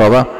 volta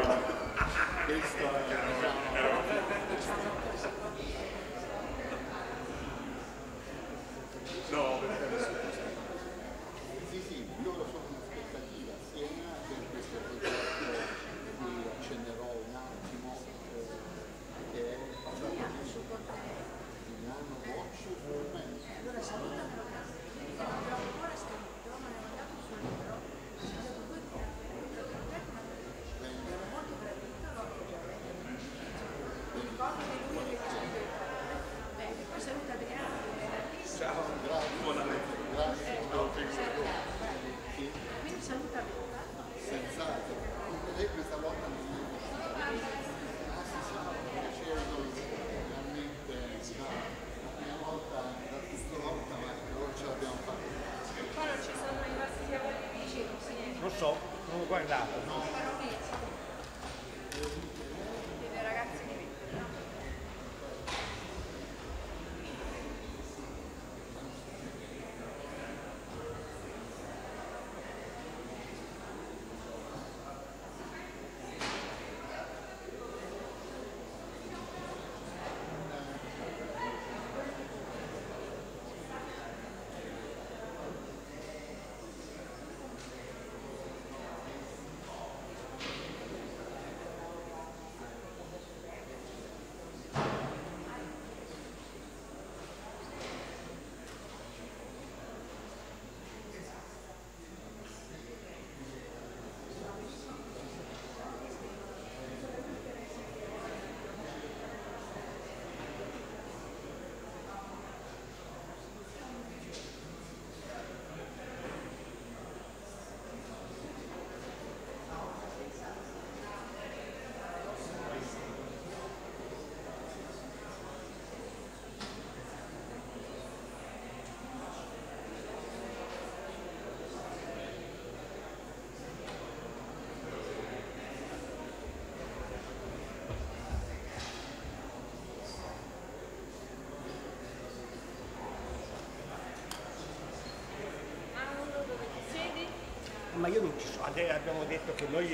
Ma io non ci so, abbiamo detto che noi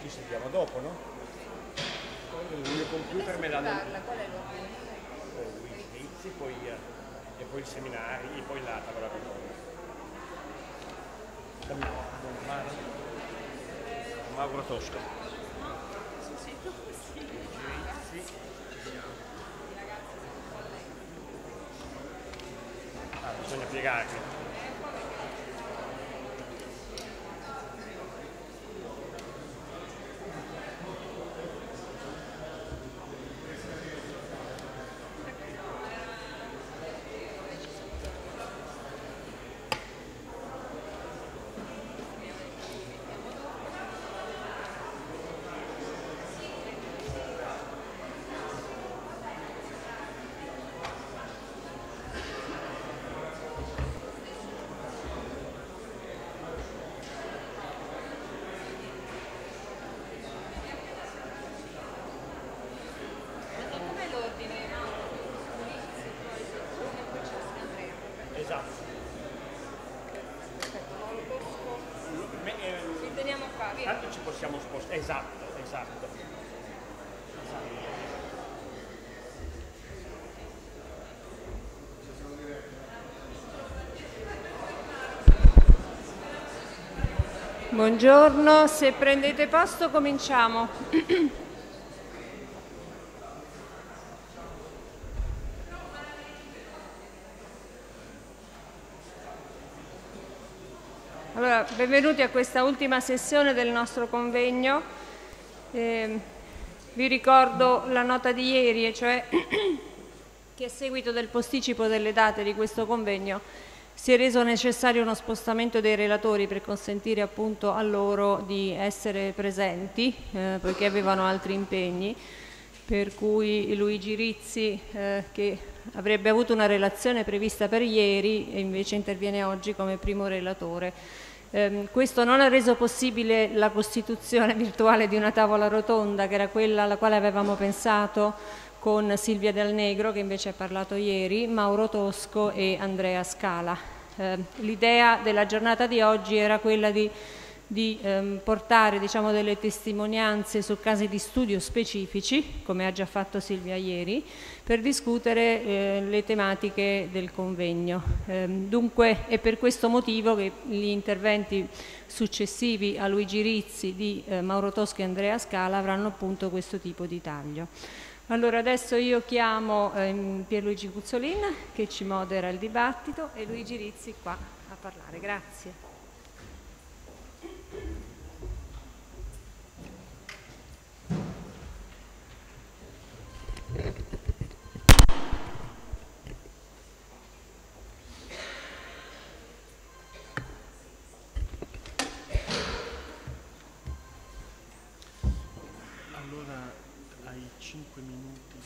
ci sentiamo dopo, no? Il mio computer me l'hanno Parla, qual è l'ordine? oh, i servizi, poi, eh, e poi i seminari, e poi la tavola mano. Mauro Tosca. Servizi. Ah, bisogna piegarli. E com'è l'ordine? Ulizzi, poi e poi c'è Andrea. Esatto. Perfetto, Mauro Bosco. Me- eh, Ci teniamo qua, via. Tanto ci possiamo spostare. Esatto, esatto. Buongiorno, se prendete posto cominciamo. Allora, benvenuti a questa ultima sessione del nostro convegno. Eh, vi ricordo la nota di ieri, e cioè che a seguito del posticipo delle date di questo convegno si è reso necessario uno spostamento dei relatori per consentire appunto a loro di essere presenti, eh, poiché avevano altri impegni, per cui Luigi Rizzi, eh, che avrebbe avuto una relazione prevista per ieri e invece interviene oggi come primo relatore. Eh, questo non ha reso possibile la costituzione virtuale di una tavola rotonda, che era quella alla quale avevamo pensato con Silvia Del Negro, che invece ha parlato ieri, Mauro Tosco e Andrea Scala. Eh, l'idea della giornata di oggi era quella di di ehm, portare diciamo, delle testimonianze su casi di studio specifici, come ha già fatto Silvia ieri, per discutere eh, le tematiche del convegno. Eh, dunque è per questo motivo che gli interventi successivi a Luigi Rizzi di eh, Mauro Toschi e Andrea Scala avranno appunto questo tipo di taglio. Allora adesso io chiamo ehm, Pierluigi Cuzzolin che ci modera il dibattito e Luigi Rizzi qua a parlare. Grazie.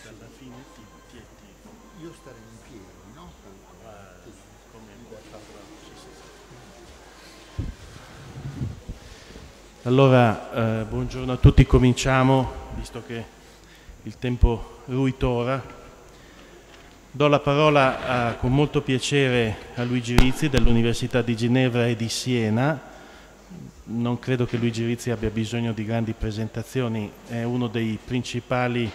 Dalla fine ti, ti, ti Io starei in piedi, no? eh, come sì, sì, sì. Allora, eh, buongiorno a tutti, cominciamo, visto che il tempo ruitora. Do la parola a, con molto piacere a Luigi Rizzi dell'Università di Ginevra e di Siena. Non credo che Luigi Rizzi abbia bisogno di grandi presentazioni, è uno dei principali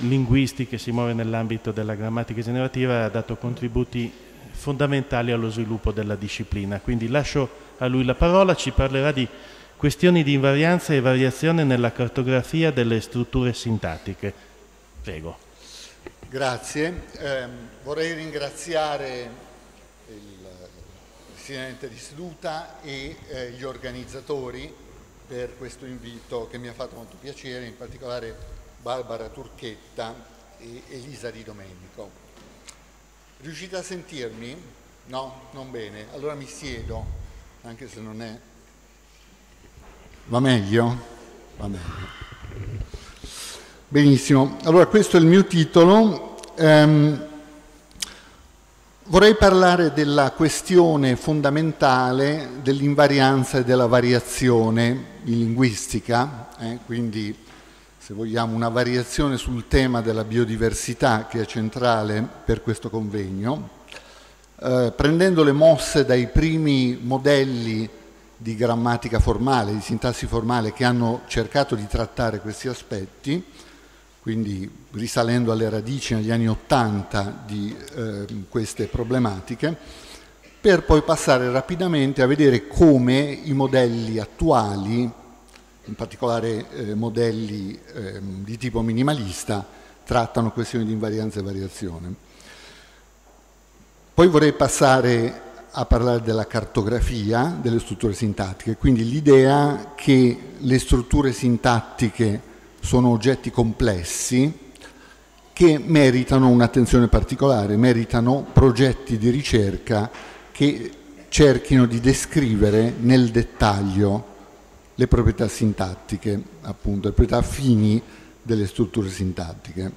linguisti che si muove nell'ambito della grammatica generativa ha dato contributi fondamentali allo sviluppo della disciplina. Quindi lascio a lui la parola, ci parlerà di questioni di invarianza e variazione nella cartografia delle strutture sintattiche. Prego. Grazie. Eh, vorrei ringraziare il Presidente di seduta e eh, gli organizzatori per questo invito che mi ha fatto molto piacere, in particolare Barbara Turchetta e Elisa Di Domenico. Riuscite a sentirmi? No? Non bene. Allora mi siedo, anche se non è... Va meglio? Va meglio. Benissimo, allora questo è il mio titolo. Um, vorrei parlare della questione fondamentale dell'invarianza e della variazione in linguistica, eh, quindi se vogliamo una variazione sul tema della biodiversità che è centrale per questo convegno, eh, prendendo le mosse dai primi modelli di grammatica formale, di sintassi formale che hanno cercato di trattare questi aspetti, quindi risalendo alle radici negli anni Ottanta di eh, queste problematiche, per poi passare rapidamente a vedere come i modelli attuali, in particolare eh, modelli eh, di tipo minimalista, trattano questioni di invarianza e variazione. Poi vorrei passare a parlare della cartografia delle strutture sintattiche, quindi l'idea che le strutture sintattiche sono oggetti complessi che meritano un'attenzione particolare, meritano progetti di ricerca che cerchino di descrivere nel dettaglio le proprietà sintattiche, appunto, le proprietà fini delle strutture sintattiche.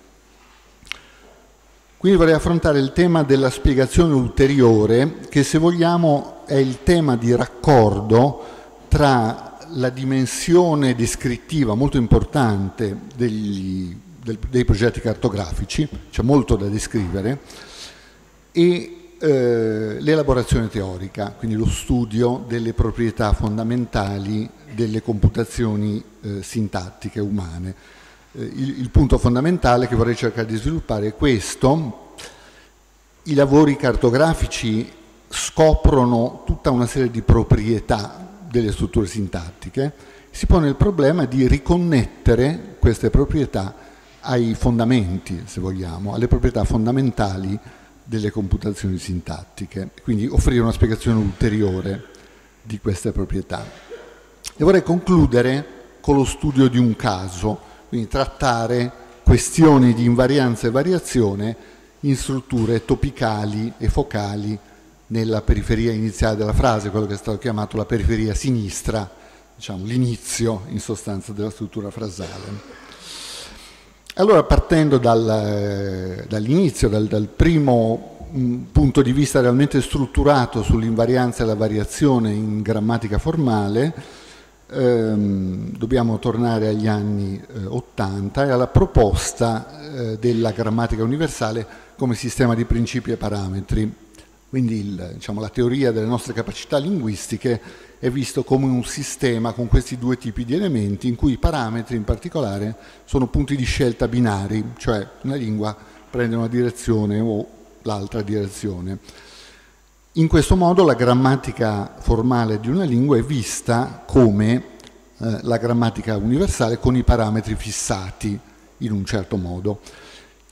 Quindi vorrei affrontare il tema della spiegazione ulteriore, che se vogliamo è il tema di raccordo tra la dimensione descrittiva molto importante degli, del, dei progetti cartografici, c'è molto da descrivere, e eh, l'elaborazione teorica, quindi lo studio delle proprietà fondamentali delle computazioni eh, sintattiche umane. Eh, il, il punto fondamentale che vorrei cercare di sviluppare è questo. I lavori cartografici scoprono tutta una serie di proprietà delle strutture sintattiche, si pone il problema di riconnettere queste proprietà ai fondamenti, se vogliamo, alle proprietà fondamentali delle computazioni sintattiche, quindi offrire una spiegazione ulteriore di queste proprietà. E vorrei concludere con lo studio di un caso, quindi trattare questioni di invarianza e variazione in strutture topicali e focali nella periferia iniziale della frase, quello che è stato chiamato la periferia sinistra, diciamo l'inizio in sostanza della struttura frasale. Allora, partendo dal, eh, dall'inizio, dal, dal primo mm, punto di vista realmente strutturato sull'invarianza e la variazione in grammatica formale, ehm, dobbiamo tornare agli anni eh, 80 e alla proposta eh, della grammatica universale come sistema di principi e parametri. Quindi il, diciamo, la teoria delle nostre capacità linguistiche è visto come un sistema con questi due tipi di elementi in cui i parametri in particolare sono punti di scelta binari, cioè una lingua prende una direzione o l'altra direzione. In questo modo la grammatica formale di una lingua è vista come eh, la grammatica universale con i parametri fissati in un certo modo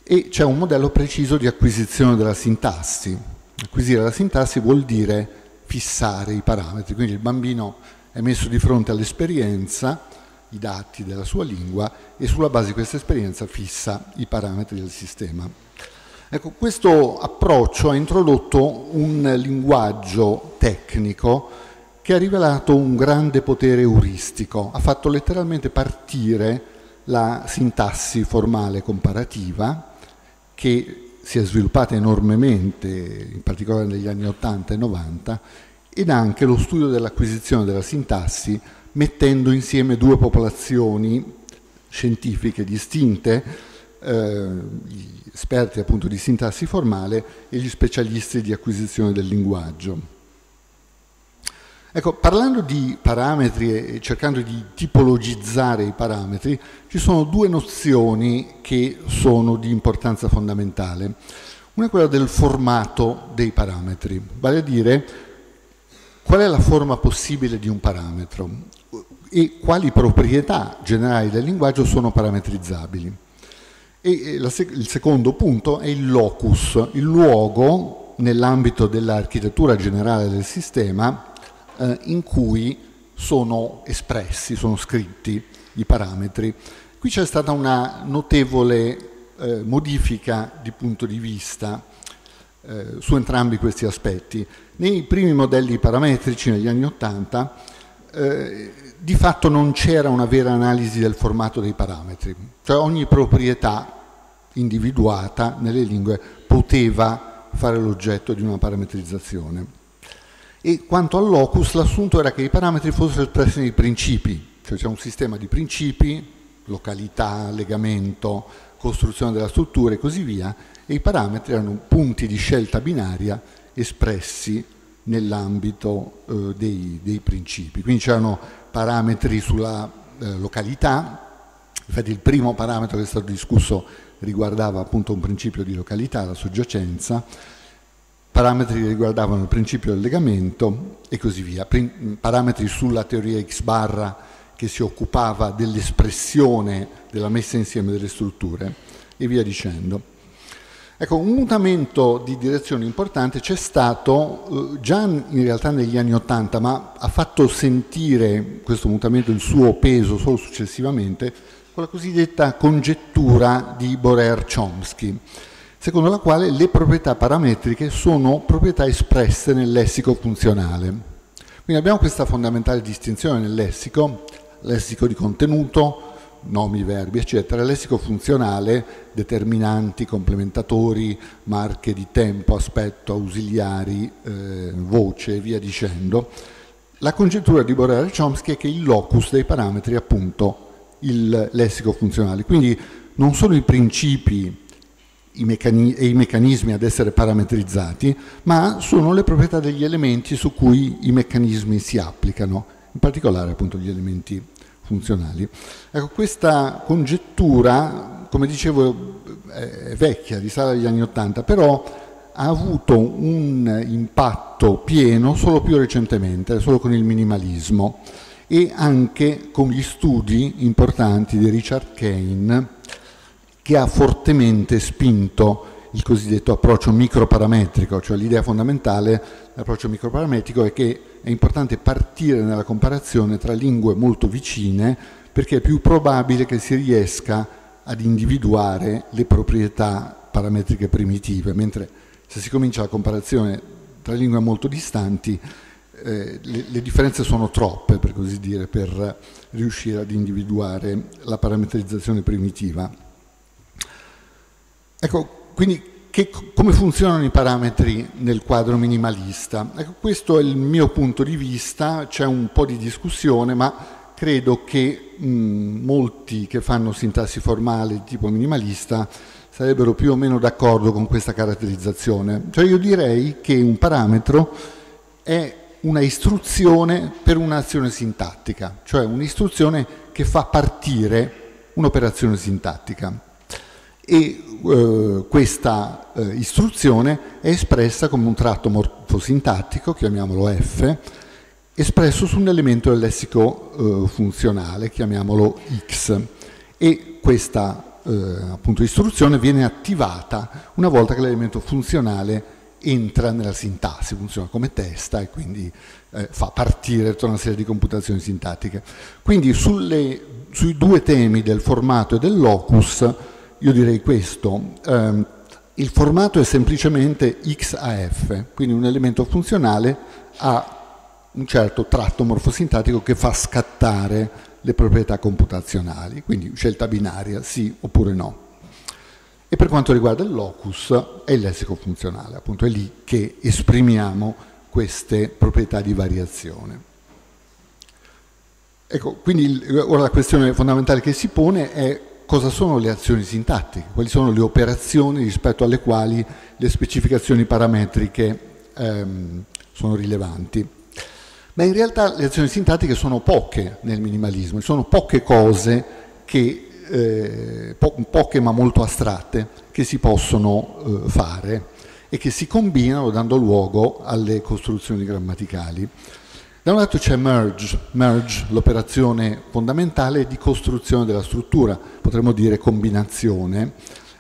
e c'è un modello preciso di acquisizione della sintassi Acquisire la sintassi vuol dire fissare i parametri, quindi il bambino è messo di fronte all'esperienza, i dati della sua lingua e sulla base di questa esperienza fissa i parametri del sistema. Ecco, questo approccio ha introdotto un linguaggio tecnico che ha rivelato un grande potere euristico, ha fatto letteralmente partire la sintassi formale comparativa che si è sviluppata enormemente, in particolare negli anni 80 e 90, ed anche lo studio dell'acquisizione della sintassi, mettendo insieme due popolazioni scientifiche distinte, eh, gli esperti appunto di sintassi formale e gli specialisti di acquisizione del linguaggio. Ecco, parlando di parametri e cercando di tipologizzare i parametri, ci sono due nozioni che sono di importanza fondamentale. Una è quella del formato dei parametri, vale a dire qual è la forma possibile di un parametro e quali proprietà generali del linguaggio sono parametrizzabili. E il secondo punto è il locus, il luogo nell'ambito dell'architettura generale del sistema eh, in cui sono espressi, sono scritti i parametri. Qui c'è stata una notevole eh, modifica di punto di vista eh, su entrambi questi aspetti. Nei primi modelli parametrici negli anni Ottanta eh, di fatto non c'era una vera analisi del formato dei parametri, cioè ogni proprietà individuata nelle lingue poteva fare l'oggetto di una parametrizzazione. E quanto al locus, l'assunto era che i parametri fossero espressi nei principi, cioè c'è un sistema di principi, località, legamento, costruzione della struttura e così via, e i parametri erano punti di scelta binaria espressi nell'ambito eh, dei, dei, principi. Quindi c'erano parametri sulla eh, località, infatti il primo parametro che è stato discusso riguardava appunto un principio di località, la soggiacenza, parametri che riguardavano il principio del legamento e così via, parametri sulla teoria X barra che si occupava dell'espressione, della messa insieme delle strutture e via dicendo. Ecco, un mutamento di direzione importante c'è stato eh, già in realtà negli anni Ottanta, ma ha fatto sentire questo mutamento il suo peso solo successivamente con la cosiddetta congettura di Borer-Chomsky secondo la quale le proprietà parametriche sono proprietà espresse nel lessico funzionale. Quindi abbiamo questa fondamentale distinzione nel lessico, lessico di contenuto, nomi, verbi, eccetera, lessico funzionale, determinanti, complementatori, marche di tempo, aspetto, ausiliari, eh, voce e via dicendo. La congettura di Borel-Chomsky è che il locus dei parametri è appunto il lessico funzionale, quindi non sono i principi i meccani- e i meccanismi ad essere parametrizzati, ma sono le proprietà degli elementi su cui i meccanismi si applicano, in particolare appunto gli elementi funzionali. Ecco, questa congettura, come dicevo, è vecchia, risale agli anni Ottanta, però ha avuto un impatto pieno solo più recentemente, solo con il minimalismo e anche con gli studi importanti di Richard Kane che ha fortemente spinto il cosiddetto approccio microparametrico, cioè l'idea fondamentale dell'approccio microparametrico è che è importante partire nella comparazione tra lingue molto vicine perché è più probabile che si riesca ad individuare le proprietà parametriche primitive, mentre se si comincia la comparazione tra lingue molto distanti eh, le, le differenze sono troppe, per così dire, per riuscire ad individuare la parametrizzazione primitiva. Ecco, quindi che, come funzionano i parametri nel quadro minimalista? Ecco, questo è il mio punto di vista, c'è un po' di discussione, ma credo che mh, molti che fanno sintassi formale di tipo minimalista sarebbero più o meno d'accordo con questa caratterizzazione. Cioè io direi che un parametro è una istruzione per un'azione sintattica, cioè un'istruzione che fa partire un'operazione sintattica e eh, questa eh, istruzione è espressa come un tratto morfosintattico, chiamiamolo F, espresso su un elemento del lessico eh, funzionale, chiamiamolo X, e questa eh, appunto, istruzione viene attivata una volta che l'elemento funzionale entra nella sintassi, funziona come testa e quindi eh, fa partire tutta una serie di computazioni sintattiche. Quindi sulle, sui due temi del formato e del locus io direi questo. Eh, il formato è semplicemente XAF, quindi un elemento funzionale ha un certo tratto morfosintatico che fa scattare le proprietà computazionali, quindi scelta binaria, sì oppure no. E per quanto riguarda il locus è il lessico funzionale, appunto è lì che esprimiamo queste proprietà di variazione. Ecco, quindi ora la questione fondamentale che si pone è cosa sono le azioni sintattiche, quali sono le operazioni rispetto alle quali le specificazioni parametriche ehm, sono rilevanti. Ma in realtà le azioni sintattiche sono poche nel minimalismo, sono poche cose che, eh, po- poche ma molto astratte, che si possono eh, fare e che si combinano dando luogo alle costruzioni grammaticali. Da un lato c'è merge, merge l'operazione fondamentale di costruzione della struttura, potremmo dire combinazione,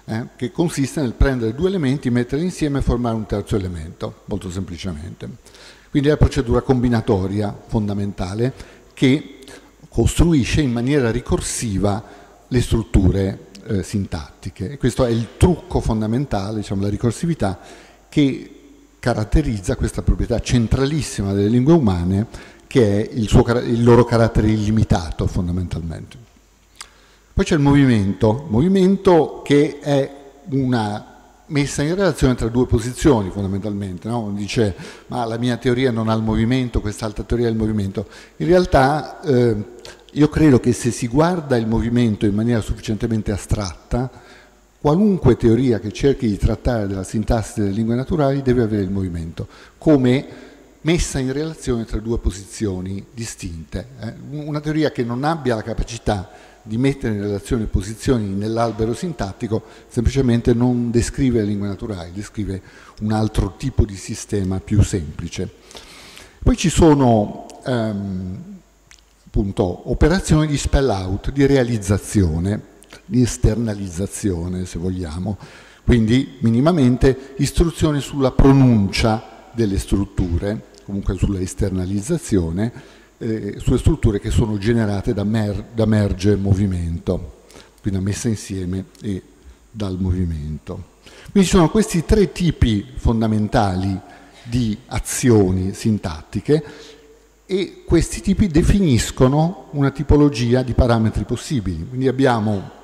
eh, che consiste nel prendere due elementi, metterli insieme e formare un terzo elemento, molto semplicemente. Quindi è la procedura combinatoria fondamentale che costruisce in maniera ricorsiva le strutture eh, sintattiche. E questo è il trucco fondamentale, diciamo, la ricorsività, che caratterizza questa proprietà centralissima delle lingue umane che è il, suo, il loro carattere illimitato fondamentalmente. Poi c'è il movimento, movimento che è una messa in relazione tra due posizioni fondamentalmente, no? Uno dice ma la mia teoria non ha il movimento, quest'altra teoria ha il movimento. In realtà eh, io credo che se si guarda il movimento in maniera sufficientemente astratta, Qualunque teoria che cerchi di trattare della sintassi delle lingue naturali deve avere il movimento, come messa in relazione tra due posizioni distinte. Eh? Una teoria che non abbia la capacità di mettere in relazione posizioni nell'albero sintattico semplicemente non descrive le lingue naturali, descrive un altro tipo di sistema più semplice. Poi ci sono ehm, appunto, operazioni di spell out, di realizzazione, di esternalizzazione, se vogliamo, quindi minimamente istruzioni sulla pronuncia delle strutture, comunque sulla esternalizzazione, eh, sulle strutture che sono generate da, mer- da merge movimento, quindi messa insieme e dal movimento. Quindi ci sono questi tre tipi fondamentali di azioni sintattiche e questi tipi definiscono una tipologia di parametri possibili. Quindi abbiamo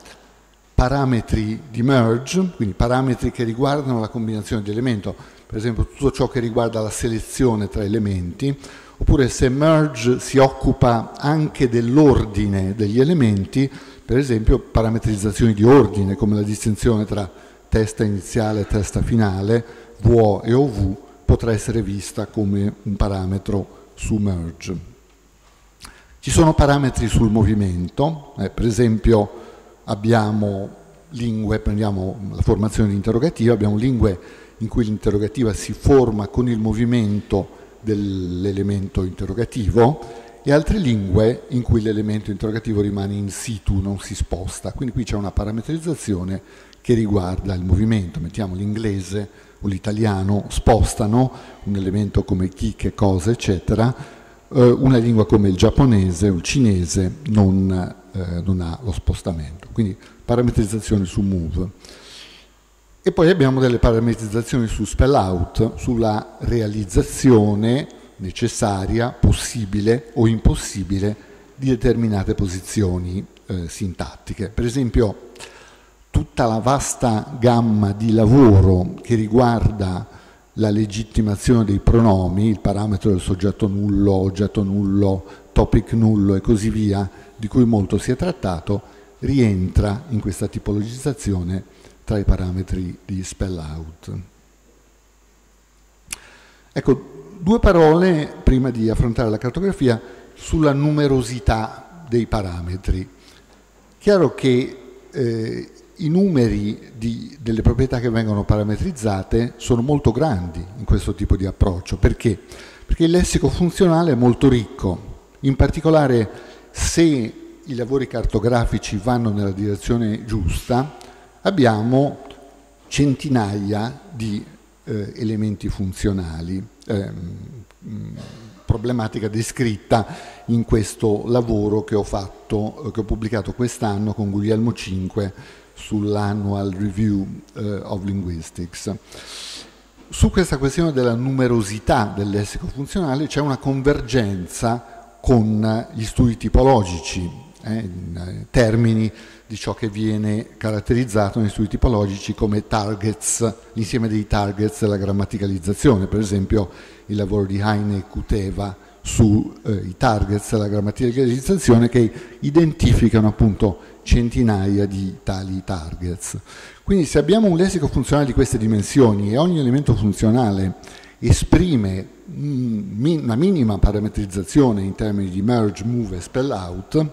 parametri di merge, quindi parametri che riguardano la combinazione di elementi, per esempio tutto ciò che riguarda la selezione tra elementi, oppure se merge si occupa anche dell'ordine degli elementi, per esempio parametrizzazioni di ordine come la distinzione tra testa iniziale e testa finale, VO e OV, potrà essere vista come un parametro su merge. Ci sono parametri sul movimento, eh, per esempio abbiamo lingue, prendiamo la formazione di interrogativa, abbiamo lingue in cui l'interrogativa si forma con il movimento dell'elemento interrogativo e altre lingue in cui l'elemento interrogativo rimane in situ, non si sposta. Quindi qui c'è una parametrizzazione che riguarda il movimento. Mettiamo l'inglese o l'italiano, spostano un elemento come chi, che cosa, eccetera. Eh, una lingua come il giapponese o il cinese non eh, non ha lo spostamento. Quindi parametrizzazione su move. E poi abbiamo delle parametrizzazioni su spell out, sulla realizzazione necessaria, possibile o impossibile di determinate posizioni eh, sintattiche. Per esempio, tutta la vasta gamma di lavoro che riguarda la legittimazione dei pronomi, il parametro del soggetto nullo, oggetto nullo, topic nullo e così via, di cui molto si è trattato, rientra in questa tipologizzazione tra i parametri di spell out. Ecco, due parole prima di affrontare la cartografia sulla numerosità dei parametri. Chiaro che eh, i numeri di, delle proprietà che vengono parametrizzate sono molto grandi in questo tipo di approccio. Perché? Perché il lessico funzionale è molto ricco, in particolare se i lavori cartografici vanno nella direzione giusta, abbiamo centinaia di eh, elementi funzionali. Eh, problematica descritta in questo lavoro che ho fatto, eh, che ho pubblicato quest'anno con Guglielmo Cinque sull'Annual Review eh, of Linguistics. Su questa questione della numerosità del lessico funzionale c'è una convergenza con gli studi tipologici, eh, in eh, termini di ciò che viene caratterizzato negli studi tipologici come targets, l'insieme dei targets della grammaticalizzazione, per esempio il lavoro di Heine e Kuteva sui eh, targets della grammaticalizzazione che identificano appunto centinaia di tali targets. Quindi se abbiamo un lessico funzionale di queste dimensioni e ogni elemento funzionale esprime mm, una minima parametrizzazione in termini di merge, move e spell out,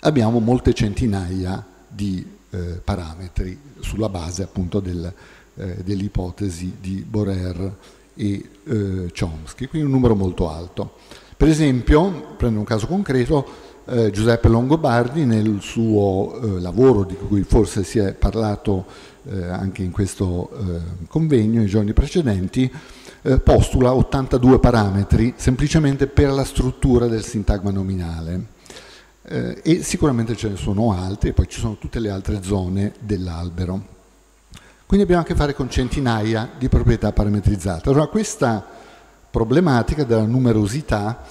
abbiamo molte centinaia di eh, parametri sulla base appunto del, eh, dell'ipotesi di Borer e eh, Chomsky, quindi un numero molto alto. Per esempio, prendo un caso concreto, eh, Giuseppe Longobardi nel suo eh, lavoro di cui forse si è parlato eh, anche in questo convegno, nei giorni precedenti, postula 82 parametri semplicemente per la struttura del sintagma nominale eh, e sicuramente ce ne sono altri, e poi ci sono tutte le altre zone dell'albero. Quindi abbiamo a che fare con centinaia di proprietà parametrizzate. Allora questa problematica della numerosità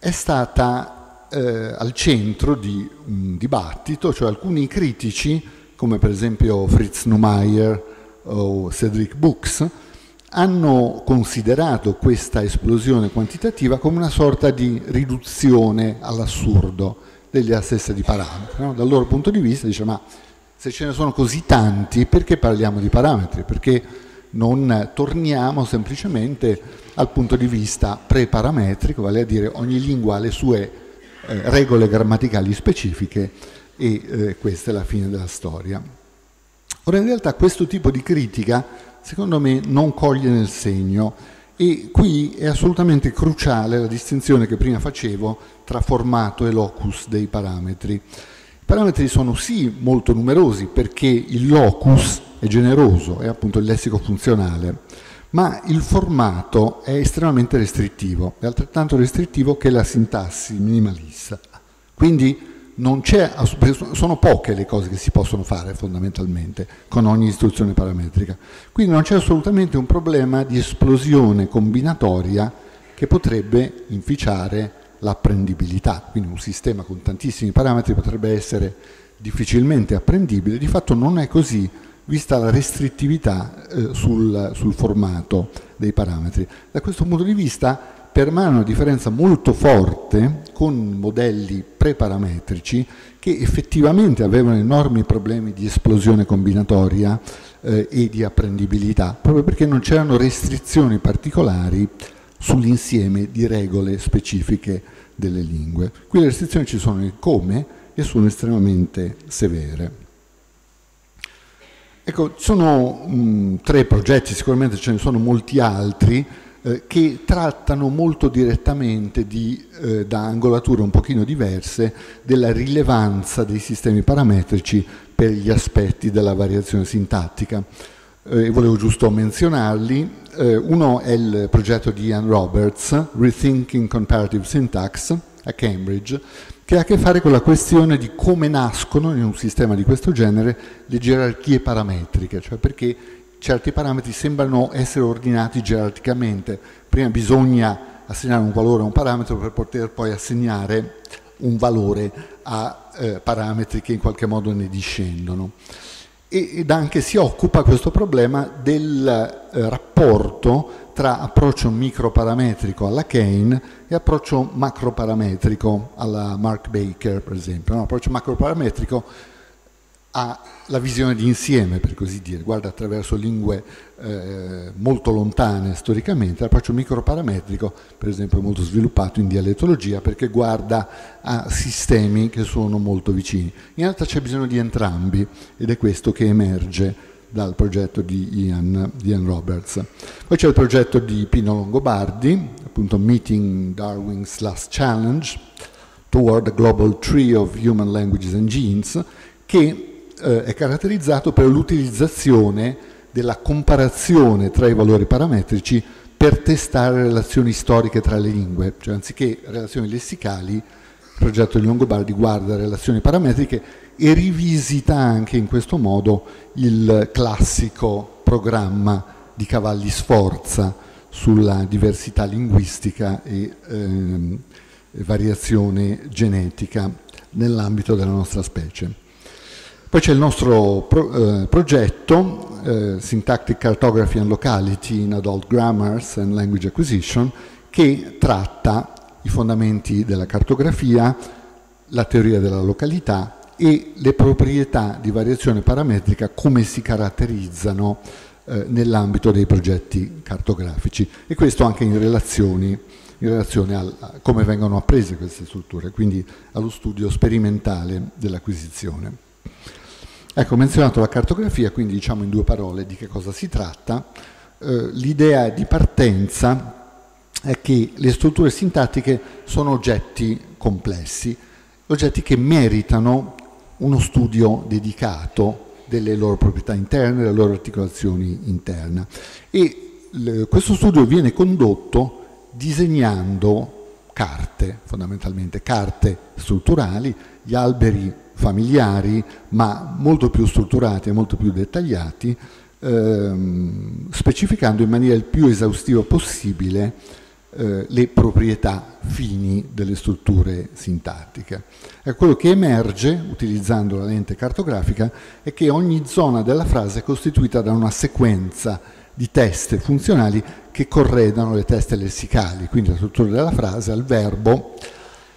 è stata eh, al centro di un dibattito, cioè alcuni critici, come per esempio Fritz Neumayer o Cedric Books, hanno considerato questa esplosione quantitativa come una sorta di riduzione all'assurdo degli assessi di parametri. No? Dal loro punto di vista dice ma se ce ne sono così tanti perché parliamo di parametri? Perché non torniamo semplicemente al punto di vista preparametrico, vale a dire ogni lingua ha le sue eh, regole grammaticali specifiche e eh, questa è la fine della storia. Ora in realtà questo tipo di critica secondo me non coglie nel segno e qui è assolutamente cruciale la distinzione che prima facevo tra formato e locus dei parametri. I parametri sono sì molto numerosi perché il locus è generoso, è appunto il lessico funzionale, ma il formato è estremamente restrittivo, è altrettanto restrittivo che la sintassi minimalista. Quindi sono poche le cose che si possono fare fondamentalmente con ogni istruzione parametrica. Quindi non c'è assolutamente un problema di esplosione combinatoria che potrebbe inficiare l'apprendibilità. Quindi un sistema con tantissimi parametri potrebbe essere difficilmente apprendibile, di fatto non è così vista la restrittività eh, sul, sul formato dei parametri. Da questo punto di vista permane una differenza molto forte con modelli preparametrici che effettivamente avevano enormi problemi di esplosione combinatoria eh, e di apprendibilità, proprio perché non c'erano restrizioni particolari sull'insieme di regole specifiche delle lingue. Qui le restrizioni ci sono come e sono estremamente severe. Ecco, sono mh, tre progetti, sicuramente ce ne sono molti altri, eh, che trattano molto direttamente di, eh, da angolature un pochino diverse della rilevanza dei sistemi parametrici per gli aspetti della variazione sintattica. Eh, volevo giusto menzionarli. Eh, uno è il progetto di Ian Roberts, Rethinking Comparative Syntax, a Cambridge, che ha a che fare con la questione di come nascono in un sistema di questo genere le gerarchie parametriche, cioè perché certi parametri sembrano essere ordinati gerarchicamente. Prima bisogna assegnare un valore a un parametro per poter poi assegnare un valore a eh, parametri che in qualche modo ne discendono. ed anche si occupa questo problema del eh, rapporto tra approccio microparametrico alla Kane e approccio macroparametrico alla Mark Baker, per esempio. Un approccio macroparametrico ha la visione di insieme, per così dire, guarda attraverso lingue eh, molto lontane storicamente, l'approccio microparametrico, per esempio, è molto sviluppato in dialettologia perché guarda a sistemi che sono molto vicini. In realtà c'è bisogno di entrambi ed è questo che emerge dal progetto di Ian, Ian Roberts. Poi c'è il progetto di Pino Longobardi, appunto Meeting Darwin's Last Challenge, Toward the Global Tree of Human Languages and Genes, che eh, è caratterizzato per l'utilizzazione della comparazione tra i valori parametrici per testare relazioni storiche tra le lingue, cioè anziché relazioni lessicali, il progetto di Longobardi guarda relazioni parametriche e rivisita anche in questo modo il classico programma di Cavalli Sforza sulla diversità linguistica e eh, variazione genetica nell'ambito della nostra specie. Poi c'è il nostro pro, eh, progetto, eh, Syntactic Cartography and Locality in Adult Grammars and Language Acquisition, che tratta i fondamenti della cartografia, la teoria della località e le proprietà di variazione parametrica come si caratterizzano eh, nell'ambito dei progetti cartografici e questo anche in, in relazione a come vengono apprese queste strutture, quindi allo studio sperimentale dell'acquisizione. Ecco, ho menzionato la cartografia, quindi diciamo in due parole di che cosa si tratta. Eh, l'idea di partenza è che le strutture sintattiche sono oggetti complessi, oggetti che meritano uno studio dedicato delle loro proprietà interne, delle loro articolazioni interne. E le, questo studio viene condotto disegnando carte, fondamentalmente carte strutturali, gli alberi familiari, ma molto più strutturati e molto più dettagliati, ehm, specificando in maniera il più esaustiva possibile eh, le proprietà fini delle strutture sintattiche. E quello che emerge, utilizzando la lente cartografica, è che ogni zona della frase è costituita da una sequenza di teste funzionali che corredano le teste lessicali, quindi la struttura della frase al verbo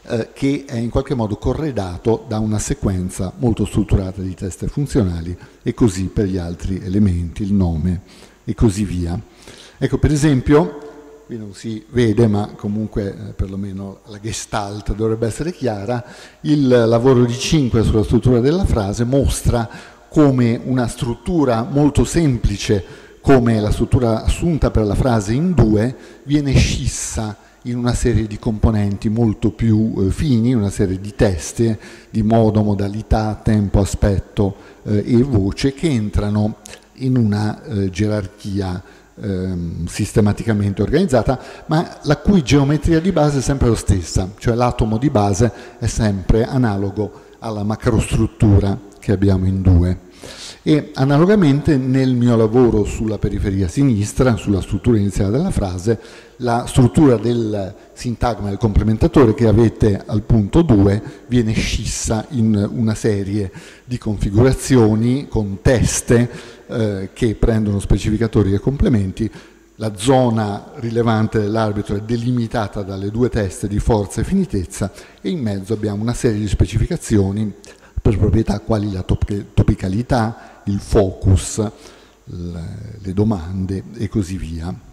eh, che è in qualche modo corredato da una sequenza molto strutturata di teste funzionali e così per gli altri elementi, il nome e così via. Ecco, per esempio, qui non si vede, ma comunque eh, perlomeno la gestalt dovrebbe essere chiara, il lavoro di 5 sulla struttura della frase mostra come una struttura molto semplice, come la struttura assunta per la frase in due, viene scissa in una serie di componenti molto più eh, fini, una serie di teste di modo, modalità, tempo, aspetto eh, e voce che entrano in una eh, gerarchia ehm, sistematicamente organizzata, ma la cui geometria di base è sempre la stessa, cioè l'atomo di base è sempre analogo alla macrostruttura che abbiamo in due. E analogamente nel mio lavoro sulla periferia sinistra, sulla struttura iniziale della frase, la struttura del sintagma del complementatore che avete al punto 2 viene scissa in una serie di configurazioni con teste eh, che prendono specificatori e complementi. La zona rilevante dell'arbitro è delimitata dalle due teste di forza e finitezza e in mezzo abbiamo una serie di specificazioni per proprietà quali la topicalità, il focus, le domande e così via.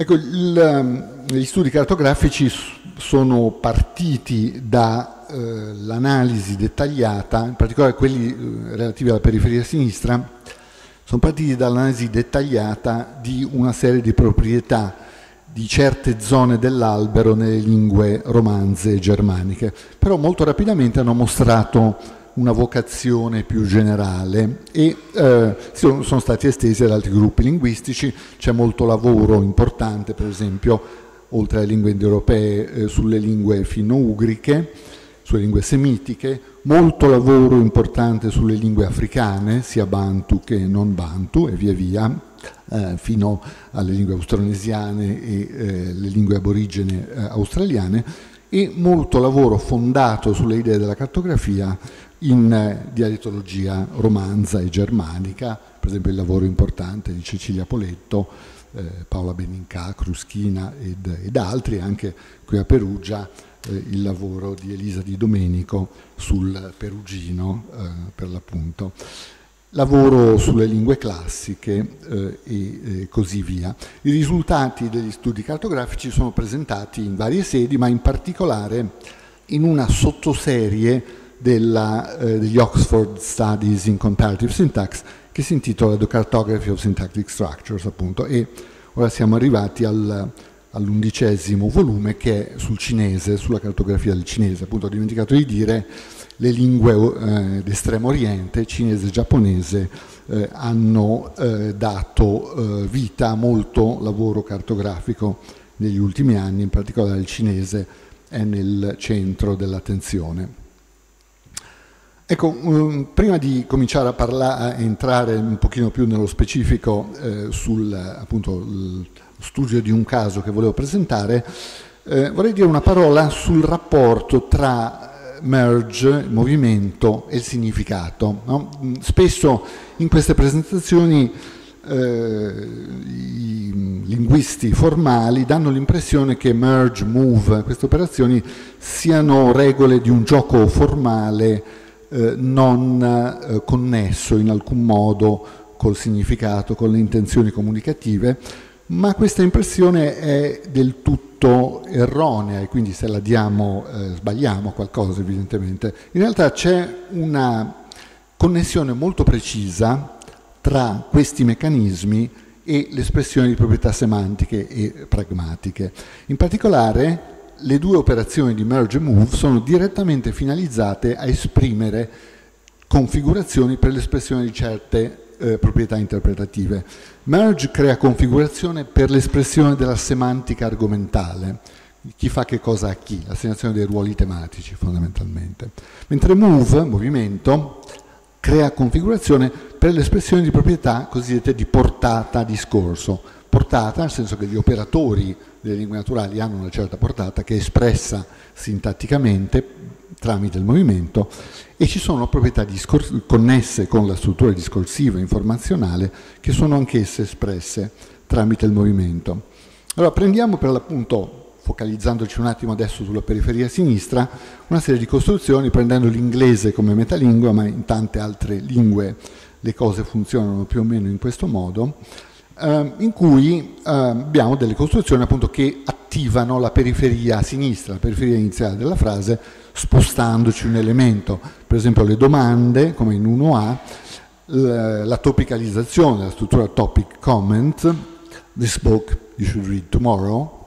Ecco, il, ehm, gli studi cartografici sono partiti dall'analisi eh, dettagliata, in particolare quelli eh, relativi alla periferia sinistra, sono partiti dall'analisi dettagliata di una serie di proprietà di certe zone dell'albero nelle lingue romanze e germaniche, però molto rapidamente hanno mostrato una vocazione più generale e eh, sono, sono stati estesi ad altri gruppi linguistici, c'è molto lavoro importante per esempio oltre alle lingue indoeuropee eh, sulle lingue finno-ugriche, sulle lingue semitiche, molto lavoro importante sulle lingue africane, sia bantu che non bantu e via via, eh, fino alle lingue austronesiane e eh, le lingue aborigene eh, australiane. E molto lavoro fondato sulle idee della cartografia in eh, dialettologia romanza e germanica, per esempio il lavoro importante di Cecilia Poletto, eh, Paola Benincà, Cruschina ed, ed, altri, anche qui a Perugia eh, il lavoro di Elisa Di Domenico sul perugino eh, per l'appunto lavoro sulle lingue classiche eh, e così via. I risultati degli studi cartografici sono presentati in varie sedi, ma in particolare in una sottoserie della, eh, degli Oxford Studies in Comparative Syntax che si intitola The Cartography of Syntactic Structures, appunto, e ora siamo arrivati al, all'undicesimo volume che è sul cinese, sulla cartografia del cinese. Appunto, ho dimenticato di dire le lingue eh, d'estremo oriente, cinese e giapponese, eh, hanno eh, dato eh, vita a molto lavoro cartografico negli ultimi anni, in particolare il cinese è nel centro dell'attenzione. Ecco, um, prima di cominciare a, parlare, a entrare un pochino più nello specifico eh, sul appunto, studio di un caso che volevo presentare, eh, vorrei dire una parola sul rapporto tra merge, movimento e significato. No? Spesso in queste presentazioni eh, i linguisti formali danno l'impressione che merge, move, queste operazioni siano regole di un gioco formale eh, non eh, connesso in alcun modo col significato, con le intenzioni comunicative, ma questa impressione è del tutto erronea e quindi se la diamo eh, sbagliamo qualcosa evidentemente. In realtà c'è una connessione molto precisa tra questi meccanismi e l'espressione di proprietà semantiche e pragmatiche. In particolare le due operazioni di merge e move sono direttamente finalizzate a esprimere configurazioni per l'espressione di certe eh, proprietà interpretative. Merge crea configurazione per l'espressione della semantica argomentale, chi fa che cosa a chi, l'assegnazione dei ruoli tematici fondamentalmente. Mentre move, movimento, crea configurazione per l'espressione di proprietà cosiddette di portata discorso. Portata nel senso che gli operatori delle lingue naturali hanno una certa portata che è espressa sintatticamente tramite il movimento e ci sono proprietà connesse con la struttura discorsiva informazionale che sono anch'esse espresse tramite il movimento. Allora prendiamo per l'appunto, focalizzandoci un attimo adesso sulla periferia sinistra, una serie di costruzioni prendendo l'inglese come metalingua, ma in tante altre lingue le cose funzionano più o meno in questo modo, eh, in cui eh, abbiamo delle costruzioni appunto che attivano la periferia sinistra, la periferia iniziale della frase, spostandoci un elemento, per esempio le domande, come in 1A, la topicalizzazione, la struttura topic comment, this book you should read tomorrow,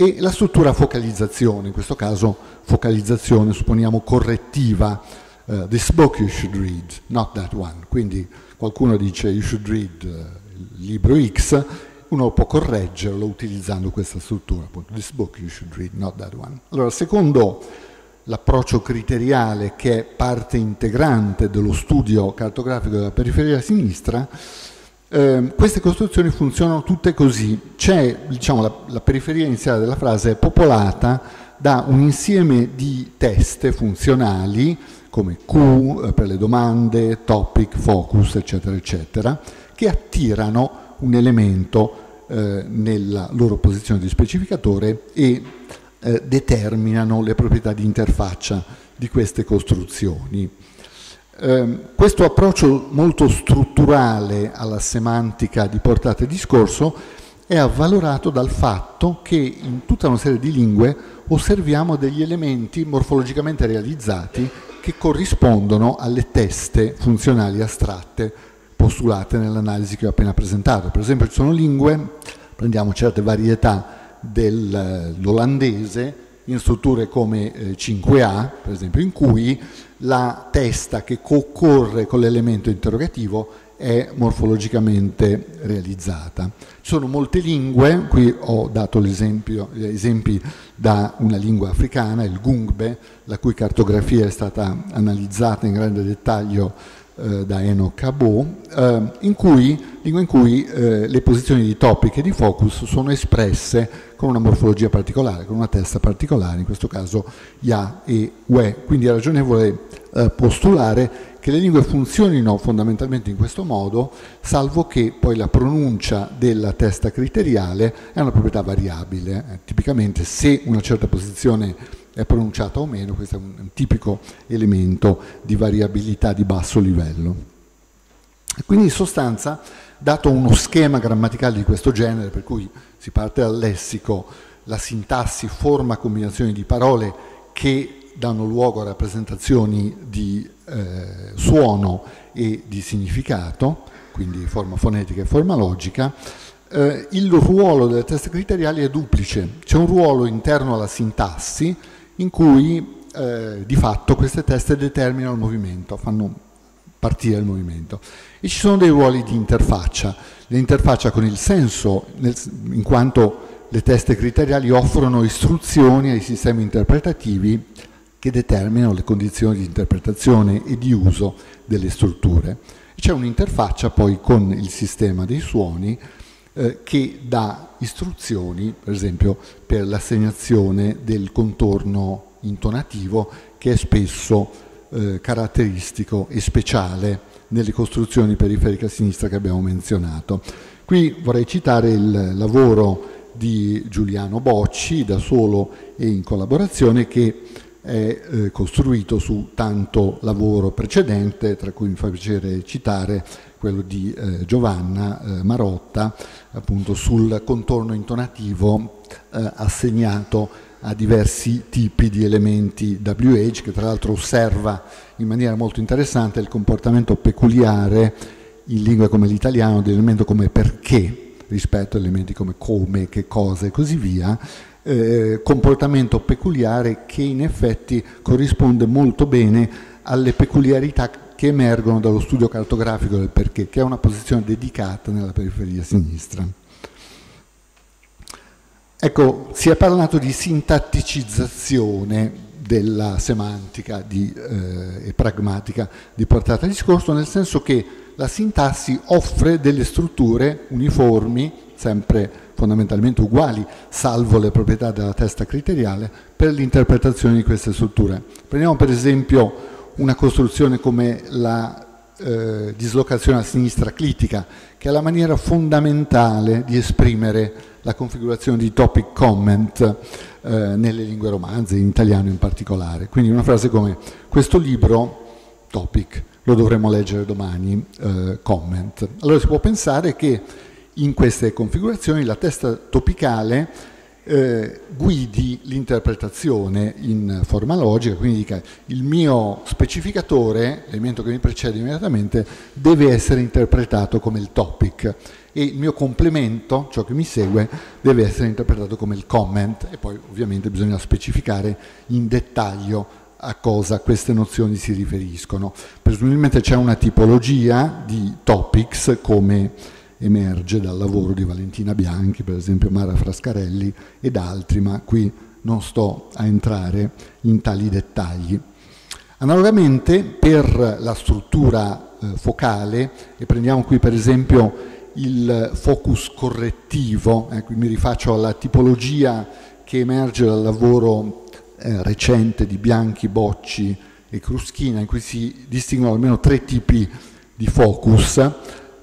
e la struttura focalizzazione, in questo caso focalizzazione supponiamo correttiva, uh, this book you should read, not that one. Quindi qualcuno dice you should read uh, libro X, uno può correggerlo utilizzando questa struttura, appunto, this book you should read, not that one. Allora, secondo l'approccio criteriale che è parte integrante dello studio cartografico della periferia sinistra, eh, queste costruzioni funzionano tutte così. C'è, diciamo, la, la periferia iniziale della frase è popolata da un insieme di teste funzionali come Q eh, per le domande, topic, focus, eccetera, eccetera, che attirano un elemento eh, nella loro posizione di specificatore e eh, determinano le proprietà di interfaccia di queste costruzioni. Eh, questo approccio molto strutturale alla semantica di portata e discorso è avvalorato dal fatto che in tutta una serie di lingue osserviamo degli elementi morfologicamente realizzati che corrispondono alle teste funzionali astratte postulate nell'analisi che ho appena presentato. Per esempio ci sono lingue, prendiamo certe varietà dell'olandese in strutture come 5A, eh, per esempio, in cui la testa che concorre con l'elemento interrogativo è morfologicamente realizzata. Ci sono molte lingue, qui ho dato gli esempi da una lingua africana, il Gungbe, la cui cartografia è stata analizzata in grande dettaglio eh, da Eno Cabot, eh, in cui, in cui eh, le posizioni di topic e di focus sono espresse con una morfologia particolare, con una testa particolare, in questo caso Ya e Ue. Quindi è ragionevole eh, postulare che le lingue funzionino fondamentalmente in questo modo, salvo che poi la pronuncia della testa criteriale è una proprietà variabile. Tipicamente se una certa posizione è pronunciata o meno, questo è un, un tipico elemento di variabilità di basso livello. Quindi in sostanza, dato uno schema grammaticale di questo genere, per cui si parte dal lessico, la sintassi forma combinazioni di parole che danno luogo a rappresentazioni di eh, suono e di significato, quindi forma fonetica e forma logica, eh, il ruolo delle teste criteriali è duplice. C'è un ruolo interno alla sintassi, in cui eh, di fatto queste teste determinano il movimento, fanno partire il movimento. E ci sono dei ruoli di interfaccia, l'interfaccia con il senso, nel, in quanto le teste criteriali offrono istruzioni ai sistemi interpretativi che determinano le condizioni di interpretazione e di uso delle strutture. C'è un'interfaccia poi con il sistema dei suoni eh, che dà istruzioni, per esempio, per l'assegnazione del contorno intonativo che è spesso eh, caratteristico e speciale nelle costruzioni periferiche a sinistra che abbiamo menzionato. Qui vorrei citare il lavoro di Giuliano Bocci, da solo e in collaborazione, che è eh, costruito su tanto lavoro precedente, tra cui mi fa piacere citare quello di eh, Giovanna eh, Marotta, appunto sul contorno intonativo eh, assegnato a diversi tipi di elementi WH, che tra l'altro osserva in maniera molto interessante il comportamento peculiare in lingue come l'italiano dell'elemento come perché rispetto a elementi come come, che cosa e così via, eh, comportamento peculiare che in effetti corrisponde molto bene alle peculiarità che emergono dallo studio cartografico del perché, che è una posizione dedicata nella periferia sinistra. Ecco, si è parlato di sintatticizzazione della semantica di, eh, e pragmatica di portata di discorso, nel senso che la sintassi offre delle strutture uniformi, sempre fondamentalmente uguali, salvo le proprietà della testa criteriale, per l'interpretazione di queste strutture. Prendiamo per esempio una costruzione come la eh, dislocazione a sinistra clitica, che è la maniera fondamentale di esprimere la configurazione di topic comment eh, nelle lingue romanze, in italiano in particolare. Quindi una frase come questo libro, topic, lo dovremo leggere domani, eh, comment. Allora si può pensare che in queste configurazioni la testa topicale eh, guidi l'interpretazione in forma logica, quindi dica il mio specificatore, l'elemento che mi precede immediatamente, deve essere interpretato come il topic e il mio complemento, ciò che mi segue, deve essere interpretato come il comment e poi ovviamente bisogna specificare in dettaglio a cosa queste nozioni si riferiscono. Presumibilmente c'è una tipologia di topics come emerge dal lavoro di Valentina Bianchi, per esempio Mara Frascarelli ed altri, ma qui non sto a entrare in tali dettagli. Analogamente per la struttura eh, focale, e prendiamo qui per esempio il focus correttivo, eh, mi rifaccio alla tipologia che emerge dal lavoro eh, recente di Bianchi, Bocci e Cruschina, in cui si distinguono almeno tre tipi di focus,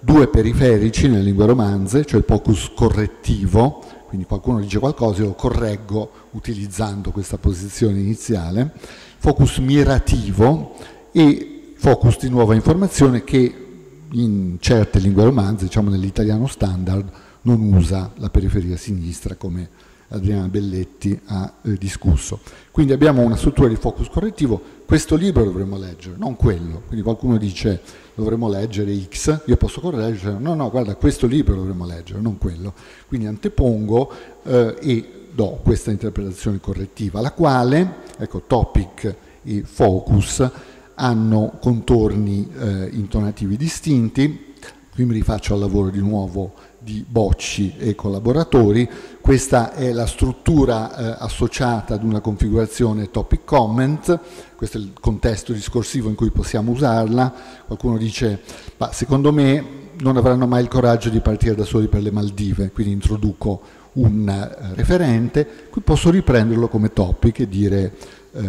due periferici nelle lingue romanze, cioè il focus correttivo, quindi qualcuno dice qualcosa, io lo correggo utilizzando questa posizione iniziale, focus mirativo e focus di nuova informazione che in certe lingue romanze, diciamo nell'italiano standard, non usa la periferia sinistra come Adriana Belletti ha eh, discusso. Quindi abbiamo una struttura di focus correttivo, questo libro dovremmo leggere, non quello. Quindi qualcuno dice dovremmo leggere X, io posso correggere, no, no, guarda, questo libro dovremmo leggere, non quello. Quindi antepongo eh, e do questa interpretazione correttiva, la quale, ecco, topic e focus hanno contorni eh, intonativi distinti, qui mi rifaccio al lavoro di nuovo di Bocci e collaboratori. Questa è la struttura eh, associata ad una configurazione topic comment, questo è il contesto discorsivo in cui possiamo usarla. Qualcuno dice, ma secondo me non avranno mai il coraggio di partire da soli per le Maldive, quindi introduco un eh, referente, qui posso riprenderlo come topic e dire eh,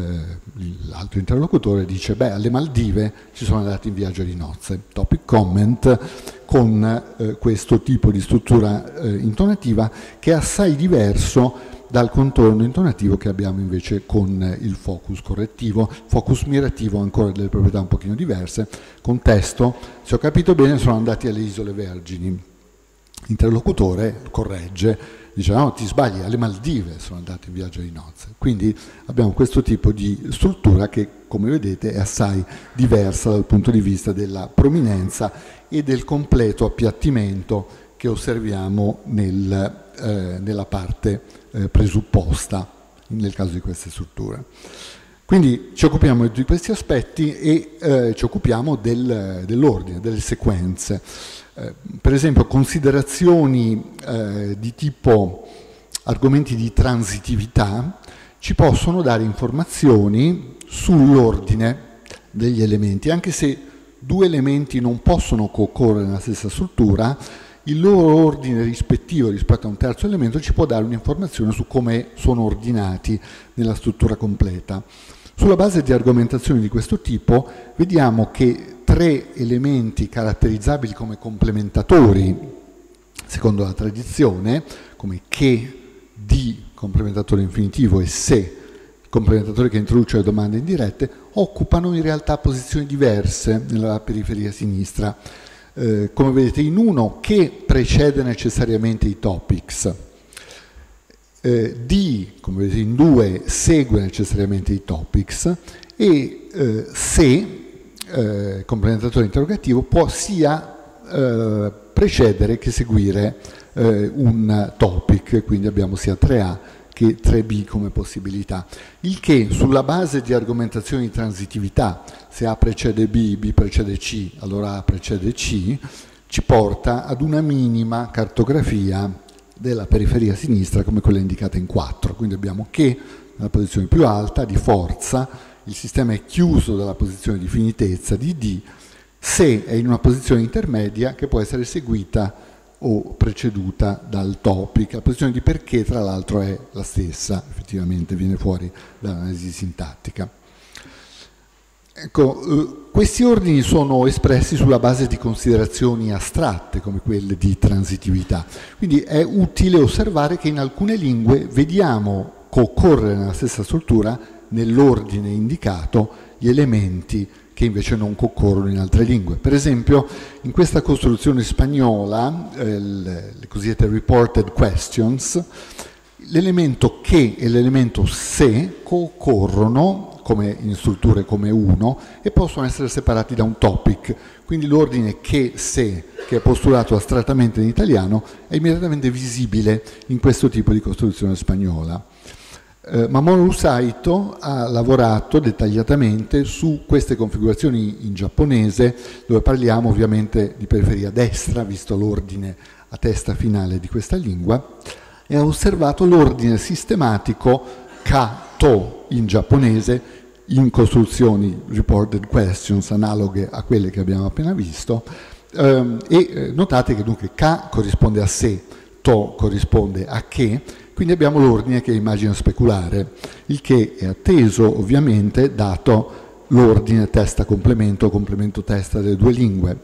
l'altro interlocutore dice beh alle Maldive ci sono andati in viaggio di nozze topic comment con eh, questo tipo di struttura eh, intonativa che è assai diverso dal contorno intonativo che abbiamo invece con il focus correttivo, focus mirativo ancora delle proprietà un pochino diverse, contesto, se ho capito bene sono andati alle isole Vergini, l'interlocutore corregge dice no ti sbagli, alle Maldive sono andati in viaggio di nozze. Quindi abbiamo questo tipo di struttura che come vedete è assai diversa dal punto di vista della prominenza e del completo appiattimento che osserviamo nel, eh, nella parte eh, presupposta nel caso di queste strutture. Quindi ci occupiamo di questi aspetti e eh, ci occupiamo del, dell'ordine, delle sequenze. Eh, per esempio considerazioni eh, di tipo argomenti di transitività ci possono dare informazioni sull'ordine degli elementi, anche se due elementi non possono concorrere nella stessa struttura, il loro ordine rispettivo rispetto a un terzo elemento ci può dare un'informazione su come sono ordinati nella struttura completa. Sulla base di argomentazioni di questo tipo vediamo che tre elementi caratterizzabili come complementatori, secondo la tradizione, come che di complementatore infinitivo e se complementatore che introduce le domande indirette, occupano in realtà posizioni diverse nella periferia sinistra. Eh, come vedete in uno che precede necessariamente i topics, eh, D, come vedete in due, segue necessariamente i topics e eh, se eh, complementatore interrogativo può sia eh, precedere che seguire eh, un topic, quindi abbiamo sia 3A che 3B come possibilità. Il che sulla base di argomentazioni di transitività, se A precede B, B precede C, allora A precede C, ci porta ad una minima cartografia della periferia sinistra come quella indicata in 4. Quindi abbiamo che nella posizione più alta di forza il sistema è chiuso dalla posizione di finitezza di D se è in una posizione intermedia che può essere seguita o preceduta dal topic. La posizione di perché tra l'altro è la stessa, effettivamente viene fuori dall'analisi sintattica. Ecco, eh, questi ordini sono espressi sulla base di considerazioni astratte come quelle di transitività, quindi è utile osservare che in alcune lingue vediamo concorrere nella stessa struttura nell'ordine indicato gli elementi che invece non concorrono in altre lingue. Per esempio, in questa costruzione spagnola, eh, le, cosiddette reported questions, l'elemento che e l'elemento se concorrono come in strutture come uno e possono essere separati da un topic. Quindi l'ordine che se, che è postulato astrattamente in italiano, è immediatamente visibile in questo tipo di costruzione spagnola. Eh, Mamoru Saito ha lavorato dettagliatamente su queste configurazioni in giapponese, dove parliamo ovviamente di periferia destra, visto l'ordine a testa finale di questa lingua, e ha osservato l'ordine sistematico ka-to in giapponese in costruzioni reported questions analoghe a quelle che abbiamo appena visto, ehm, e eh, notate che dunque ka corrisponde a se, to corrisponde a che, quindi abbiamo l'ordine che è immagine speculare, il che è atteso ovviamente dato l'ordine testa-complemento, complemento-testa delle due lingue.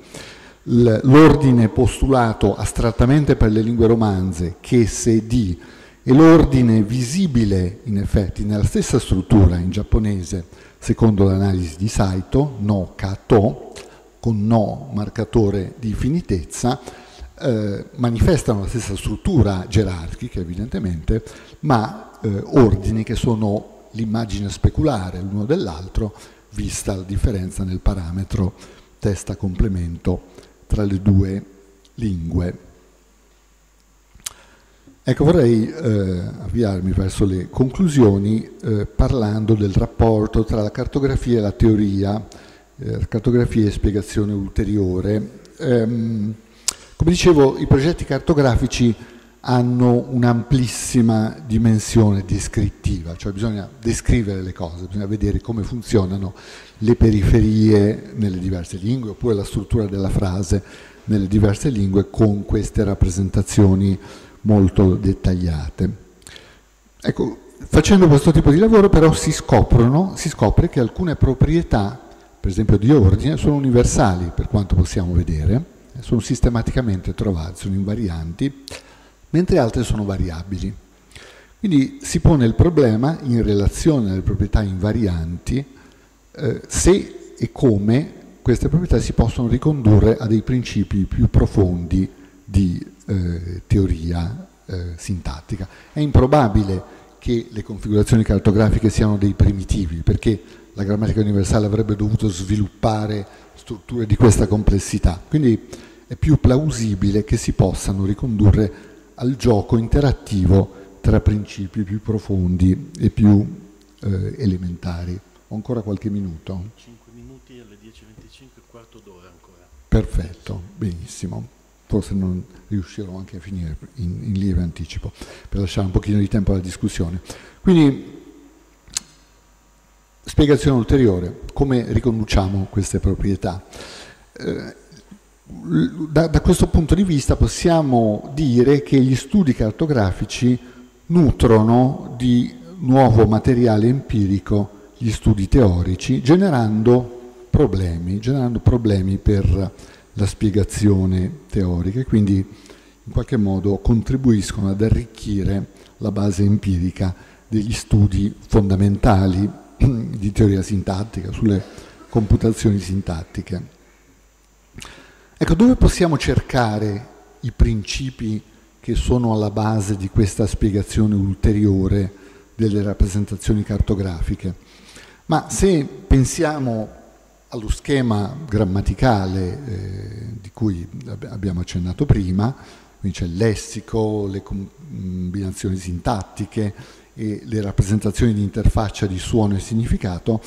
L'ordine postulato astrattamente per le lingue romanze, che se di, e l'ordine visibile in effetti nella stessa struttura in giapponese, secondo l'analisi di Saito, no kato, con no marcatore di finitezza, eh, manifestano la stessa struttura gerarchica evidentemente, ma eh, ordini che sono l'immagine speculare l'uno dell'altro, vista la differenza nel parametro testa-complemento tra le due lingue. Ecco, vorrei eh, avviarmi verso le conclusioni eh, parlando del rapporto tra la cartografia e la teoria, eh, cartografia e spiegazione ulteriore. Ehm, Come dicevo, i progetti cartografici hanno un'amplissima dimensione descrittiva, cioè bisogna descrivere le cose, bisogna vedere come funzionano le periferie nelle diverse lingue oppure la struttura della frase nelle diverse lingue con queste rappresentazioni molto dettagliate. Ecco, facendo questo tipo di lavoro però si scoprono, si scopre che alcune proprietà, per esempio di ordine, sono universali per quanto possiamo vedere, sono sistematicamente trovate, sono invarianti, mentre altre sono variabili. Quindi si pone il problema in relazione alle proprietà invarianti eh, se e come queste proprietà si possono ricondurre a dei principi più profondi di eh, teoria eh, sintattica. È improbabile che le configurazioni cartografiche siano dei primitivi, perché la grammatica universale avrebbe dovuto sviluppare strutture di questa complessità. Quindi è più plausibile che si possano ricondurre al gioco interattivo tra principi più profondi e più eh, elementari. Ho ancora qualche minuto? 5 minuti alle 10.25, quarto d'ora ancora. Perfetto, benissimo. Forse non riuscirò anche a finire in, in lieve anticipo, per lasciare un pochino di tempo alla discussione. Quindi, spiegazione ulteriore, come riconduciamo queste proprietà? Eh, da, da, questo punto di vista possiamo dire che gli studi cartografici nutrono di nuovo materiale empirico gli studi teorici, generando problemi, generando problemi per la spiegazione teorica e quindi in qualche modo contribuiscono ad arricchire la base empirica degli studi fondamentali di teoria sintattica, sulle computazioni sintattiche. Ecco, dove possiamo cercare i principi che sono alla base di questa spiegazione ulteriore delle rappresentazioni cartografiche? Ma se pensiamo allo schema grammaticale eh, di cui abbiamo accennato prima, quindi c'è il lessico, le combinazioni sintattiche e le rappresentazioni di interfaccia di suono e significato,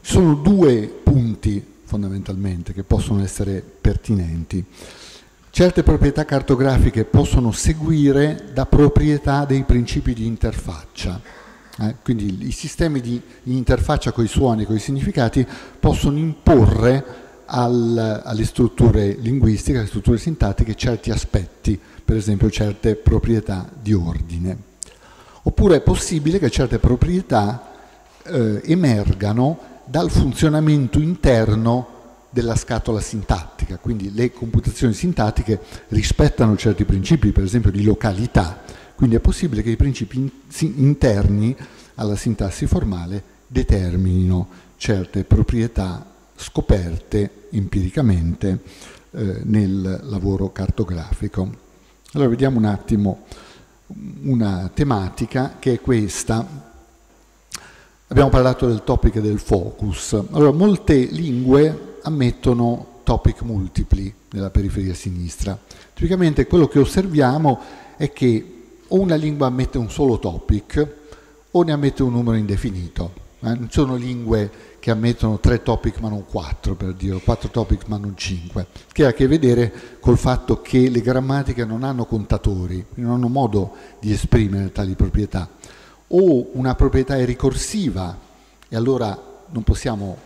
sono due punti fondamentalmente, che possono essere pertinenti. Certe proprietà cartografiche possono seguire da proprietà dei principi di interfaccia. Eh? Quindi i sistemi di, interfaccia con i suoni e con i significati possono imporre al, alle strutture linguistiche, alle strutture sintattiche, certi aspetti, per esempio certe proprietà di ordine. Oppure è possibile che certe proprietà eh, emergano dal funzionamento interno della scatola sintattica, quindi le computazioni sintattiche rispettano certi principi, per esempio di località, quindi è possibile che i principi interni alla sintassi formale determinino certe proprietà scoperte empiricamente eh, nel lavoro cartografico. Allora vediamo un attimo una tematica che è questa, Abbiamo parlato del topic e del focus. Allora, molte lingue ammettono topic multipli nella periferia sinistra. Tipicamente quello che osserviamo è che o una lingua ammette un solo topic o ne ammette un numero indefinito. Non sono lingue che ammettono tre topic ma non quattro, per dire, quattro topic ma non cinque, che ha a che vedere col fatto che le grammatiche non hanno contatori, non hanno modo di esprimere tali proprietà o una proprietà è ricorsiva e allora non possiamo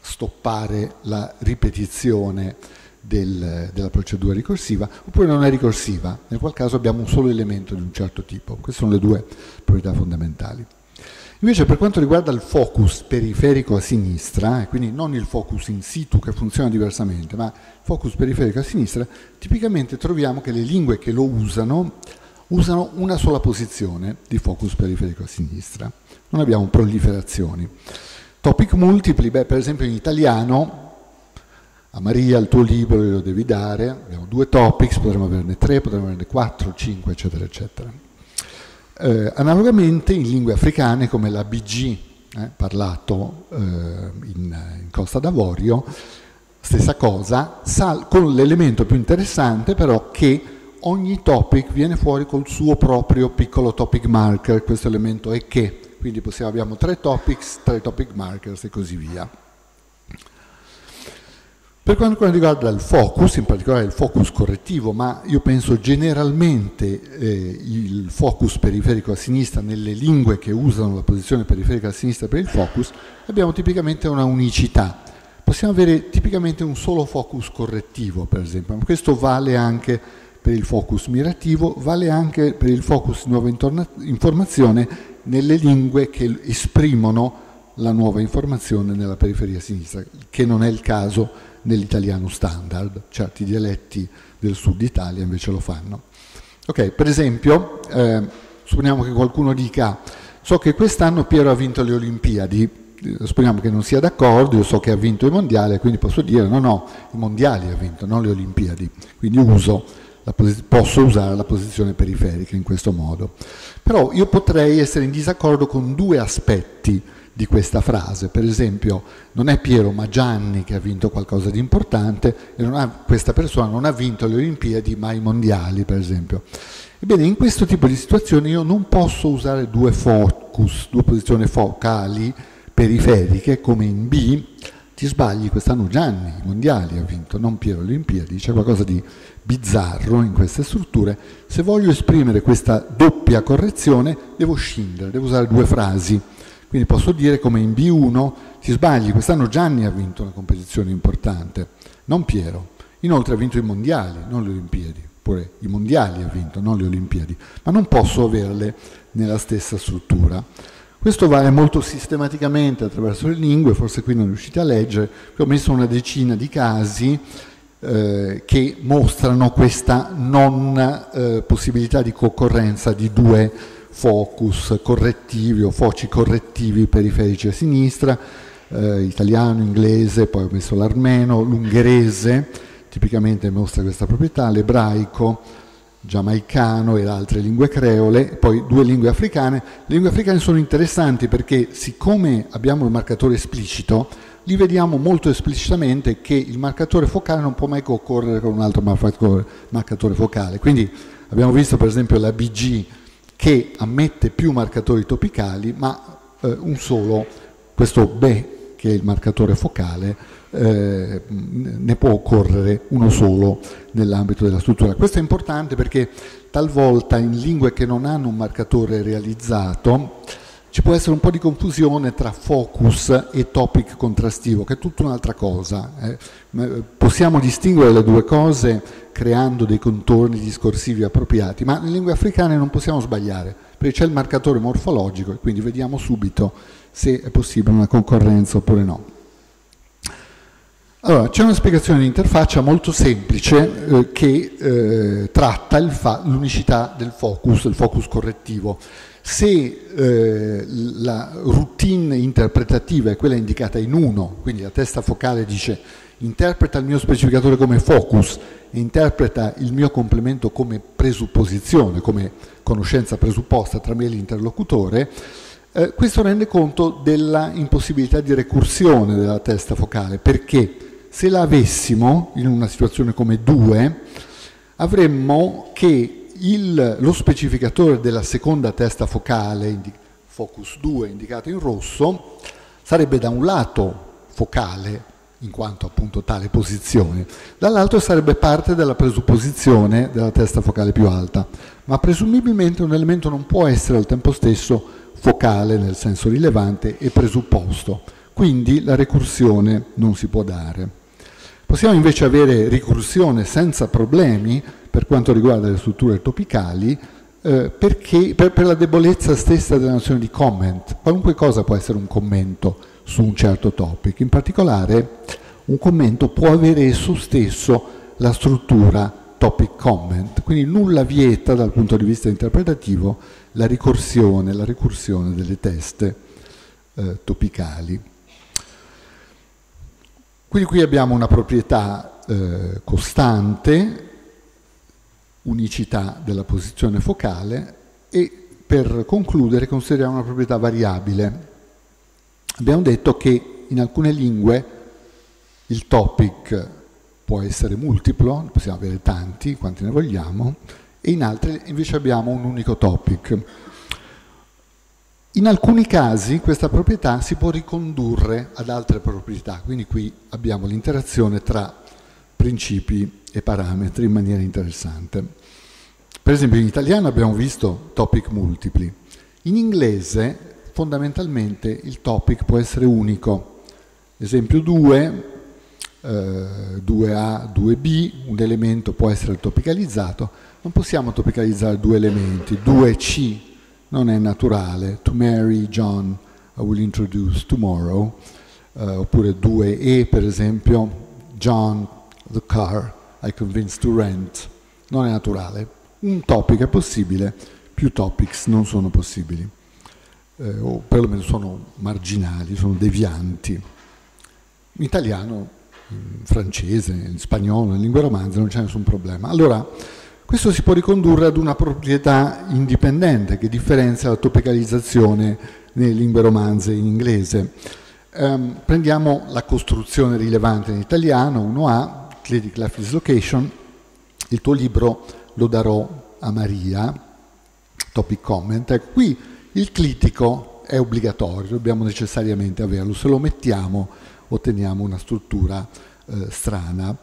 stoppare la ripetizione del, della procedura ricorsiva, oppure non è ricorsiva, nel qual caso abbiamo un solo elemento di un certo tipo. Queste sono le due proprietà fondamentali. Invece per quanto riguarda il focus periferico a sinistra, eh, quindi non il focus in situ che funziona diversamente, ma il focus periferico a sinistra, tipicamente troviamo che le lingue che lo usano usano una sola posizione di focus periferico a sinistra. Non abbiamo proliferazioni. Topic multipli, beh, per esempio in italiano, a Maria il tuo libro lo devi dare, abbiamo due topics, potremmo averne tre, potremmo averne quattro, cinque, eccetera, eccetera. Eh, analogamente in lingue africane come l'ABG, eh, parlato eh, in, in, Costa d'Avorio, stessa cosa, sal- con l'elemento più interessante però che ogni topic viene fuori col suo proprio piccolo topic marker, questo elemento è che, quindi possiamo, abbiamo tre topics, tre topic markers e così via. Per quanto riguarda il focus, in particolare il focus correttivo, ma io penso generalmente eh, il focus periferico a sinistra nelle lingue che usano la posizione periferica a sinistra per il focus, abbiamo tipicamente una unicità. Possiamo avere tipicamente un solo focus correttivo, per esempio, ma questo vale anche per il focus mirativo, vale anche per il focus nuova informazione nelle lingue che esprimono la nuova informazione nella periferia sinistra, che non è il caso nell'italiano standard, certi dialetti del sud Italia invece lo fanno. Ok, per esempio, eh, supponiamo che qualcuno dica, so che quest'anno Piero ha vinto le Olimpiadi, eh, supponiamo che non sia d'accordo, io so che ha vinto i mondiali, quindi posso dire no, no, i mondiali ha vinto, non le Olimpiadi, quindi uso posso usare la posizione periferica in questo modo. Però io potrei essere in disaccordo con due aspetti di questa frase. Per esempio, non è Piero ma Gianni che ha vinto qualcosa di importante e ha, questa persona non ha vinto le Olimpiadi ma i mondiali, per esempio. Ebbene, in questo tipo di situazione io non posso usare due focus, due posizioni focali periferiche come in B. Ti sbagli, quest'anno Gianni i mondiali ha vinto, non Piero le Olimpiadi. C'è qualcosa di bizzarro in queste strutture. Se voglio esprimere questa doppia correzione, devo scindere, devo usare due frasi quindi posso dire come in B1 si sbagli, quest'anno Gianni ha vinto una competizione importante, non Piero. Inoltre ha vinto i mondiali, non le Olimpiadi, oppure i mondiali ha vinto, non le Olimpiadi, ma non posso averle nella stessa struttura. Questo vale molto sistematicamente attraverso le lingue, forse qui non riuscite a leggere, ho messo una decina di casi eh, che mostrano questa non eh, possibilità di concorrenza di due focus correttivi o foci correttivi periferici a sinistra, eh, italiano, inglese, poi ho messo l'armeno, l'ungherese, tipicamente mostra questa proprietà, l'ebraico, giamaicano e altre lingue creole, poi due lingue africane. Le lingue africane sono interessanti perché siccome abbiamo il marcatore esplicito, li vediamo molto esplicitamente che il marcatore focale non può mai concorrere con un altro marcatore focale. Quindi abbiamo visto per esempio la BG che ammette più marcatori topicali, ma eh, un solo, questo B, che è il marcatore focale, eh, ne può occorrere uno solo nell'ambito della struttura. Questo è importante perché talvolta in lingue che non hanno un marcatore realizzato ci può essere un po' di confusione tra focus e topic contrastivo, che è tutta un'altra cosa. Eh. Possiamo distinguere le due cose creando dei contorni discorsivi appropriati, ma nelle lingue africane non possiamo sbagliare, perché c'è il marcatore morfologico e quindi vediamo subito se è possibile una concorrenza oppure no. Allora, c'è una spiegazione di interfaccia molto semplice eh, che eh, tratta l'unicità del focus, il focus correttivo. Se eh, la routine interpretativa è quella indicata in 1, quindi la testa focale dice interpreta il mio specificatore come focus e interpreta il mio complemento come presupposizione, come conoscenza presupposta tra me e l'interlocutore, eh, questo rende conto della impossibilità di recursione della testa focale, perché se la avessimo in una situazione come 2, avremmo che il, lo specificatore della seconda testa focale, focus 2 indicato in rosso, sarebbe da un lato focale, in quanto appunto tale posizione, dall'altro sarebbe parte della presupposizione della testa focale più alta, ma presumibilmente un elemento non può essere al tempo stesso focale nel senso rilevante e presupposto, quindi la recursione non si può dare. Possiamo invece avere ricursione senza problemi per quanto riguarda le strutture topicali, eh, perché, per, per, la debolezza stessa della nozione di comment. Qualunque cosa può essere un commento su un certo topic. In particolare, un commento può avere esso stesso la struttura topic comment, quindi nulla vieta dal punto di vista interpretativo la ricorsione, la ricursione delle teste eh, topicali. Quindi qui abbiamo una proprietà eh, costante unicità della posizione focale e per concludere consideriamo una proprietà variabile. Abbiamo detto che in alcune lingue il topic può essere multiplo, possiamo avere tanti, quanti ne vogliamo, e in altre invece abbiamo un unico topic. In alcuni casi questa proprietà si può ricondurre ad altre proprietà, quindi qui abbiamo l'interazione tra principi e parametri in maniera interessante. Per esempio in italiano abbiamo visto topic multipli, in inglese fondamentalmente il topic può essere unico. Esempio 2, eh, 2A, 2B, un elemento può essere topicalizzato, non possiamo topicalizzare due elementi, 2C non è naturale, to marry John I will introduce tomorrow, eh, oppure 2E per esempio, John the car I convinced to rent, non è naturale. Un topic è possibile, più topics non sono possibili, eh, o perlomeno sono marginali, sono devianti. In italiano, in francese, in spagnolo, in lingua romanze non c'è nessun problema. Allora, questo si può ricondurre ad una proprietà indipendente che differenzia la topicalizzazione nelle lingue romanze in inglese. Um, prendiamo la costruzione rilevante in italiano, 1A, Clitic Life Dislocation, il tuo libro lo darò a Maria, topic comment. Ecco, qui il clitico è obbligatorio, dobbiamo necessariamente averlo, se lo mettiamo otteniamo una struttura eh, strana.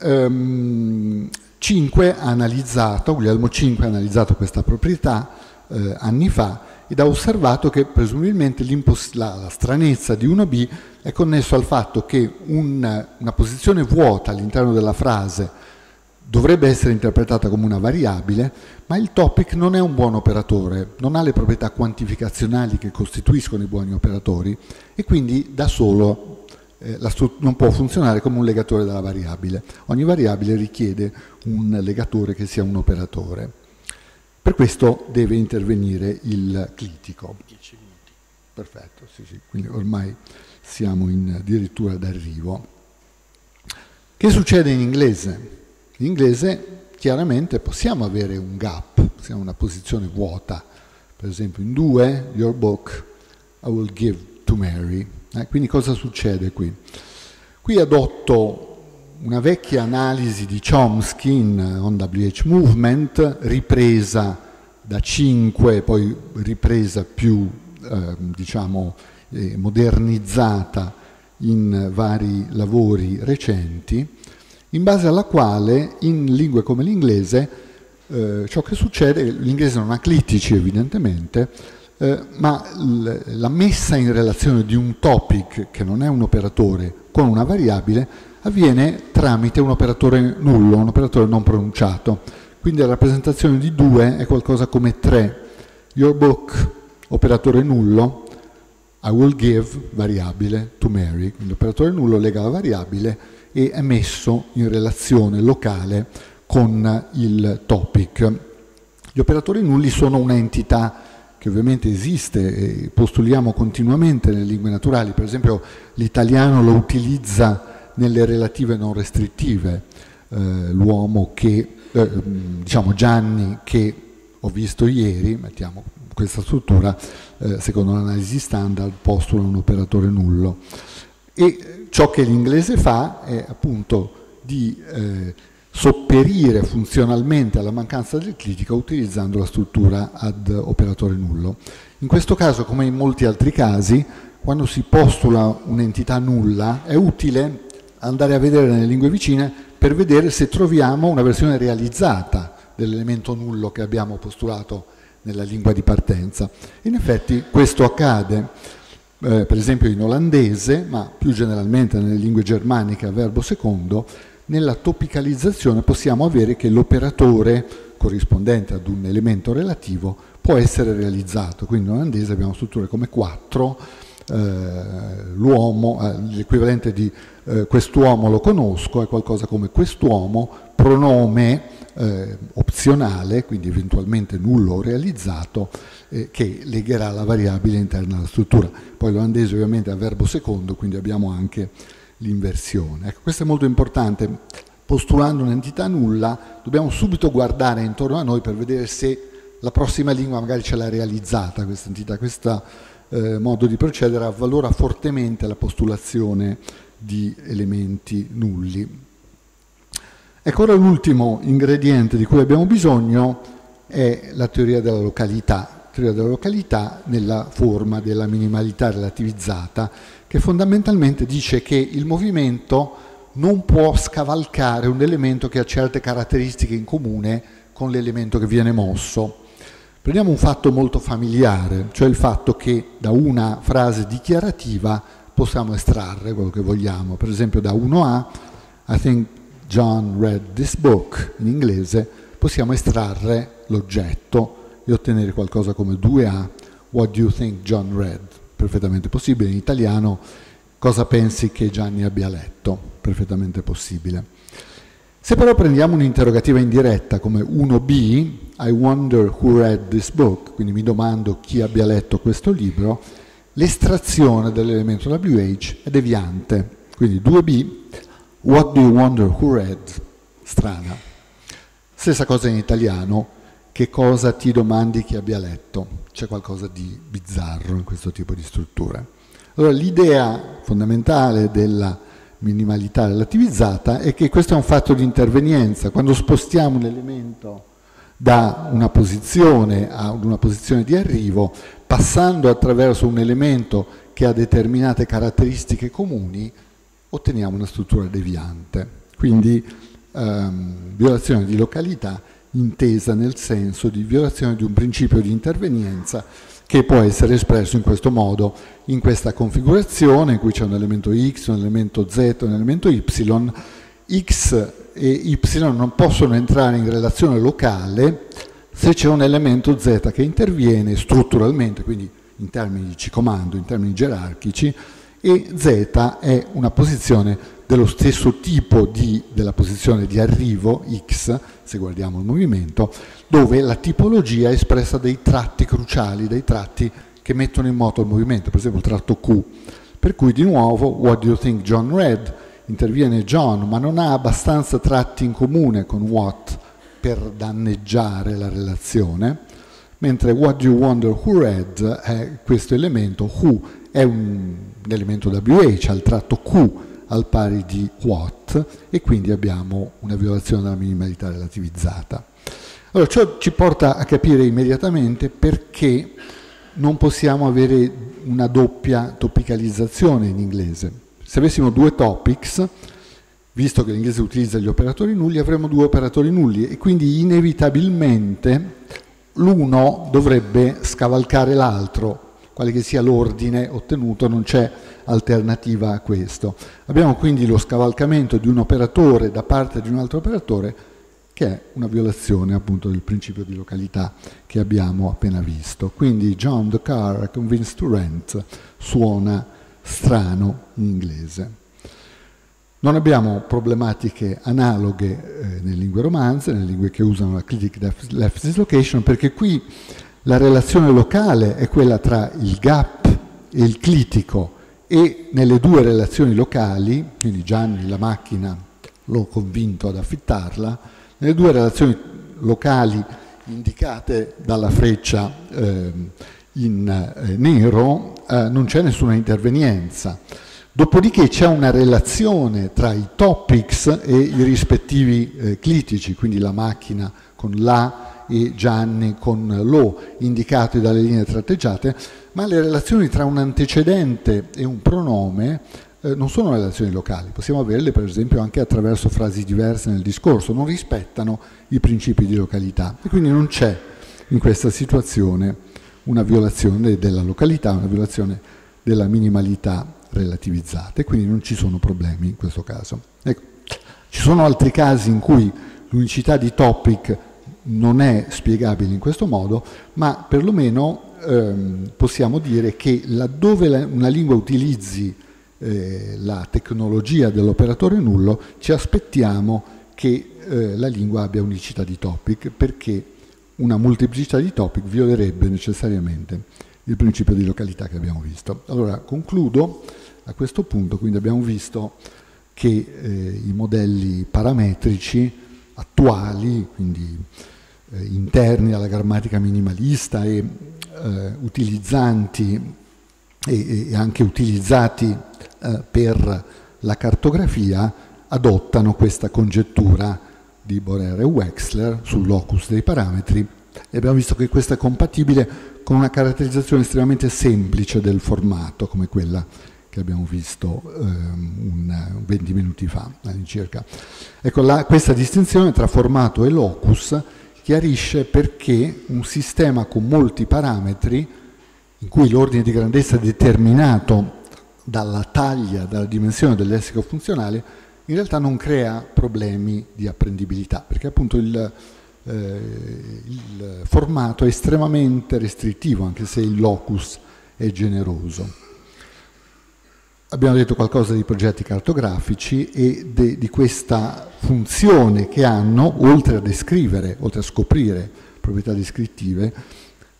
Um, 5 ha analizzato, Guglielmo 5 ha analizzato questa proprietà eh, anni fa ed ha osservato che presumibilmente la, la, stranezza di 1b è connesso al fatto che un, una posizione vuota all'interno della frase dovrebbe essere interpretata come una variabile, ma il topic non è un buon operatore, non ha le proprietà quantificazionali che costituiscono i buoni operatori e quindi da solo eh, non può funzionare come un legatore della variabile. Ogni variabile richiede un legatore che sia un operatore. Per questo deve intervenire il clitico. Perfetto, sì, sì, quindi ormai siamo in addirittura d'arrivo. Che succede in inglese? In inglese chiaramente possiamo avere un gap, possiamo una posizione vuota, per esempio in due, your book I will give to Mary. Eh, quindi cosa succede qui? Qui adotto una vecchia analisi di Chomsky in, on WH Movement, ripresa da 5, poi ripresa più, eh, diciamo, eh, modernizzata in vari lavori recenti, in base alla quale in lingue come l'inglese eh, ciò che succede, l'inglese non ha clitici evidentemente, eh, ma la messa in relazione di un topic che non è un operatore con una variabile avviene tramite un operatore nullo, un operatore non pronunciato. Quindi la rappresentazione di 2 è qualcosa come 3. Your book, operatore nullo, I will give, variabile, to Mary. L'operatore nullo lega la variabile e è messo in relazione locale con il topic. Gli operatori nulli sono un'entità che ovviamente esiste e postuliamo continuamente nelle lingue naturali, per esempio l'italiano lo utilizza nelle relative non restrittive, eh, l'uomo che, eh, diciamo Gianni che ho visto ieri, mettiamo questa struttura, eh, secondo l'analisi standard postula un operatore nullo. E ciò che l'inglese fa è appunto di eh, sopperire funzionalmente alla mancanza del critico utilizzando la struttura ad operatore nullo. In questo caso, come in molti altri casi, quando si postula un'entità nulla, è utile andare a vedere nelle lingue vicine per vedere se troviamo una versione realizzata dell'elemento nullo che abbiamo postulato nella lingua di partenza. In effetti questo accade, eh, per esempio in olandese, ma più generalmente nelle lingue germaniche a verbo secondo, nella topicalizzazione possiamo avere che l'operatore corrispondente ad un elemento relativo può essere realizzato. Quindi in olandese abbiamo strutture come 4, eh, l'uomo, eh, l'equivalente di eh, quest'uomo lo conosco è qualcosa come quest'uomo, pronome eh, opzionale, quindi eventualmente nullo realizzato, eh, che legherà la variabile interna alla struttura. Poi l'olandese ovviamente ha verbo secondo, quindi abbiamo anche l'inversione. Ecco, questo è molto importante. Postulando un'entità nulla, dobbiamo subito guardare intorno a noi per vedere se la prossima lingua magari ce l'ha realizzata questa entità. Questo eh, modo di procedere avvalora fortemente la postulazione di elementi nulli. Ecco, ora l'ultimo ingrediente di cui abbiamo bisogno è la teoria della località, teoria della località nella forma della minimalità relativizzata, che fondamentalmente dice che il movimento non può scavalcare un elemento che ha certe caratteristiche in comune con l'elemento che viene mosso. Prendiamo un fatto molto familiare, cioè il fatto che da una frase dichiarativa possiamo estrarre quello che vogliamo. Per esempio da 1A, I think John read this book, in inglese, possiamo estrarre l'oggetto e ottenere qualcosa come 2A, What do you think John read? Perfettamente possibile. In italiano, cosa pensi che Gianni abbia letto? Perfettamente possibile. Se però prendiamo un'interrogativa indiretta come 1b, I wonder who read this book, quindi mi domando chi abbia letto questo libro, l'estrazione dell'elemento WH è deviante. Quindi 2b, what do you wonder who read? Strana. Stessa cosa in italiano, che cosa ti domandi chi abbia letto? C'è qualcosa di bizzarro in questo tipo di strutture. Allora l'idea fondamentale della minimalità relativizzata è che questo è un fatto di intervenienza. Quando spostiamo un elemento da una posizione a una posizione di arrivo, passando attraverso un elemento che ha determinate caratteristiche comuni, otteniamo una struttura deviante. Quindi ehm, violazione di località intesa nel senso di violazione di un principio di intervenienza che può essere espresso in questo modo, in questa configurazione cui c'è un elemento x, un elemento z, un elemento y, x e y non possono entrare in relazione locale se c'è un elemento z che interviene strutturalmente, quindi in termini di C-comando, in termini gerarchici, e z è una posizione dello stesso tipo di, della posizione di arrivo x, se guardiamo il movimento, dove la tipologia espressa dai tratti cruciali, dai tratti che mettono in moto il movimento, per esempio il tratto Q. Per cui di nuovo, what do you think John read? Interviene John, ma non ha abbastanza tratti in comune con what per danneggiare la relazione, mentre what do you wonder who read è questo elemento, who è un elemento WH, ha il tratto Q al pari di what e quindi abbiamo una violazione della minimalità relativizzata. Allora, ciò ci porta a capire immediatamente perché non possiamo avere una doppia topicalizzazione in inglese. Se avessimo due topics, visto che l'inglese utilizza gli operatori nulli, avremmo due operatori nulli e quindi inevitabilmente l'uno dovrebbe scavalcare l'altro, quale che sia l'ordine ottenuto, non c'è alternativa a questo. Abbiamo quindi lo scavalcamento di un operatore da parte di un altro operatore che è una violazione appunto del principio di località che abbiamo appena visto. Quindi John the car convinced to rent suona strano in inglese. Non abbiamo problematiche analoghe eh, nelle lingue romanze, nelle lingue che usano la critic left dislocation, perché qui la relazione locale è quella tra il gap e il clitico e nelle due relazioni locali, quindi Gianni la macchina l'ho convinto ad affittarla, nelle due relazioni locali indicate dalla freccia eh, in eh, nero eh, non c'è nessuna intervenienza. Dopodiché c'è una relazione tra i topics e i rispettivi eh, clitici, quindi la macchina con la e Gianni con lo indicati dalle linee tratteggiate, ma le relazioni tra un antecedente e un pronome eh, non sono relazioni locali, possiamo averle per esempio anche attraverso frasi diverse nel discorso, non rispettano i principi di località. E quindi non c'è in questa situazione una violazione della località, una violazione della minimalità relativizzata. E quindi non ci sono problemi in questo caso. Ecco, ci sono altri casi in cui l'unicità di topic non è spiegabile in questo modo, ma perlomeno ehm, possiamo dire che laddove la, una lingua utilizzi eh, la tecnologia dell'operatore nullo, ci aspettiamo che eh, la lingua abbia unicità di topic, perché una molteplicità di topic violerebbe necessariamente il principio di località che abbiamo visto. Allora, concludo a questo punto, quindi abbiamo visto che eh, i modelli parametrici attuali, quindi eh, interni alla grammatica minimalista e eh, utilizzanti e, e anche utilizzati eh, per la cartografia adottano questa congettura di Borer e Wexler sul locus dei parametri e abbiamo visto che questo è compatibile con una caratterizzazione estremamente semplice del formato, come quella che abbiamo visto un, 20 minuti fa all'incirca. Ecco, la, questa distinzione tra formato e locus chiarisce perché un sistema con molti parametri, in cui l'ordine di grandezza è determinato dalla taglia, dalla dimensione del lessico funzionale, in realtà non crea problemi di apprendibilità, perché appunto il, eh, il formato è estremamente restrittivo, anche se il locus è generoso. Abbiamo detto qualcosa di progetti cartografici e de, di questa funzione che hanno, oltre a descrivere, oltre a scoprire proprietà descrittive,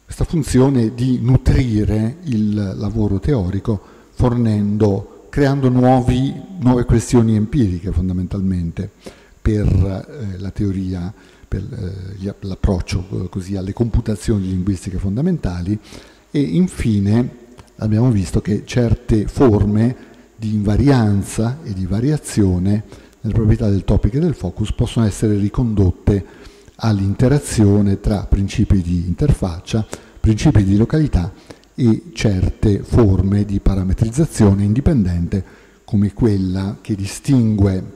questa funzione di nutrire il lavoro teorico fornendo, creando nuovi, nuove questioni empiriche fondamentalmente per eh, la teoria, per eh, l'approccio eh, così alle computazioni linguistiche fondamentali. E infine abbiamo visto che certe forme di invarianza e di variazione nelle proprietà del topic e del focus possono essere ricondotte all'interazione tra principi di interfaccia, principi di località e certe forme di parametrizzazione indipendente come quella che distingue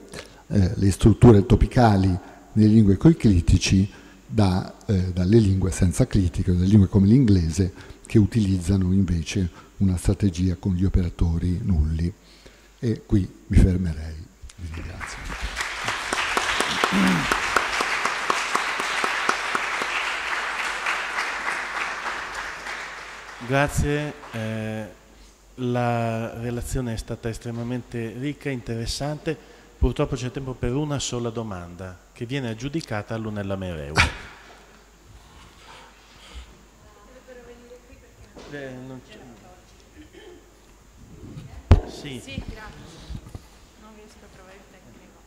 eh, le strutture topicali nelle lingue coiclitici da, eh, dalle lingue senza critiche, dalle lingue come l'inglese che utilizzano invece una strategia con gli operatori nulli. E qui mi fermerei. Vi ringrazio. Grazie, eh, la relazione è stata estremamente ricca e interessante. Purtroppo c'è tempo per una sola domanda che viene aggiudicata a Lunella Mereu. Eh, sì. sì, grazie. Non riesco a trovare il tecnico.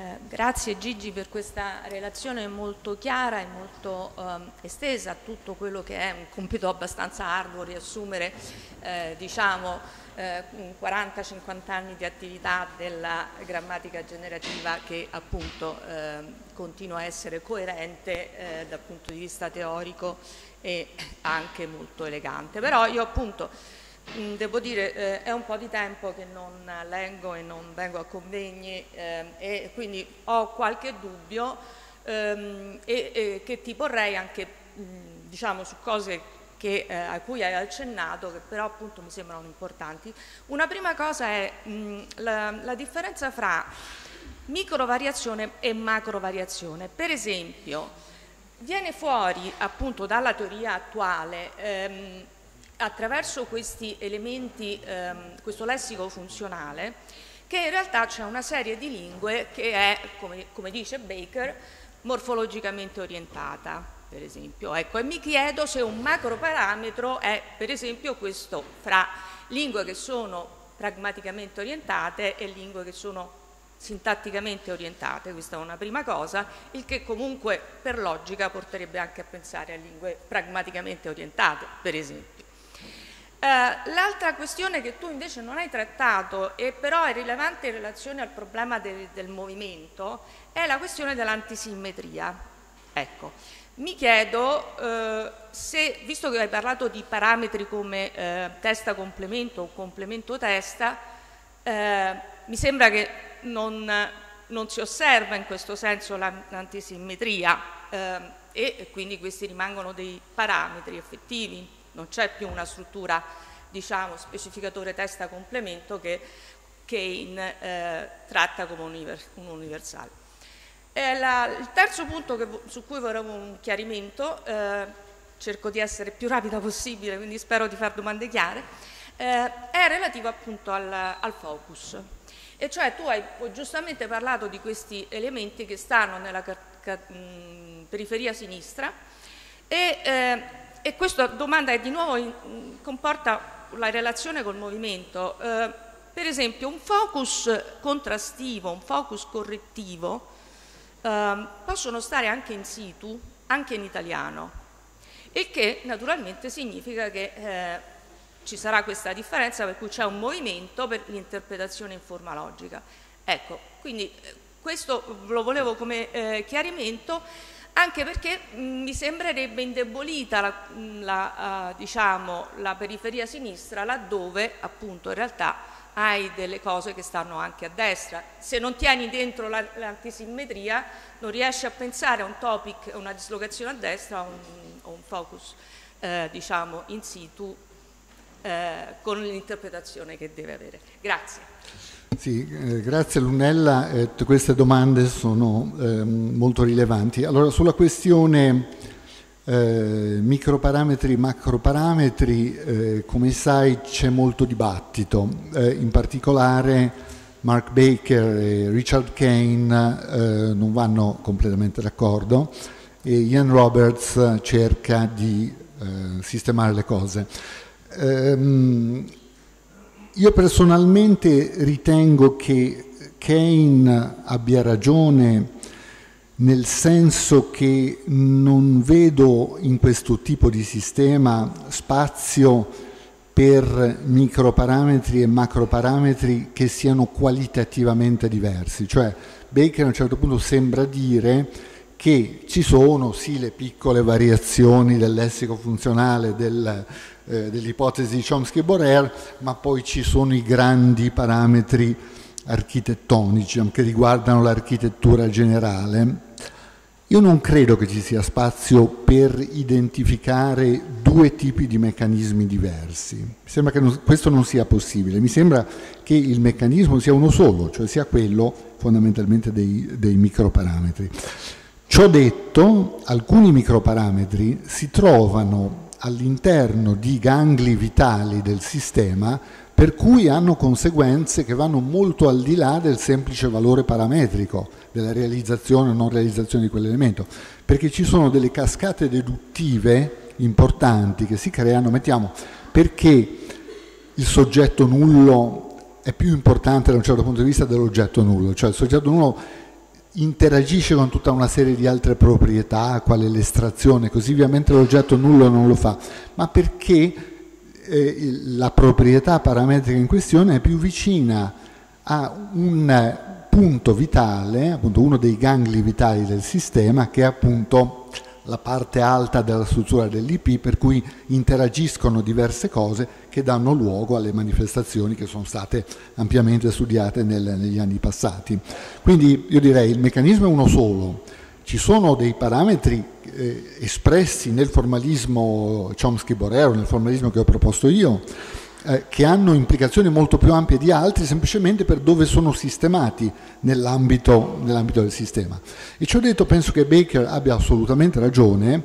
Eh, grazie Gigi per questa relazione molto chiara e molto eh, estesa a tutto quello che è un compito abbastanza arduo riassumere eh, diciamo eh, 40-50 anni di attività della grammatica generativa che appunto ehm, continua a essere coerente eh, dal punto di vista teorico e anche molto elegante. Però io appunto devo dire eh, è un po' di tempo che non leggo e non vengo a convegni eh, e quindi ho qualche dubbio ehm, e, e, che ti porrei anche mh, diciamo su cose che, eh, a cui hai accennato, che però appunto mi sembrano importanti. Una prima cosa è mh, la, la differenza fra microvariazione e macrovariazione. Per esempio, Viene fuori appunto dalla teoria attuale ehm, attraverso questi elementi, ehm, questo lessico funzionale, che in realtà c'è una serie di lingue che è, come, come, dice Baker, morfologicamente orientata, per esempio. Ecco, e mi chiedo se un macroparametro è, per esempio, questo fra lingue che sono pragmaticamente orientate e lingue che sono sintatticamente orientate, questa è una prima cosa, il che comunque per logica porterebbe anche a pensare a lingue pragmaticamente orientate, per esempio. Eh, l'altra questione che tu invece non hai trattato e però è rilevante in relazione al problema del, del movimento è la questione dell'antisimmetria. Ecco, mi chiedo eh, se, visto che hai parlato di parametri come eh, testa complemento o complemento testa, eh, mi sembra che non, non si osserva in questo senso l'antisimmetria eh, e quindi questi rimangono dei parametri effettivi, non c'è più una struttura diciamo, specificatore testa complemento che Kane eh, tratta come un universale. La, il terzo punto che, su cui vorrei un chiarimento, eh, cerco di essere più rapida possibile, quindi spero di fare domande chiare, eh, è relativo appunto al, al focus. E cioè tu hai giustamente parlato di questi elementi che stanno nella periferia sinistra e, eh, e, questa domanda di nuovo in, comporta la relazione col movimento. Eh, per esempio un focus contrastivo, un focus correttivo eh, possono stare anche in situ, anche in italiano, il che naturalmente significa che eh, ci sarà questa differenza per cui c'è un movimento per l'interpretazione in forma logica. Ecco, quindi eh, Questo lo volevo come eh, chiarimento anche perché mh, mm, mi sembrerebbe indebolita la, mm, la, uh, diciamo, la periferia sinistra laddove appunto in realtà hai delle cose che stanno anche a destra. Se non tieni dentro la, l'antisimmetria non riesci a pensare a un topic, una dislocazione a destra o un, un, focus eh, diciamo in situ eh, con l'interpretazione che deve avere. Grazie. Sì, eh, grazie Lunella, eh, queste domande sono eh, molto rilevanti. Allora, sulla questione eh, microparametri, macroparametri, eh, come sai c'è molto dibattito, eh, in particolare Mark Baker e Richard Kane non vanno completamente d'accordo e Ian Roberts cerca di sistemare le cose. Ehm, io personalmente ritengo che Kane abbia ragione nel senso che non vedo in questo tipo di sistema spazio per microparametri e macroparametri che siano qualitativamente diversi. Cioè Baker a un certo punto sembra dire che ci sono sì le piccole variazioni del lessico funzionale del, eh, dell'ipotesi di Chomsky-Borer, ma poi ci sono i grandi parametri architettonici che riguardano l'architettura generale. Io non credo che ci sia spazio per identificare due tipi di meccanismi diversi. Mi sembra che non, questo non sia possibile. Mi sembra che il meccanismo sia uno solo, cioè sia quello fondamentalmente dei, dei microparametri. Ciò detto, alcuni microparametri si trovano all'interno di gangli vitali del sistema per cui hanno conseguenze che vanno molto al di là del semplice valore parametrico della realizzazione o non realizzazione di quell'elemento, perché ci sono delle cascate deduttive importanti che si creano, mettiamo, perché il soggetto nullo è più importante da un certo punto di vista dell'oggetto nullo, cioè il soggetto nullo interagisce con tutta una serie di altre proprietà, quale l'estrazione così via, mentre l'oggetto nullo non lo fa, ma perché eh, la proprietà parametrica in questione è più vicina a un punto vitale, appunto uno dei gangli vitali del sistema, che è appunto la parte alta della struttura dell'IP, per cui interagiscono diverse cose che danno luogo alle manifestazioni che sono state ampiamente studiate nel, negli anni passati. Quindi io direi il meccanismo è uno solo, ci sono dei parametri eh, espressi nel formalismo Chomsky-Borero, nel formalismo che ho proposto io, eh, che hanno implicazioni molto più ampie di altri semplicemente per dove sono sistemati nell'ambito, nell'ambito del sistema. E ciò detto penso che Baker abbia assolutamente ragione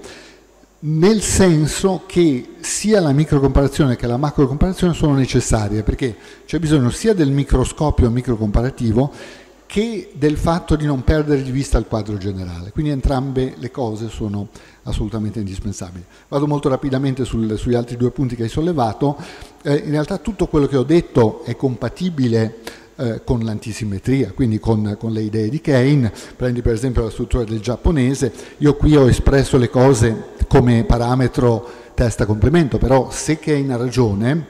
nel senso che sia la microcomparazione che la macrocomparazione sono necessarie perché c'è bisogno sia del microscopio microcomparativo che del fatto di non perdere di vista il quadro generale. Quindi entrambe le cose sono assolutamente indispensabili. Vado molto rapidamente sul, sugli altri due punti che hai sollevato. Eh, in realtà tutto quello che ho detto è compatibile eh, con l'antisimmetria, quindi con, con, le idee di Kane. Prendi per esempio la struttura del giapponese. Io qui ho espresso le cose come parametro testa complemento, però se Kane ha ragione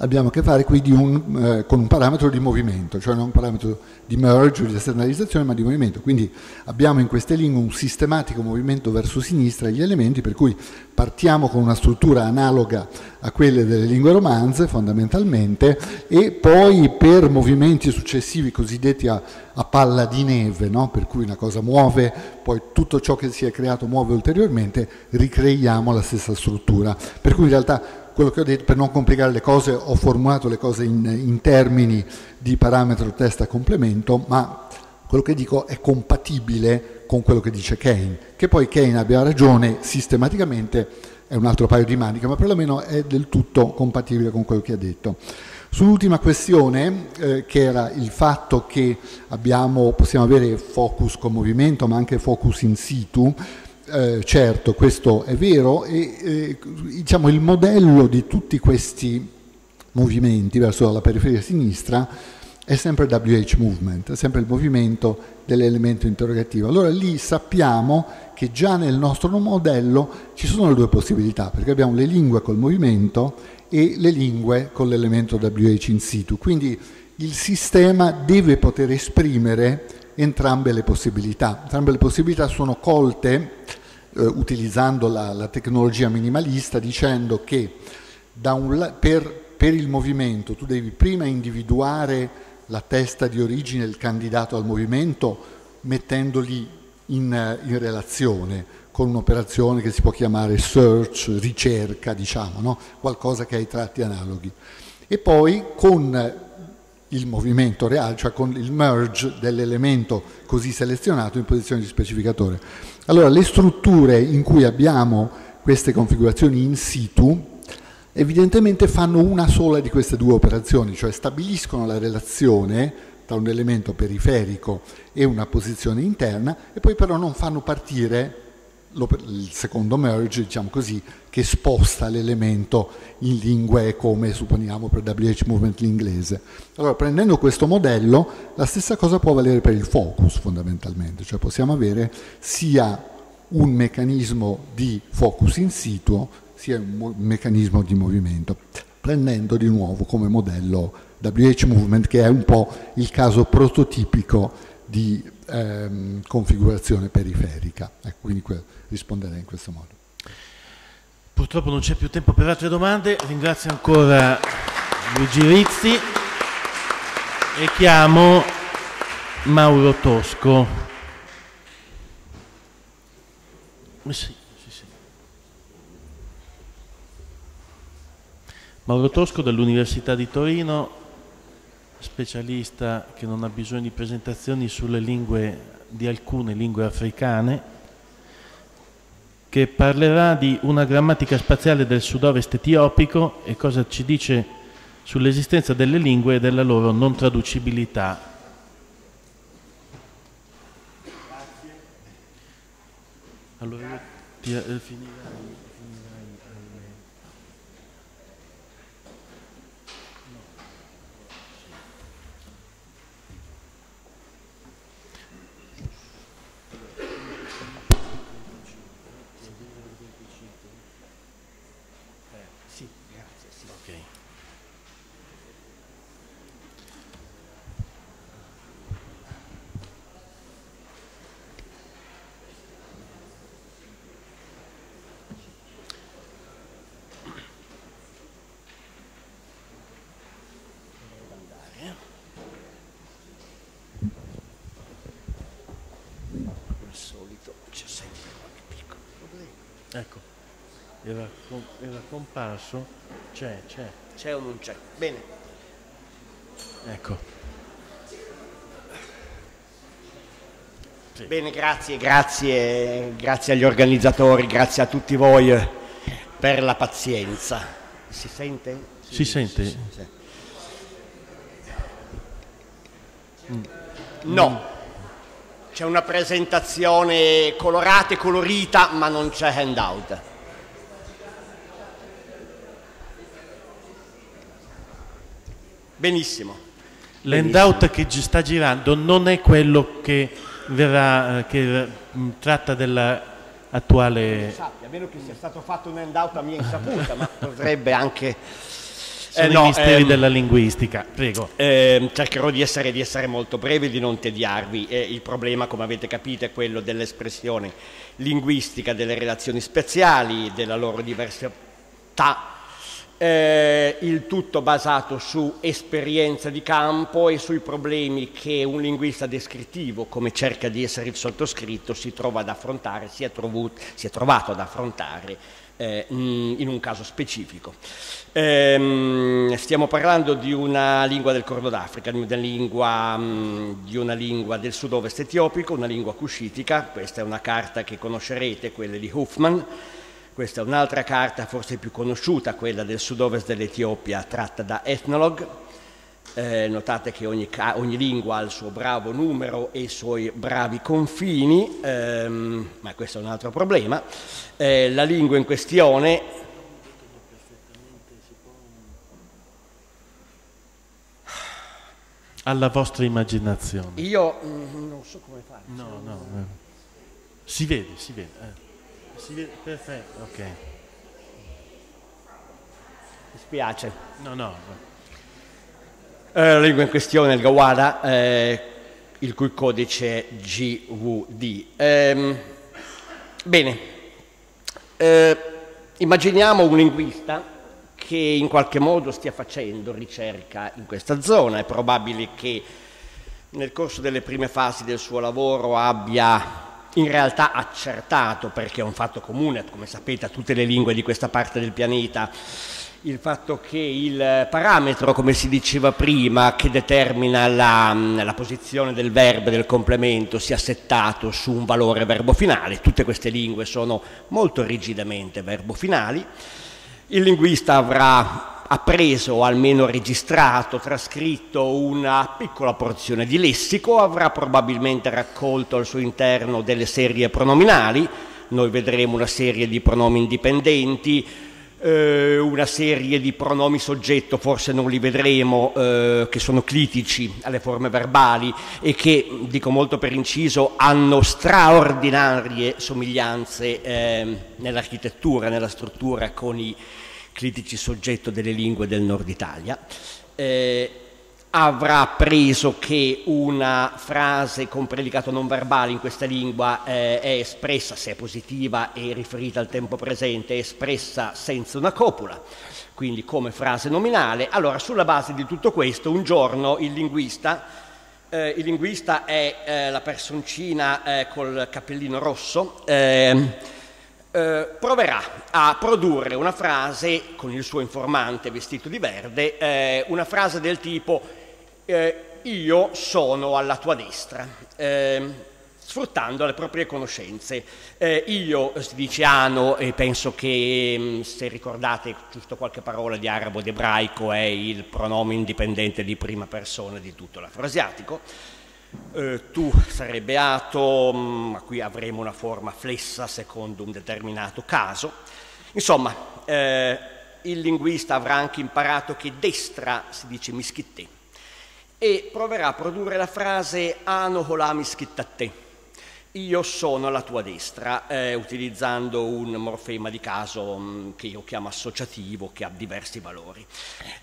abbiamo a che fare qui un, eh, con un parametro di movimento, cioè non un parametro di merge di esternalizzazione, ma di movimento. Quindi abbiamo in queste lingue un sistematico movimento verso sinistra gli elementi, per cui partiamo con una struttura analoga a quelle delle lingue romanze fondamentalmente e poi per movimenti successivi cosiddetti a, a palla di neve, no? per cui una cosa muove, poi tutto ciò che si è creato muove ulteriormente, ricreiamo la stessa struttura. Per cui in realtà quello che ho detto, per non complicare le cose, ho formulato le cose in, in termini di parametro testa complemento, ma quello che dico è compatibile con quello che dice Kane. Che poi Kane abbia ragione sistematicamente è un altro paio di maniche, ma perlomeno è del tutto compatibile con quello che ha detto. Sull'ultima questione, eh, che era il fatto che abbiamo, possiamo avere focus con movimento, ma anche focus in situ, eh, certo, questo è vero e eh, diciamo, il modello di tutti questi movimenti verso la periferia sinistra è sempre il WH movement, è sempre il movimento dell'elemento interrogativo. Allora lì sappiamo che già nel nostro modello ci sono le due possibilità, perché abbiamo le lingue col movimento e le lingue con l'elemento WH in situ. Quindi il sistema deve poter esprimere entrambe le possibilità. Entrambe le possibilità sono colte eh, utilizzando la, la, tecnologia minimalista dicendo che un, per, per il movimento tu devi prima individuare la testa di origine del candidato al movimento mettendoli in, in relazione con un'operazione che si può chiamare search, ricerca, diciamo, no? qualcosa che ha i tratti analoghi. E poi con il movimento reale, cioè con il merge dell'elemento così selezionato in posizione di specificatore. Allora, le strutture in cui abbiamo queste configurazioni in situ evidentemente fanno una sola di queste due operazioni, cioè stabiliscono la relazione tra un elemento periferico e una posizione interna e poi però non fanno partire il secondo merge, diciamo così, che sposta l'elemento in lingue come supponiamo per WH Movement l'inglese. Allora, prendendo questo modello, la stessa cosa può valere per il focus fondamentalmente, cioè possiamo avere sia un meccanismo di focus in situ, sia un meccanismo di movimento, prendendo di nuovo come modello WH Movement, che è un po' il caso prototipico di ehm, configurazione periferica. Ecco, quindi risponderei in questo modo. Purtroppo non c'è più tempo per altre domande, ringrazio ancora Luigi Rizzi e chiamo Mauro Tosco. Eh sì, sì, sì. Mauro Tosco dell'Università di Torino, specialista che non ha bisogno di presentazioni sulle lingue di alcune lingue africane che parlerà di una grammatica spaziale del sud-ovest etiopico e cosa ci dice sull'esistenza delle lingue e della loro non traducibilità. Grazie. Allora, ti, eh, finirai. Ecco, era, era comparso, c'è, c'è. C'è o non c'è? Bene. Ecco. Sì. Bene, grazie, grazie, grazie agli organizzatori, grazie a tutti voi eh, per la pazienza. Si sente? Si, si sente? Si, si, no. C'è una presentazione colorata e colorita, ma non c'è handout. Benissimo. L'handout che ci sta girando non è quello che, verrà, che mm, tratta dell'attuale... A meno che sia stato fatto un handout a mia insaputa, ma potrebbe anche sono eh, no, i misteri ehm, della linguistica. Prego. Eh, cercherò di essere, di essere, molto breve e di non tediarvi. Eh, il problema, come avete capito, è quello dell'espressione linguistica delle relazioni spaziali, della loro diversità. Eh, il tutto basato su esperienza di campo e sui problemi che un linguista descrittivo, come cerca di essere il sottoscritto, si trova ad affrontare, si è, trovuto, si è trovato ad affrontare eh, in un caso specifico. Ehm, stiamo parlando di una lingua del Corno d'Africa, di una lingua, mh, di una lingua del sud-ovest etiopico, una lingua cuscitica, questa è una carta che conoscerete, quella di Huffman, questa è un'altra carta forse più conosciuta, quella del sud-ovest dell'Etiopia, tratta da Ethnologue, eh, notate che ogni, ogni, lingua ha il suo bravo numero e i suoi bravi confini, ehm, ma questo è un altro problema. Eh, la lingua in questione alla vostra immaginazione. Io mm, non so come fare. No, no. Eh. Si vede, si vede. Si vede, perfetto, ok. Mi spiace. No, no. Eh, la lingua in questione, il Gawada, eh, il cui codice è GVD. Ehm, bene, eh, immaginiamo un linguista che in qualche modo stia facendo ricerca in questa zona, è probabile che nel corso delle prime fasi del suo lavoro abbia in realtà accertato, perché è un fatto comune, come sapete, a tutte le lingue di questa parte del pianeta, il fatto che il parametro, come si diceva prima, che determina la, la, posizione del verbo e del complemento sia settato su un valore verbo finale. Tutte queste lingue sono molto rigidamente verbo finali. Il linguista avrà appreso o almeno registrato, trascritto una piccola porzione di lessico, avrà probabilmente raccolto al suo interno delle serie pronominali, noi vedremo una serie di pronomi indipendenti, eh, una serie di pronomi soggetto, forse non li vedremo, eh, che sono critici alle forme verbali e che, dico molto per inciso, hanno straordinarie somiglianze eh, nell'architettura, nella struttura con i critici soggetto delle lingue del nord Italia, eh, avrà preso che una frase con predicato non verbale in questa lingua eh, è espressa, se è positiva e riferita al tempo presente, è espressa senza una copula, quindi come frase nominale. Allora, sulla base di tutto questo, un giorno il linguista, eh, il linguista è eh, la personcina eh, col cappellino rosso, eh, proverà a produrre una frase con il suo informante vestito di verde, eh, una frase del tipo eh, io sono alla tua destra, ehm, sfruttando le proprie conoscenze. Eh, io, si dice ano, e penso che mm, se ricordate giusto qualche parola di arabo ed ebraico è il pronome indipendente di prima persona di tutto l'afroasiatico eh, tu sarebbe ato, mm, ma qui avremo una forma flessa secondo un determinato caso. Insomma, eh, il linguista avrà anche imparato che destra si dice mischitte e proverà a produrre la frase ano holà mischittatte io sono alla tua destra, eh, utilizzando un morfema di caso mh, mm, che io chiamo associativo, che ha diversi valori.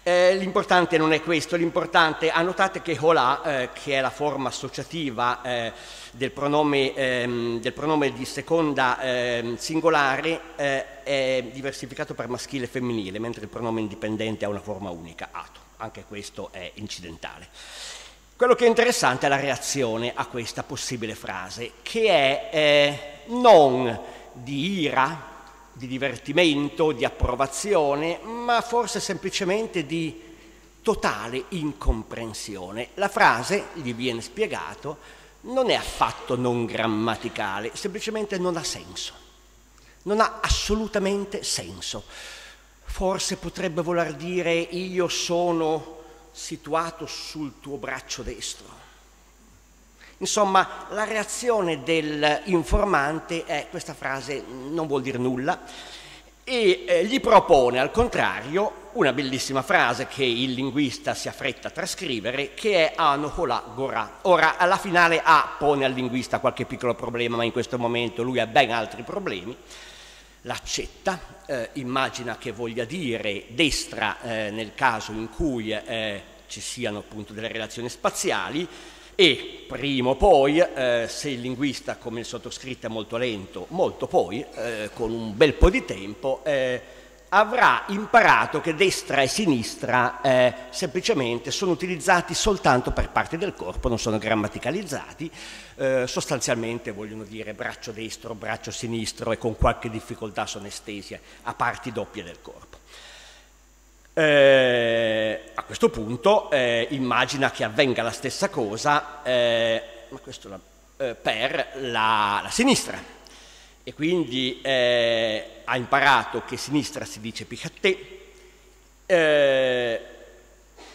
Eh, l'importante non è questo, l'importante, annotate che hola, eh, che è la forma associativa eh, del pronome, ehm, del, pronome, di seconda ehm, singolare, eh, è diversificato per maschile e femminile, mentre il pronome indipendente ha una forma unica, ato. Anche questo è incidentale. Quello che è interessante è la reazione a questa possibile frase, che è eh, non di ira, di divertimento, di approvazione, ma forse semplicemente di totale incomprensione. La frase, gli viene spiegato, non è affatto non grammaticale, semplicemente non ha senso. Non ha assolutamente senso. Forse potrebbe voler dire io sono situato sul tuo braccio destro. Insomma, la reazione dell'informante è questa frase non vuol dire nulla e eh, gli propone al contrario una bellissima frase che il linguista si affretta a trascrivere che è Anohola Gora. Ora, alla finale A pone al linguista qualche piccolo problema, ma in questo momento lui ha ben altri problemi. L'accetta, eh, immagina che voglia dire destra eh, nel caso in cui eh, ci siano appunto delle relazioni spaziali e prima o poi, eh, se il linguista come il sottoscritto è molto lento, molto poi, eh, con un bel po' di tempo, eh, avrà imparato che destra e sinistra eh, semplicemente sono utilizzati soltanto per parti del corpo, non sono grammaticalizzati, eh, sostanzialmente vogliono dire braccio destro, braccio sinistro e con qualche difficoltà sono estesi a parti doppie del corpo. Eh, a questo punto eh, immagina che avvenga la stessa cosa eh, la, eh, per la, la, sinistra e quindi ha imparato che sinistra si dice picattè,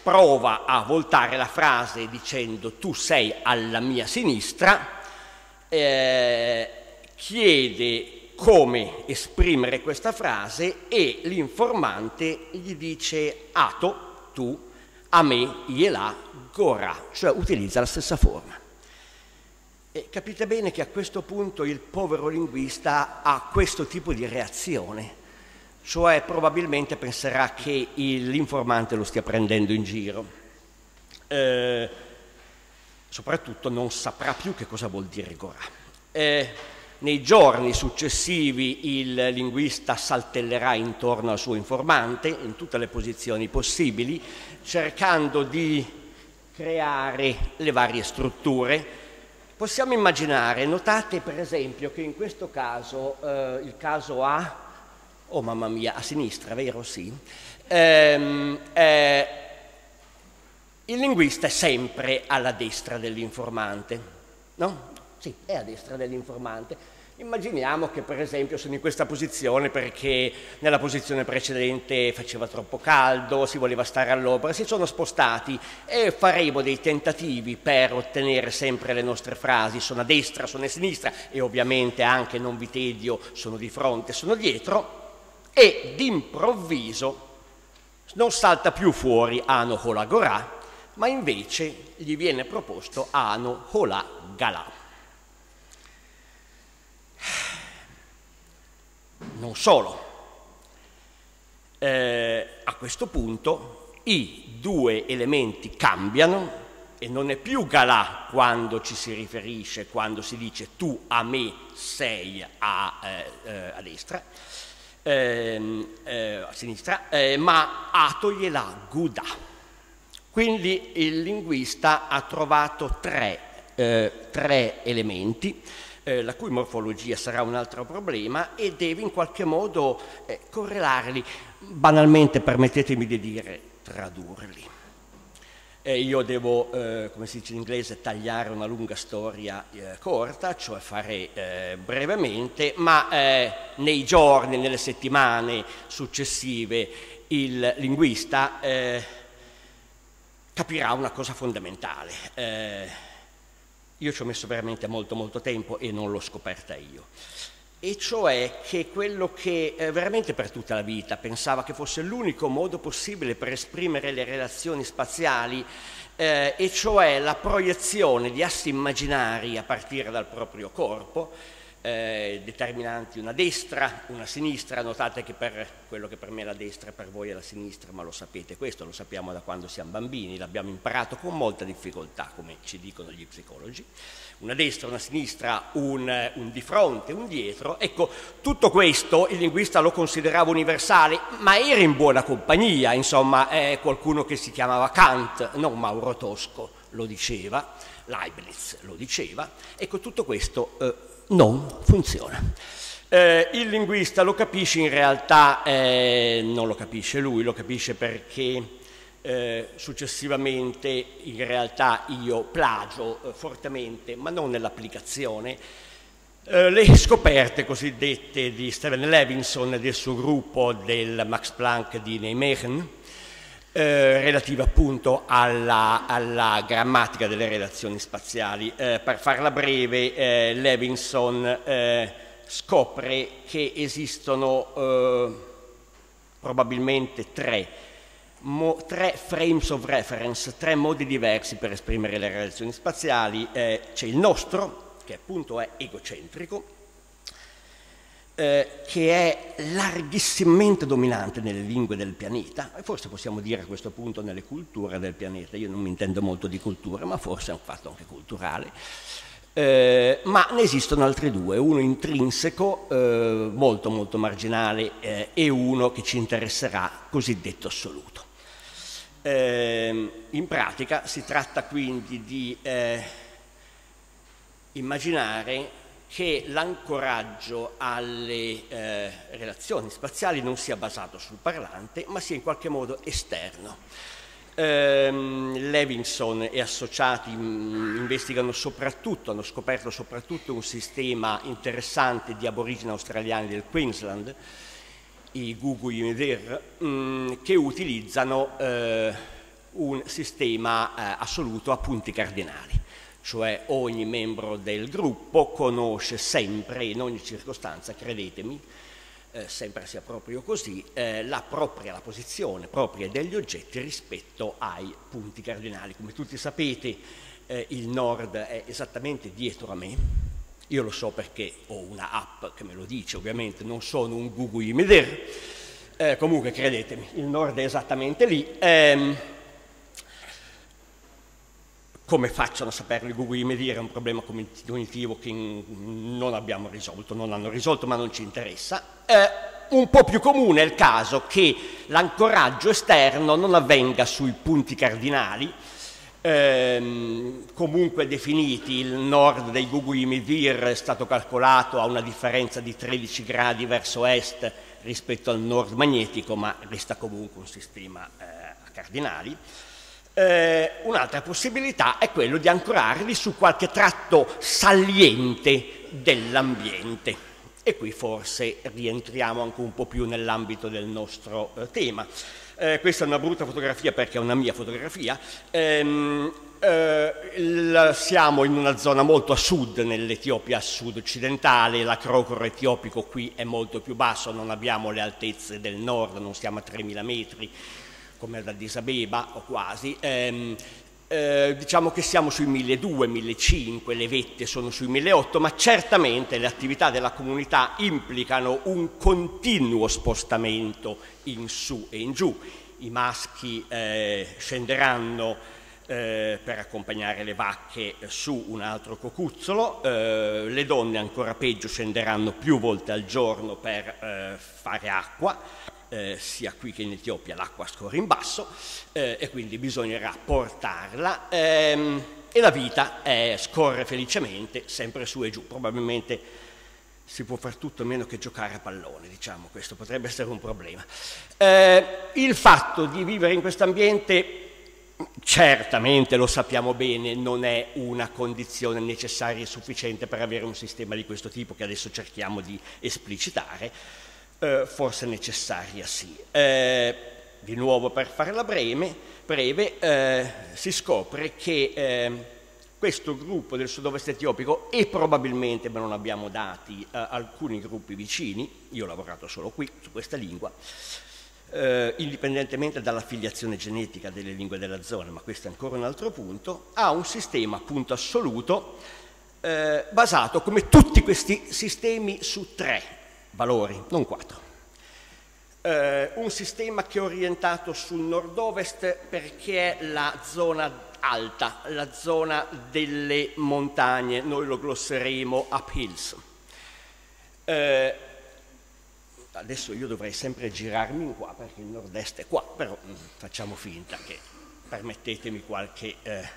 prova a voltare la frase dicendo tu sei alla mia sinistra, chiede come esprimere questa frase e l'informante gli dice ato, tu, a me, ielà, gora, cioè utilizza la stessa forma. E capite bene che a questo punto il povero linguista ha questo tipo di reazione, cioè probabilmente penserà che l'informante lo stia prendendo in giro. Eh, soprattutto non saprà più che cosa vuol dire Gorà. Eh, nei giorni successivi il linguista saltellerà intorno al suo informante in tutte le posizioni possibili, cercando di creare le varie strutture. Possiamo immaginare, notate per esempio che in questo caso, eh, il caso A, oh mamma mia, a sinistra, vero? Sì. Ehm, eh, il linguista è sempre alla destra dell'informante, no? Sì, è a destra dell'informante. Immaginiamo che per esempio sono in questa posizione perché nella posizione precedente faceva troppo caldo, si voleva stare all'opera, si sono spostati e faremo dei tentativi per ottenere sempre le nostre frasi, sono a destra, sono a sinistra e ovviamente anche non vi tedio, sono di fronte, sono dietro e d'improvviso non salta più fuori Ano Hola Gorà, ma invece gli viene proposto Ano Hola Galà. Non solo, eh, a questo punto i due elementi cambiano e non è più galà quando ci si riferisce, quando si dice tu a me sei a, eh, eh, a destra, ehm, eh, a sinistra, eh, ma a toglierà guda. Quindi il linguista ha trovato tre, eh, tre elementi eh, la cui morfologia sarà un altro problema e deve in qualche modo eh, correlarli, banalmente permettetemi di dire tradurli. Eh, io devo, eh, come si dice in inglese, tagliare una lunga storia eh, corta, cioè fare eh, brevemente, ma nei giorni, nelle settimane successive il linguista capirà una cosa fondamentale io ci ho messo veramente molto molto tempo e non l'ho scoperta io. E cioè che quello che eh, veramente per tutta la vita pensava che fosse l'unico modo possibile per esprimere le relazioni spaziali, eh, e cioè la proiezione di assi immaginari a partire dal proprio corpo, eh, determinanti una destra, una sinistra, notate che per quello che per me è la destra per voi è la sinistra, ma lo sapete questo, lo sappiamo da quando siamo bambini, l'abbiamo imparato con molta difficoltà, come ci dicono gli psicologi, una destra, una sinistra, un, un di fronte, un dietro, ecco, tutto questo il linguista lo considerava universale, ma era in buona compagnia, insomma, eh, qualcuno che si chiamava Kant, non Mauro Tosco, lo diceva, Leibniz lo diceva, ecco, tutto questo... Eh, non funziona. Eh, il linguista lo capisce, in realtà eh, non lo capisce lui, lo capisce perché eh, successivamente in realtà io plagio eh, fortemente, ma non nell'applicazione, eh, le scoperte cosiddette di Steven Levinson e del suo gruppo del Max Planck di Nijmegen, eh, relativa appunto alla, alla, grammatica delle relazioni spaziali. Eh, per farla breve, eh, Levinson scopre che esistono probabilmente tre, mo, tre, frames of reference, tre modi diversi per esprimere le relazioni spaziali. Eh, c'è il nostro, che appunto è egocentrico, eh, che è larghissimamente dominante nelle lingue del pianeta, e forse possiamo dire a questo punto nelle culture del pianeta, io non mi intendo molto di cultura, ma forse è un fatto anche culturale, eh, ma ne esistono altri due, uno intrinseco, eh, molto molto marginale, eh, e uno che ci interesserà, cosiddetto assoluto. Eh, in pratica si tratta quindi di eh, immaginare che l'ancoraggio alle eh, relazioni spaziali non sia basato sul parlante, ma sia in qualche modo esterno. Ehm, Levinson e associati mm, investigano soprattutto, hanno scoperto soprattutto un sistema interessante di aborigeni australiani del Queensland, i Gugu Yimeder, mm, che utilizzano eh, un sistema eh, assoluto a punti cardinali cioè ogni membro del gruppo conosce sempre, in ogni circostanza, credetemi, eh, sempre sia proprio così, eh, la propria, la posizione propria degli oggetti rispetto ai punti cardinali. Come tutti sapete eh, il nord è esattamente dietro a me, io lo so perché ho una app che me lo dice, ovviamente non sono un Google Immeder, eh, comunque credetemi, il nord è esattamente lì. Ehm, come facciano a saperlo i Google Medire è un problema cognitivo che non abbiamo risolto, non hanno risolto ma non ci interessa. Eh, un po' più comune è il caso che l'ancoraggio esterno non avvenga sui punti cardinali, ehm, comunque definiti, il nord dei Gugui-Mivir è stato calcolato a una differenza di 13 gradi verso est rispetto al nord magnetico, ma resta comunque un sistema eh, a cardinali. Eh, un'altra possibilità è quello di ancorarli su qualche tratto saliente dell'ambiente e qui forse rientriamo anche un po' più nell'ambito del nostro eh, tema. Eh, questa è una brutta fotografia perché è una mia fotografia. Ehm, eh, siamo in una zona molto a sud, nell'Etiopia sud-occidentale, l'acrocoro etiopico qui è molto più basso, non abbiamo le altezze del nord, non siamo a 3.000 metri come ad Addis Abeba o quasi. Ehm, eh, diciamo che siamo sui 1200, 1500, le vette sono sui 1800, ma certamente le attività della comunità implicano un continuo spostamento in su e in giù. I maschi eh, scenderanno eh, per accompagnare le vacche su un altro cocuzzolo, eh, le donne ancora peggio scenderanno più volte al giorno per eh, fare acqua, eh, sia qui che in Etiopia l'acqua scorre in basso eh, e quindi bisognerà portarla. Ehm, e la vita eh, scorre felicemente sempre su e giù, probabilmente si può fare tutto meno che giocare a pallone, diciamo, questo potrebbe essere un problema. Eh, il fatto di vivere in questo ambiente certamente lo sappiamo bene, non è una condizione necessaria e sufficiente per avere un sistema di questo tipo che adesso cerchiamo di esplicitare, eh, forse necessaria sì. Eh, di nuovo per fare la breve, breve eh, si scopre che ehm, questo gruppo del sud-ovest etiopico e probabilmente, ma non abbiamo dati, eh, alcuni gruppi vicini, io ho lavorato solo qui su questa lingua, eh, indipendentemente dall'affiliazione genetica delle lingue della zona, ma questo è ancora un altro punto, ha un sistema appunto assoluto eh, basato come tutti questi sistemi su tre valori, non quattro. Eh, un sistema che è orientato sul nord-ovest perché è la zona alta, la zona delle montagne, noi lo glosseremo uphills. Eh, adesso io dovrei sempre girarmi in qua perché il nord-est è qua, però mh, mm, facciamo finta che permettetemi qualche eh,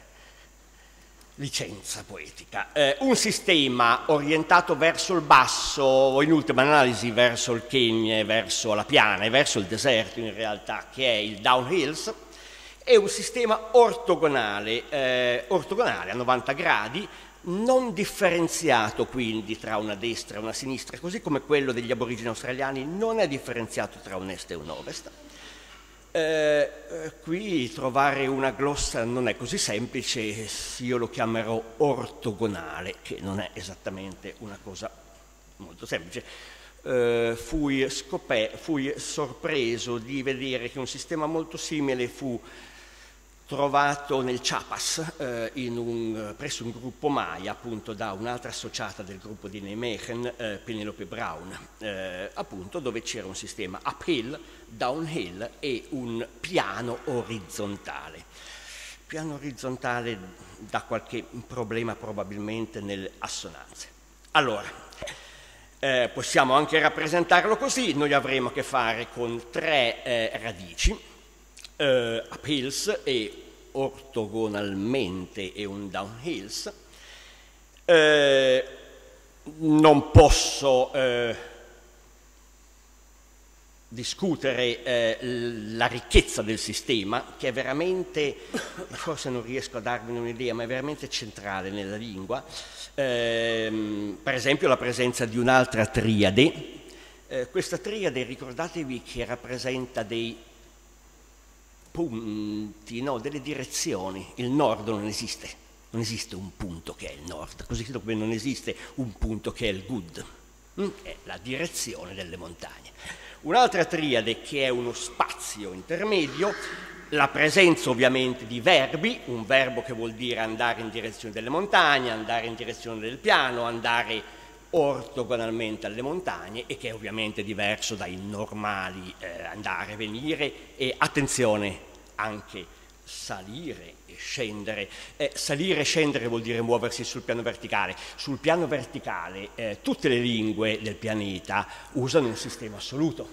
licenza poetica. Eh, un sistema orientato verso il basso, o in ultima analisi verso il Kenya, verso la piana e verso il deserto in realtà, che è il downhills, è un sistema ortogonale, eh, ortogonale a 90 gradi, non differenziato quindi tra una destra e una sinistra, così come quello degli aborigeni australiani non è differenziato tra un est e un ovest. Eh, eh, qui trovare una glossa non è così semplice, io lo chiamerò ortogonale, che non è esattamente una cosa molto semplice. Eh, fui, scopè, fui sorpreso di vedere che un sistema molto simile fu trovato nel Chiapas eh, un, presso un gruppo Maya, appunto da un'altra associata del gruppo di Nijmegen, eh, Penelope Brown, eh, appunto dove c'era un sistema uphill, downhill e un piano orizzontale. Piano orizzontale dà qualche problema probabilmente nelle assonanze. Allora, eh, possiamo anche rappresentarlo così, noi avremo a che fare con tre eh, radici, eh, uphills e ortogonalmente e un downhills. Eh, non posso eh, discutere eh, la ricchezza del sistema, che è veramente, forse non riesco a darvi un'idea, ma è veramente centrale nella lingua. Eh, per esempio la presenza di un'altra triade. Eh, questa triade, ricordatevi che rappresenta dei punti, no, delle direzioni. Il nord non esiste, non esiste un punto che è il nord, così come non esiste un punto che è il good, mm? è la direzione delle montagne. Un'altra triade che è uno spazio intermedio, la presenza ovviamente di verbi, un verbo che vuol dire andare in direzione delle montagne, andare in direzione del piano, andare ortogonalmente alle montagne e che è ovviamente diverso dai normali eh, andare e venire e attenzione anche salire e scendere. Eh, salire e scendere vuol dire muoversi sul piano verticale. Sul piano verticale eh, tutte le lingue del pianeta usano un sistema assoluto,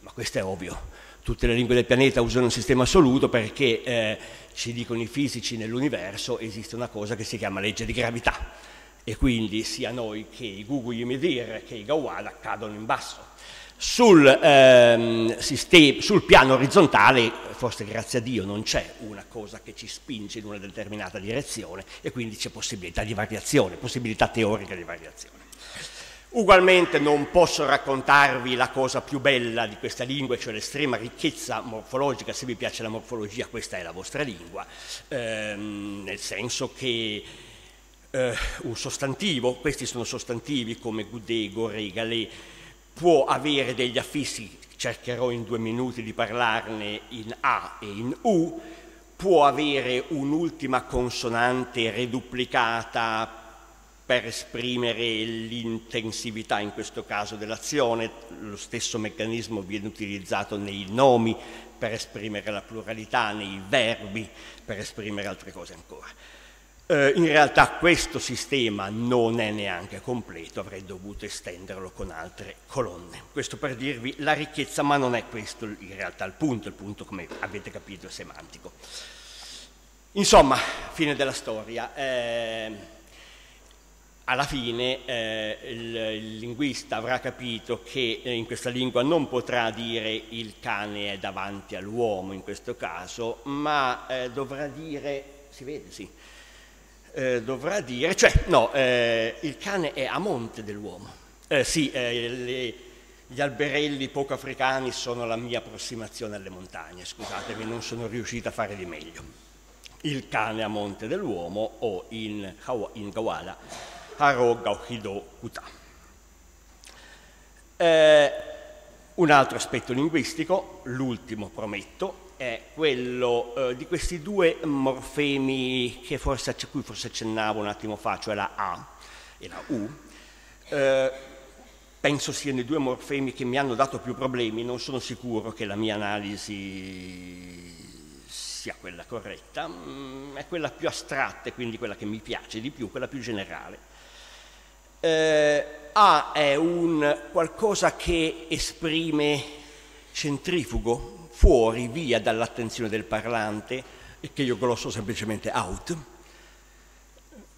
ma questo è ovvio. Tutte le lingue del pianeta usano un sistema assoluto perché, eh, ci dicono i fisici, nell'universo esiste una cosa che si chiama legge di gravità e quindi sia noi che i Gugu Ymedir che i Gawala cadono in basso sul, ehm, sistema, sul, piano orizzontale, forse grazie a Dio, non c'è una cosa che ci spinge in una determinata direzione e quindi c'è possibilità di variazione, possibilità teorica di variazione. Ugualmente non posso raccontarvi la cosa più bella di questa lingua, cioè l'estrema ricchezza morfologica, se vi piace la morfologia questa è la vostra lingua, ehm, nel senso che eh, un sostantivo, questi sono sostantivi come gudego, regale, può avere degli affissi, cercherò in due minuti di parlarne in A e in U, può avere un'ultima consonante reduplicata per esprimere l'intensività in questo caso dell'azione, lo stesso meccanismo viene utilizzato nei nomi per esprimere la pluralità, nei verbi per esprimere altre cose ancora. Eh, in realtà questo sistema non è neanche completo, avrei dovuto estenderlo con altre colonne. Questo per dirvi la ricchezza, ma non è questo in realtà il punto, il punto come avete capito è semantico. Insomma, fine della storia. Eh, alla fine eh, il, il, linguista avrà capito che eh, in questa lingua non potrà dire il cane è davanti all'uomo in questo caso, ma eh, dovrà dire, si vede, sì, eh, dovrà dire, cioè no, eh, il cane è a monte dell'uomo. Eh, sì, eh, le, gli alberelli poco africani sono la mia approssimazione alle montagne, scusatemi, non sono riuscito a fare di meglio. Il cane a monte dell'uomo o in, in Gawala, Haro Gauhido Kuta. Eh, un altro aspetto linguistico, l'ultimo prometto, è quello eh, di questi due morfemi che forse, a cui forse accennavo un attimo fa, cioè la A e la U. Eh, penso siano i due morfemi che mi hanno dato più problemi, non sono sicuro che la mia analisi sia quella corretta, mm, è quella più astratta, quindi quella che mi piace di più, quella più generale. Eh, A è un qualcosa che esprime centrifugo, fuori, via dall'attenzione del parlante che io glosso semplicemente out.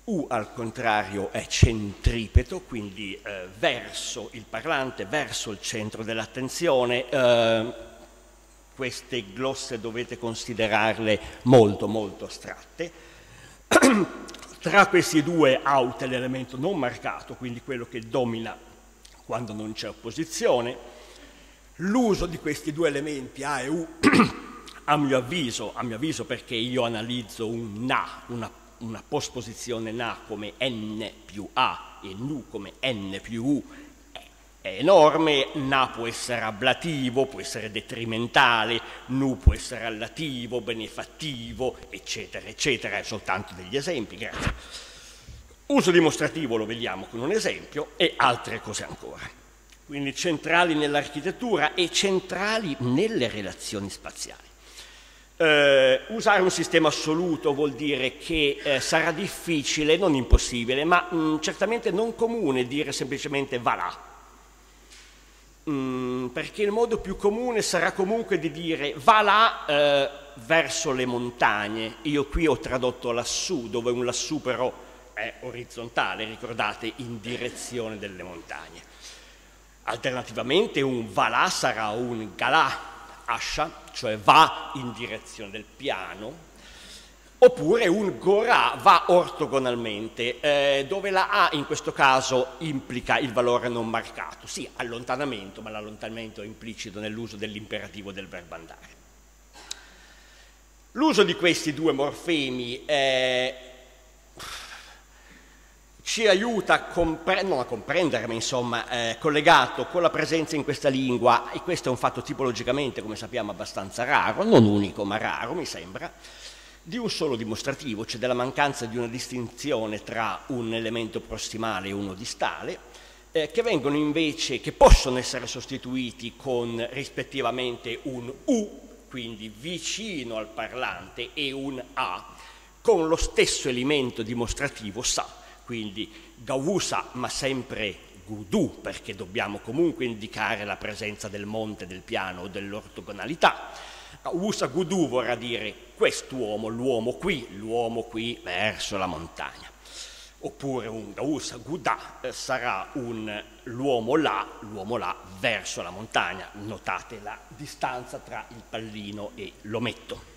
U al contrario è centripeto, quindi eh, verso il parlante, verso il centro dell'attenzione. Eh, queste glosse dovete considerarle molto molto astratte. Tra questi due out è l'elemento non marcato, quindi quello che domina quando non c'è opposizione L'uso di questi due elementi A e U, a mio avviso, a mio avviso perché io analizzo un NA, una, una posposizione NA come N più A e NU come N più U, è enorme, NA può essere ablativo, può essere detrimentale, NU può essere allativo, benefattivo, eccetera, eccetera, soltanto degli esempi, grazie. Uso dimostrativo lo vediamo con un esempio e altre cose ancora quindi centrali nell'architettura e centrali nelle relazioni spaziali. Eh, usare un sistema assoluto vuol dire che eh, sarà difficile, non impossibile, ma mh, mm, certamente non comune dire semplicemente va là. Mm, perché il modo più comune sarà comunque di dire va là eh, verso le montagne. Io qui ho tradotto lassù, dove un lassù però è orizzontale, ricordate, in direzione delle montagne. Alternativamente un valà sarà un galà, ascia, cioè va in direzione del piano, oppure un gorà va ortogonalmente, eh, dove la A in questo caso implica il valore non marcato, sì, allontanamento, ma l'allontanamento è implicito nell'uso dell'imperativo del verbo andare. L'uso di questi due morfemi è ci aiuta a, compre- non a comprendere, ma insomma eh, collegato con la presenza in questa lingua, e questo è un fatto tipologicamente, come sappiamo, abbastanza raro, non unico, ma raro, mi sembra, di un solo dimostrativo, cioè della mancanza di una distinzione tra un elemento prossimale e uno distale, eh, che vengono invece, che possono essere sostituiti con rispettivamente un U quindi vicino al parlante, e un A con lo stesso elemento dimostrativo sa, quindi Gausa ma sempre Gudu, perché dobbiamo comunque indicare la presenza del monte, del piano o dell'ortogonalità. Usa Gudu vorrà dire quest'uomo, l'uomo qui, l'uomo qui verso la montagna. Oppure un Gausa Guda eh, sarà un l'uomo là, l'uomo là verso la montagna. Notate la distanza tra il pallino e l'ometto.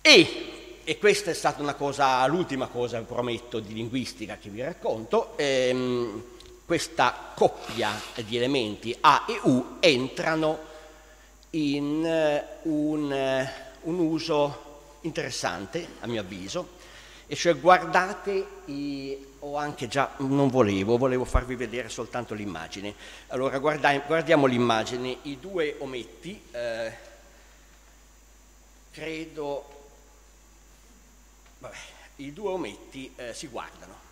E e questa è stata una cosa, l'ultima cosa, prometto, di linguistica che vi racconto, ehm, questa coppia di elementi A e U entrano in uh, un, uh, un, uso interessante, a mio avviso, e cioè guardate, i, o anche già, non volevo, volevo farvi vedere soltanto l'immagine. Allora guarda, guardiamo l'immagine, i due ometti, eh, credo Vabbè, I due ometti eh, si guardano.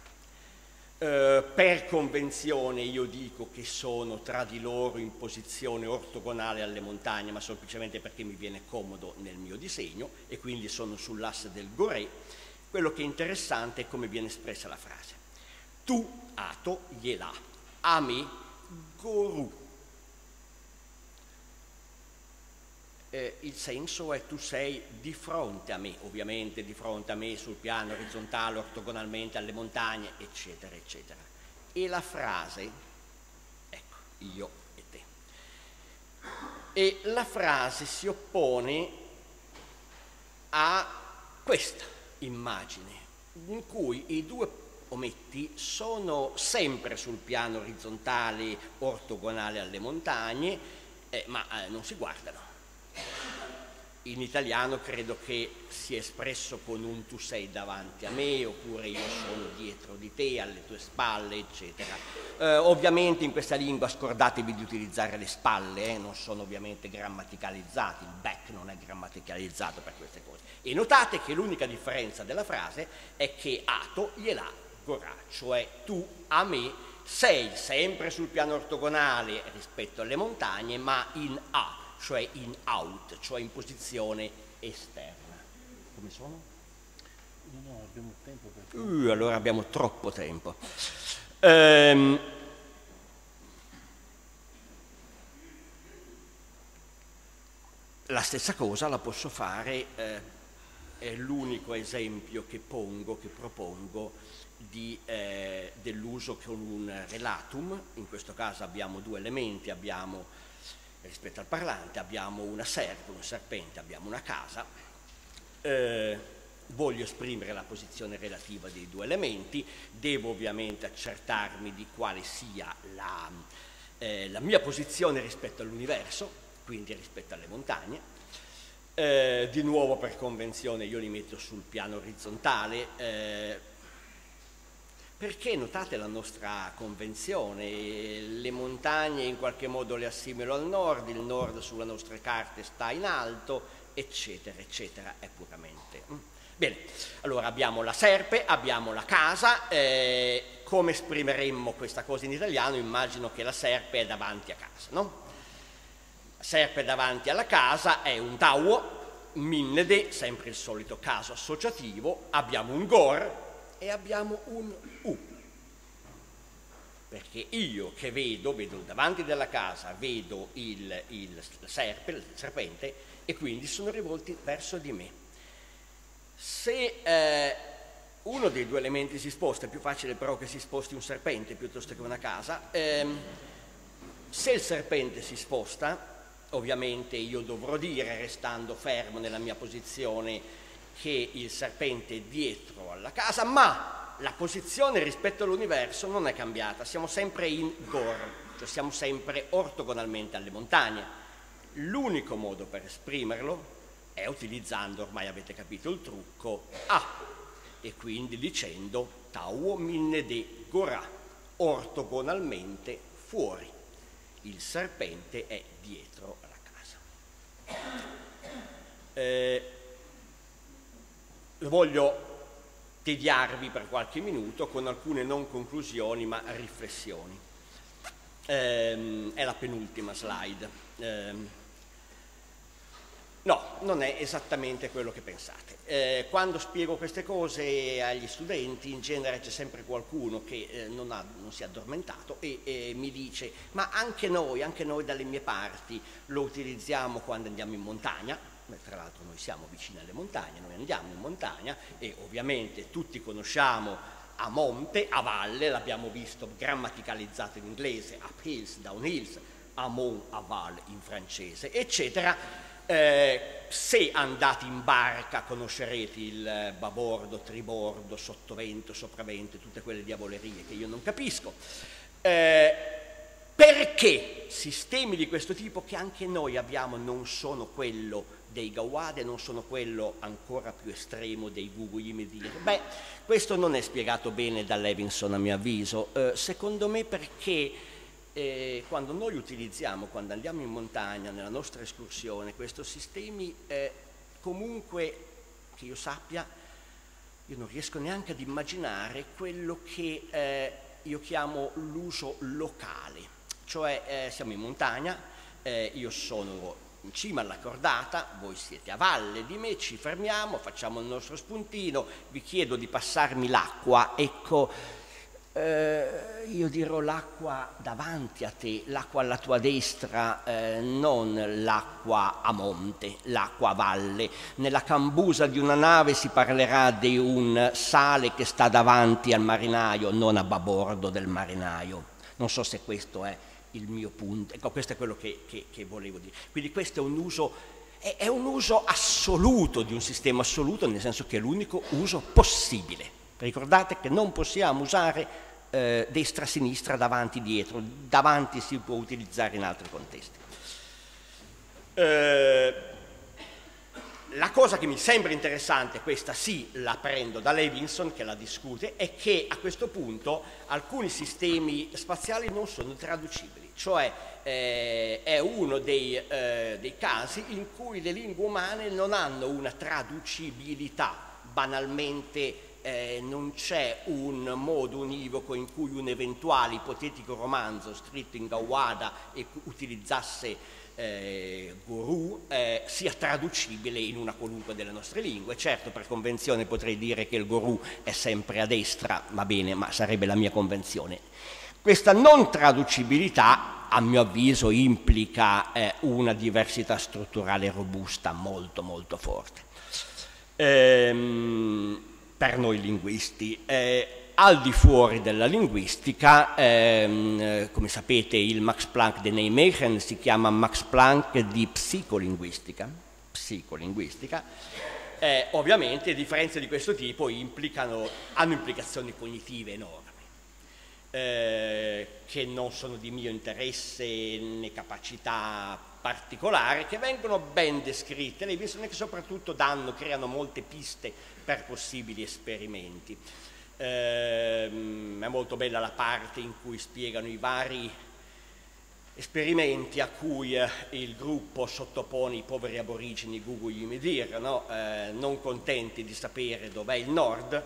Eh, per convenzione io dico che sono tra di loro in posizione ortogonale alle montagne, ma semplicemente perché mi viene comodo nel mio disegno e quindi sono sull'asse del Goré. Quello che è interessante è come viene espressa la frase. Tu, Ato, a me, Goru. Eh, il senso è tu sei di fronte a me, ovviamente di fronte a me sul piano orizzontale, ortogonalmente alle montagne, eccetera, eccetera. E la frase, ecco, io e te. E la frase si oppone a questa immagine, in cui i due ometti sono sempre sul piano orizzontale, ortogonale alle montagne, eh, ma eh, non si guardano in italiano credo che sia espresso con un tu sei davanti a me oppure io sono dietro di te, alle tue spalle, eccetera. Eh, ovviamente in questa lingua scordatevi di utilizzare le spalle, eh, non sono ovviamente grammaticalizzati, il back non è grammaticalizzato per queste cose. E notate che l'unica differenza della frase è che ato gliela gorà, cioè tu a me sei sempre sul piano ortogonale rispetto alle montagne, ma in A cioè in out, cioè in posizione esterna. Come sono? No, abbiamo tempo per... Uh, allora abbiamo troppo tempo. Ehm, la stessa cosa la posso fare, eh, è l'unico esempio che pongo, che propongo di, eh, dell'uso con un relatum, in questo caso abbiamo due elementi, abbiamo rispetto al parlante, abbiamo una serpe, un serpente, abbiamo una casa, eh, voglio esprimere la posizione relativa dei due elementi, devo ovviamente accertarmi di quale sia la, eh, la mia posizione rispetto all'universo, quindi rispetto alle montagne. Eh, di nuovo per convenzione io li metto sul piano orizzontale, eh, perché notate la nostra convenzione, le montagne in qualche modo le assimilo al nord, il nord sulle nostre carte sta in alto, eccetera, eccetera, è puramente. Mm. Bene, allora abbiamo la serpe, abbiamo la casa, eh, come esprimeremmo questa cosa in italiano? Immagino che la serpe è davanti a casa, no? La serpe davanti alla casa è un tauo, minnede, sempre il solito caso associativo, abbiamo un gor, e abbiamo un. Perché io che vedo, vedo davanti della casa, vedo il, il, serpe, il serpente e quindi sono rivolti verso di me. Se eh, uno dei due elementi si sposta, è più facile però che si sposti un serpente piuttosto che una casa, ehm, se il serpente si sposta, ovviamente io dovrò dire, restando fermo nella mia posizione, che il serpente è dietro alla casa, ma la posizione rispetto all'universo non è cambiata, siamo sempre in Gor, cioè siamo sempre ortogonalmente alle montagne. L'unico modo per esprimerlo è utilizzando, ormai avete capito il trucco, A, e quindi dicendo Tau minne de Gorà, ortogonalmente fuori. Il serpente è dietro alla casa. Eh, voglio tediarvi per qualche minuto con alcune non conclusioni ma riflessioni. Eh, è la penultima slide. Eh, No, non è esattamente quello che pensate. Eh, quando spiego queste cose agli studenti, in genere c'è sempre qualcuno che eh, non, ha, non, si è addormentato e, e, mi dice ma anche noi, anche noi dalle mie parti lo utilizziamo quando andiamo in montagna, tra l'altro noi siamo vicini alle montagne, noi andiamo in montagna e ovviamente tutti conosciamo a monte, a valle, l'abbiamo visto grammaticalizzato in inglese, up hills, down hills, a valle in francese, eccetera eh, se andate in barca conoscerete il babordo, tribordo, sottovento, sopravvento, tutte quelle diavolerie che io non capisco. Eh, perché sistemi di questo tipo che anche noi abbiamo non sono quello dei Gawade, non sono quello ancora più estremo dei Gugu Ymedir? Beh, questo non è spiegato bene da Levinson a mio avviso, eh, secondo me perché e quando noi utilizziamo, quando andiamo in montagna, nella nostra escursione, questi sistemi, eh, comunque, che io sappia, io non riesco neanche ad immaginare quello che eh, io chiamo l'uso locale, cioè eh, siamo in montagna, eh, io sono in cima alla cordata, voi siete a valle di me, ci fermiamo, facciamo il nostro spuntino, vi chiedo di passarmi l'acqua, ecco, eh, io dirò l'acqua davanti a te, l'acqua alla tua destra, eh, non l'acqua a monte, l'acqua a valle. Nella cambusa di una nave si parlerà di un sale che sta davanti al marinaio, non a babordo del marinaio. Non so se questo è il mio punto, ecco questo è quello che, che, che volevo dire. Quindi questo è un uso è un uso assoluto di un sistema assoluto, nel senso che è l'unico uso possibile. Ricordate che non possiamo usare eh, destra-sinistra, davanti-dietro, davanti si può utilizzare in altri contesti. Eh, la cosa che mi sembra interessante, questa sì la prendo da Levinson che la discute, è che a questo punto alcuni sistemi spaziali non sono traducibili, cioè eh, è uno dei, eh, dei casi in cui le lingue umane non hanno una traducibilità banalmente eh, non c'è un modo univoco in cui un eventuale ipotetico romanzo scritto in Gawada e utilizzasse eh, guru eh, sia traducibile in una qualunque delle nostre lingue. Certo, per convenzione potrei dire che il guru è sempre a destra, va bene, ma sarebbe la mia convenzione. Questa non traducibilità, a mio avviso, implica eh, una diversità strutturale robusta molto molto forte. Ehm, per noi linguisti. Eh, al di fuori della linguistica, ehm, come sapete il Max Planck di Nijmegen si chiama Max Planck di psicolinguistica, psicolinguistica. Eh, ovviamente differenze di questo tipo implicano, hanno implicazioni cognitive enormi, eh, che non sono di mio interesse né capacità particolare, che vengono ben descritte, le visioni che soprattutto danno, creano molte piste per possibili esperimenti. Eh, è molto bella la parte in cui spiegano i vari esperimenti a cui eh, il gruppo sottopone i poveri aborigeni Gugu Yimidir, no? eh, non contenti di sapere dov'è il nord,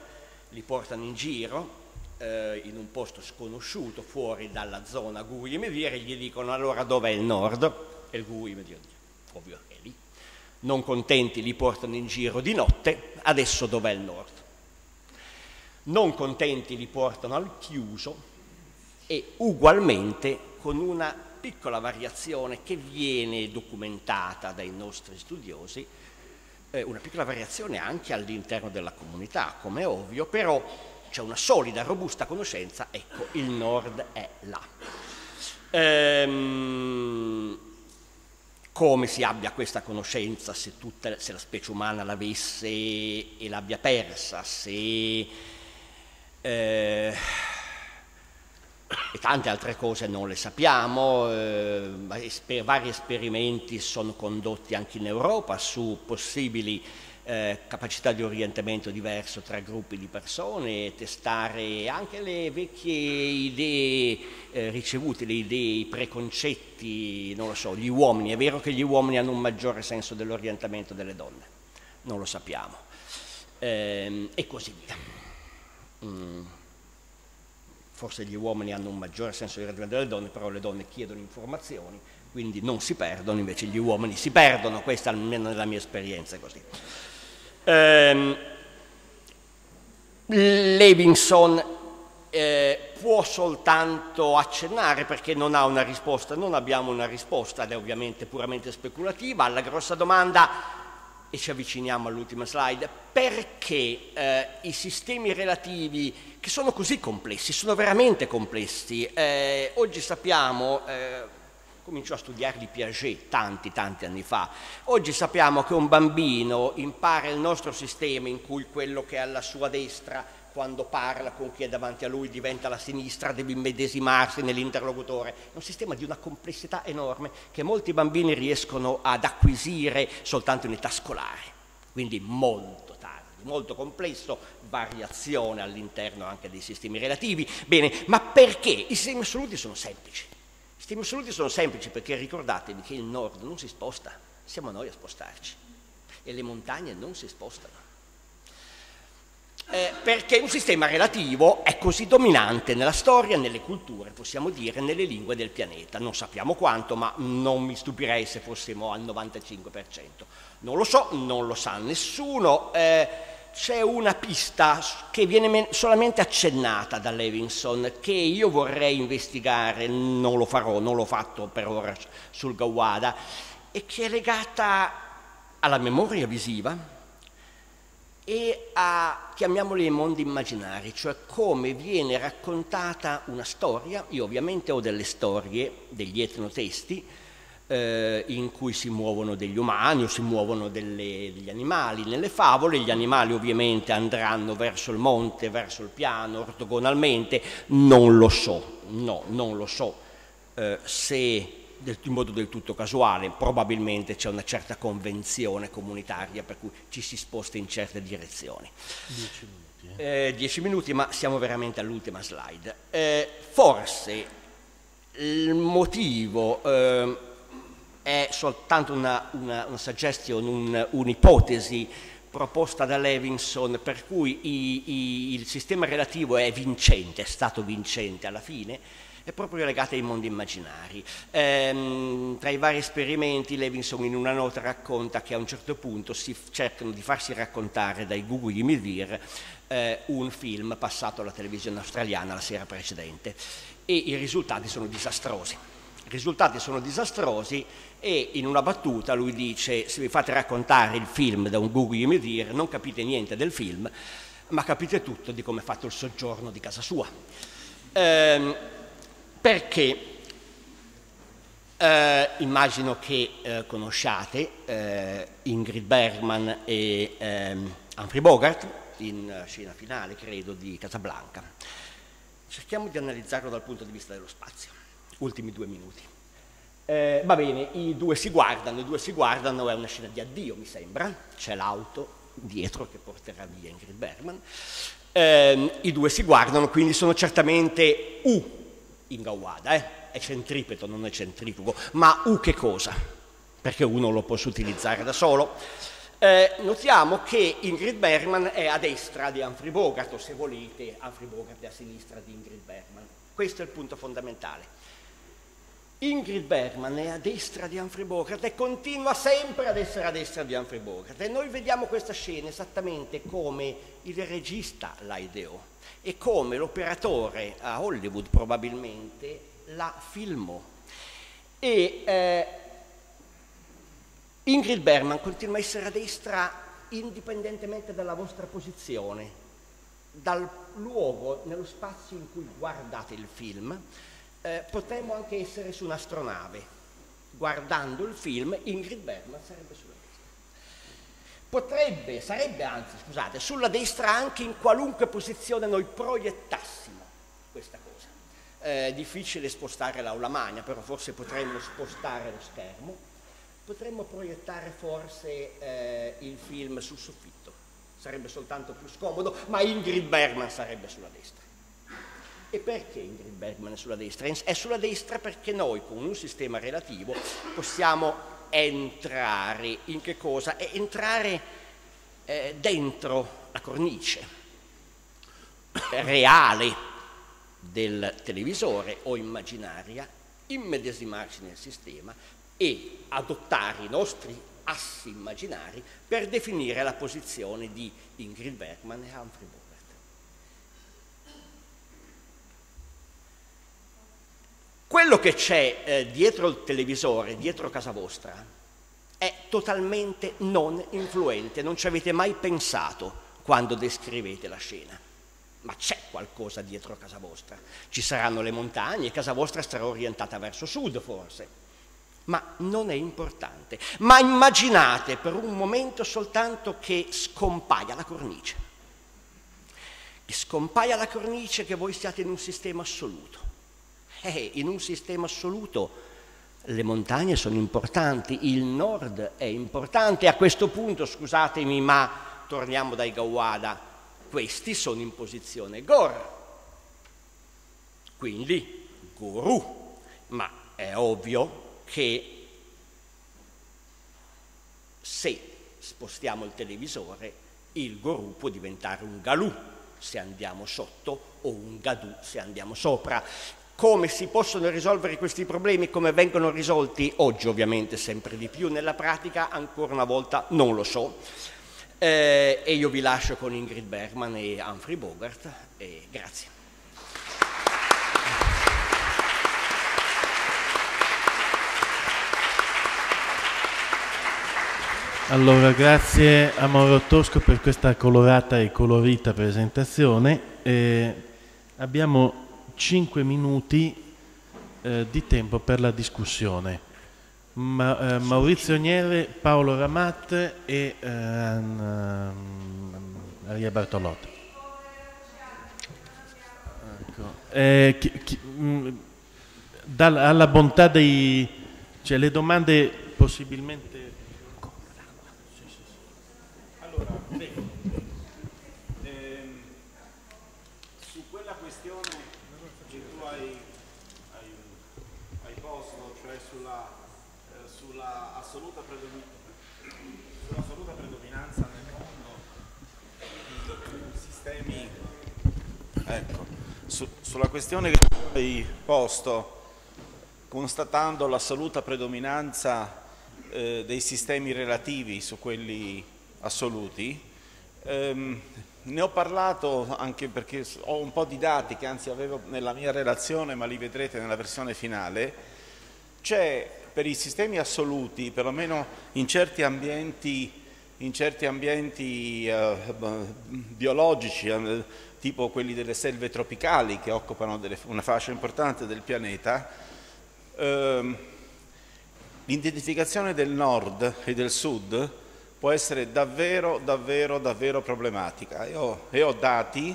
li portano in giro eh, in un posto sconosciuto fuori dalla zona Gugu Yimidir e gli dicono allora dov'è il nord e il Gugu Yimidir ovvio è lì non contenti li portano in giro di notte, adesso dov'è il nord? Non contenti li portano al chiuso e ugualmente con una piccola variazione che viene documentata dai nostri studiosi, eh, una piccola variazione anche all'interno della comunità, come ovvio, però c'è una solida, robusta conoscenza, ecco, il nord è là. Ehm, come si abbia questa conoscenza se, tutta, se la specie umana l'avesse e l'abbia persa, se eh, e tante altre cose non le sappiamo, eh, vari esperimenti sono condotti anche in Europa su possibili eh, capacità di orientamento diverso tra gruppi di persone, testare anche le vecchie idee eh, ricevute, le idee, i preconcetti, non lo so, gli uomini, è vero che gli uomini hanno un maggiore senso dell'orientamento delle donne, non lo sappiamo, eh, e così via. Mm. forse gli uomini hanno un maggiore senso ragione delle donne, però le donne chiedono informazioni, quindi non si perdono, invece gli uomini si perdono, questa almeno nella mia esperienza è così. Ehm, Levinson eh, può soltanto accennare perché non ha una risposta, non abbiamo una risposta ed è ovviamente puramente speculativa. Alla grossa domanda e ci avviciniamo all'ultima slide, perché eh, i sistemi relativi che sono così complessi, sono veramente complessi, eh, oggi sappiamo, eh, cominciò a studiarli Piaget tanti tanti anni fa, oggi sappiamo che un bambino impara il nostro sistema in cui quello che è alla sua destra quando parla con chi è davanti a lui diventa la sinistra, deve immedesimarsi nell'interlocutore. È un sistema di una complessità enorme che molti bambini riescono ad acquisire soltanto in età scolare, quindi molto tardi, molto complesso, variazione all'interno anche dei sistemi relativi. Bene, ma perché? I sistemi assoluti sono semplici. I sistemi assoluti sono semplici perché ricordatevi che il nord non si sposta, siamo noi a spostarci e le montagne non si spostano eh, perché un sistema relativo è così dominante nella storia, nelle culture, possiamo dire, nelle lingue del pianeta. Non sappiamo quanto, ma non mi stupirei se fossimo al 95%. Non lo so, non lo sa nessuno. Eh, c'è una pista che viene solamente accennata da Levinson che io vorrei investigare, non lo farò, non l'ho fatto per ora sul Gawada, e che è legata alla memoria visiva, e a, chiamiamoli, mondi immaginari, cioè come viene raccontata una storia. Io ovviamente ho delle storie, degli etnotesti, eh, in cui si muovono degli umani o si muovono delle, degli animali. Nelle favole gli animali ovviamente andranno verso il monte, verso il piano, ortogonalmente, non lo so, no, non lo so eh, se del, in modo del tutto casuale, probabilmente c'è una certa convenzione comunitaria per cui ci si sposta in certe direzioni. Dieci minuti, eh? Eh, dieci minuti ma siamo veramente all'ultima slide. Eh, forse il motivo eh, è soltanto una, una, una suggestion, un, un'ipotesi proposta da Levinson per cui i, i, il sistema relativo è vincente, è stato vincente alla fine, è proprio legata ai mondi immaginari. Ehm, tra i vari esperimenti Levinson in una nota racconta che a un certo punto si cercano di farsi raccontare dai Gugu di Milvir eh, un film passato alla televisione australiana la sera precedente e i risultati sono disastrosi. I risultati sono disastrosi e in una battuta lui dice se vi fate raccontare il film da un Gugu di Milvir non capite niente del film ma capite tutto di come è fatto il soggiorno di casa sua. Eh, perché eh, immagino che eh, conosciate eh, Ingrid Bergman e ehm, Humphrey Bogart in scena finale, credo, di Casablanca. Cerchiamo di analizzarlo dal punto di vista dello spazio. Ultimi due minuti. Eh, va bene, i due si guardano, i due si guardano, è una scena di addio, mi sembra. C'è l'auto dietro che porterà via Ingrid Bergman. Eh, I due si guardano, quindi sono certamente U in Gawada, eh? è centripeto, non è centrifugo, ma U che cosa? Perché uno lo posso utilizzare da solo. Eh, notiamo che Ingrid Bergman è a destra di Humphrey Bogart, o se volete, Humphrey Bogart è a sinistra di Ingrid Bergman. Questo è il punto fondamentale. Ingrid Bergman è a destra di Humphrey Bogart e continua sempre ad essere a destra di Humphrey Bogart. E noi vediamo questa scena esattamente come il regista la ideò e come l'operatore a Hollywood probabilmente la filmò. E eh, Ingrid Bergman continua a essere a destra indipendentemente dalla vostra posizione, dal luogo, nello spazio in cui guardate il film, eh, potremmo anche essere su un'astronave. Guardando il film, Ingrid Bergman sarebbe sulla potrebbe, sarebbe anzi, scusate, sulla destra anche in qualunque posizione noi proiettassimo questa cosa. È eh, difficile spostare l'aula magna, però forse potremmo spostare lo schermo, potremmo proiettare forse eh, il film sul soffitto, sarebbe soltanto più scomodo, ma Ingrid Bergman sarebbe sulla destra. E perché Ingrid Bergman è sulla destra? È sulla destra perché noi con un sistema relativo possiamo entrare in che cosa? È entrare eh, dentro la cornice reale del televisore o immaginaria, immedesimarci nel sistema e adottare i nostri assi immaginari per definire la posizione di Ingrid Bergman e Humphrey Bogart. Quello che c'è eh, dietro il televisore, dietro casa vostra, è totalmente non influente, non ci avete mai pensato quando descrivete la scena. Ma c'è qualcosa dietro casa vostra. Ci saranno le montagne, casa vostra sarà orientata verso sud forse, ma non è importante. Ma immaginate per un momento soltanto che scompaia la cornice. Che scompaia la cornice che voi siate in un sistema assoluto. Eh, in un sistema assoluto le montagne sono importanti, il nord è importante. A questo punto, scusatemi, ma torniamo dai Gawada, questi sono in posizione Gor. Quindi guru, ma è ovvio che se spostiamo il televisore il guru può diventare un galù se andiamo sotto o un gadù se andiamo sopra. Come si possono risolvere questi problemi, come vengono risolti oggi ovviamente sempre di più nella pratica, ancora una volta non lo so. Eh, e io vi lascio con Ingrid Bergman e Humphrey Bogart e grazie. Allora, grazie a Mauro Tosco per questa colorata e colorita presentazione. Eh, abbiamo 5 minuti eh, di tempo per la discussione. Ma, eh, Maurizio Niere, Paolo Ramat e ehm. Ecco. Eh, chi, chi, mh, mm, dal, alla bontà dei... cioè le domande possibilmente Ehm, su quella questione che tu hai, hai, hai posto, cioè sulla, eh, sulla, assoluta sulla, assoluta predominanza nel mondo di sistemi, ecco, su, sulla questione che hai posto, constatando l'assoluta predominanza eh, dei sistemi relativi su quelli assoluti, ehm, ne ho parlato anche perché ho un po' di dati che anzi avevo nella mia relazione, ma li vedrete nella versione finale. C'è per i sistemi assoluti, perlomeno in certi ambienti, in certi ambienti eh, biologici, eh, tipo quelli delle selve tropicali che occupano delle, una fascia importante del pianeta, ehm, l'identificazione del nord e del sud può essere davvero, davvero, davvero problematica. E ho, e ho dati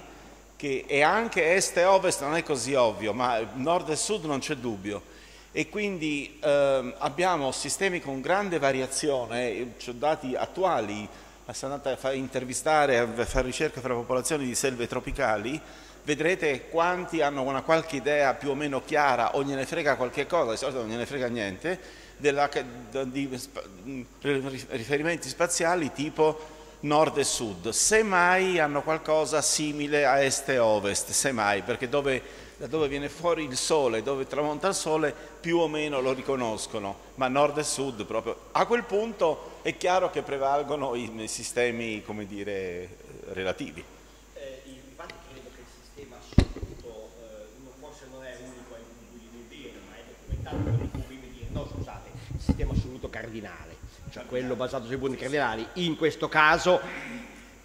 che e anche est e ovest non è così ovvio, ma nord e sud non c'è dubbio. E quindi eh, abbiamo sistemi con grande variazione, ho dati attuali, se andate a intervistare, a fare ricerca fra popolazioni di selve tropicali, vedrete quanti hanno una qualche idea più o meno chiara o gliene frega qualche cosa, di solito non gliene frega niente, della, di riferimenti spaziali tipo nord e sud, semmai hanno qualcosa simile a est e ovest, semmai, perché dove, da dove viene fuori il sole, dove tramonta il sole, più o meno lo riconoscono, ma nord e sud proprio. A quel punto è chiaro che prevalgono i sistemi, come dire, relativi. Eh, infatti credo che il sistema assoluto eh, forse non è unico in cui ma è documentato sistema assoluto cardinale, cioè quello basato sui punti cardinali. In questo caso,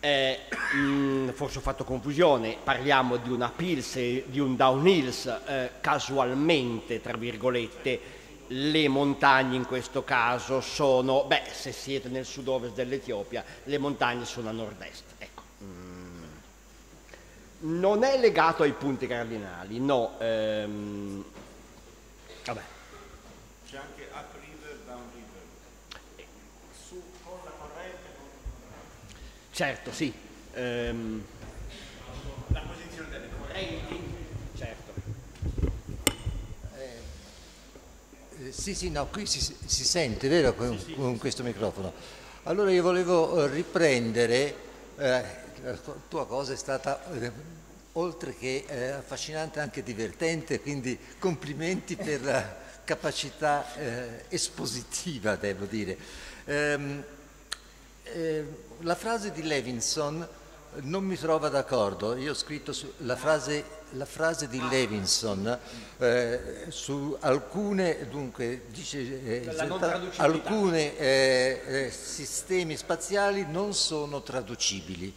eh, mh, mm, forse ho fatto confusione, parliamo di una Pils e di un Downhills, eh, casualmente, tra virgolette, le montagne in questo caso sono, beh, se siete nel sud-ovest dell'Etiopia, le montagne sono a nord-est. Ecco. Mm. Non è legato ai punti cardinali, no. Ehm, vabbè. C'è anche Certo, sì. Ehm, la posizione delle correnti, certo. Eh, eh, sì, sì, no, qui si, si sente, vero, con, sì, sì, con questo microfono. Allora io volevo eh, riprendere, eh, la tua cosa è stata eh, oltre che eh, affascinante anche divertente, quindi complimenti per la capacità eh, espositiva, devo dire. Eh, la frase di Levinson non mi trova d'accordo, io ho scritto la frase, la, frase, di Levinson eh, su alcune, dunque, dice, eh, alcuni eh, eh, sistemi spaziali non sono traducibili.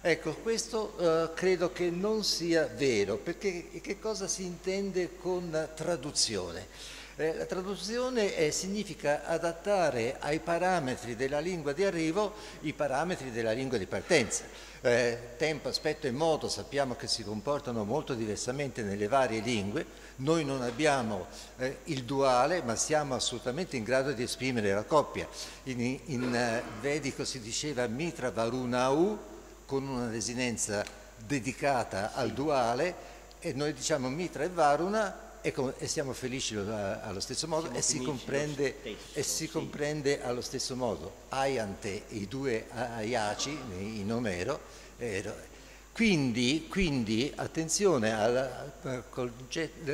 Ecco, questo eh, credo che non sia vero, perché che cosa si intende con traduzione? Eh, la traduzione eh, significa adattare ai parametri della lingua di arrivo i parametri della lingua di partenza. Eh, tempo, aspetto e modo sappiamo che si comportano molto diversamente nelle varie lingue, noi non abbiamo eh, il duale ma siamo assolutamente in grado di esprimere la coppia. In, in eh, vedico si diceva mitra varunau con una desinenza dedicata al duale e noi diciamo mitra e varuna e, e siamo felici allo stesso modo e si, comprende, stesso, e si, comprende, allo stesso modo. Aiante, i due Aiaci in Omero. Quindi, quindi attenzione, alla,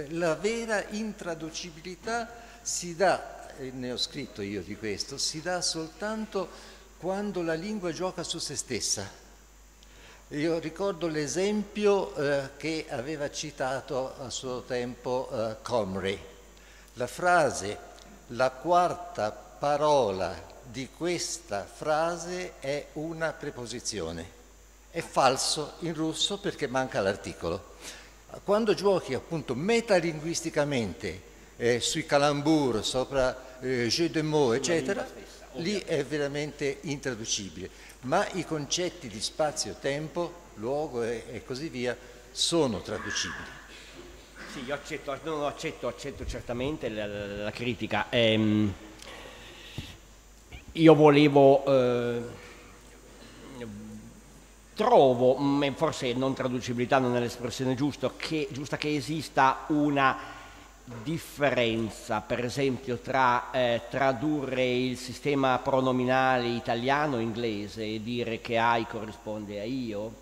la vera intraducibilità si dà, ne ho scritto io di questo, si dà soltanto quando la lingua gioca su se stessa io ricordo l'esempio eh, che aveva citato a suo tempo eh, Comrie. La frase, la quarta parola di questa frase è una preposizione. È falso in russo perché manca l'articolo. Quando giochi appunto metalinguisticamente eh, sui calambur, sopra eh, jeu de mots, eccetera, lì è veramente intraducibile ma i concetti di spazio-tempo, luogo e, e, così via sono traducibili. Sì, io accetto, no, accetto, accetto certamente la, la, critica. Ehm, io volevo, eh, trovo, forse non traducibilità non è l'espressione giusta, che, giusta che esista una differenza, per esempio, tra eh, tradurre il sistema pronominale italiano-inglese e dire che I corrisponde a io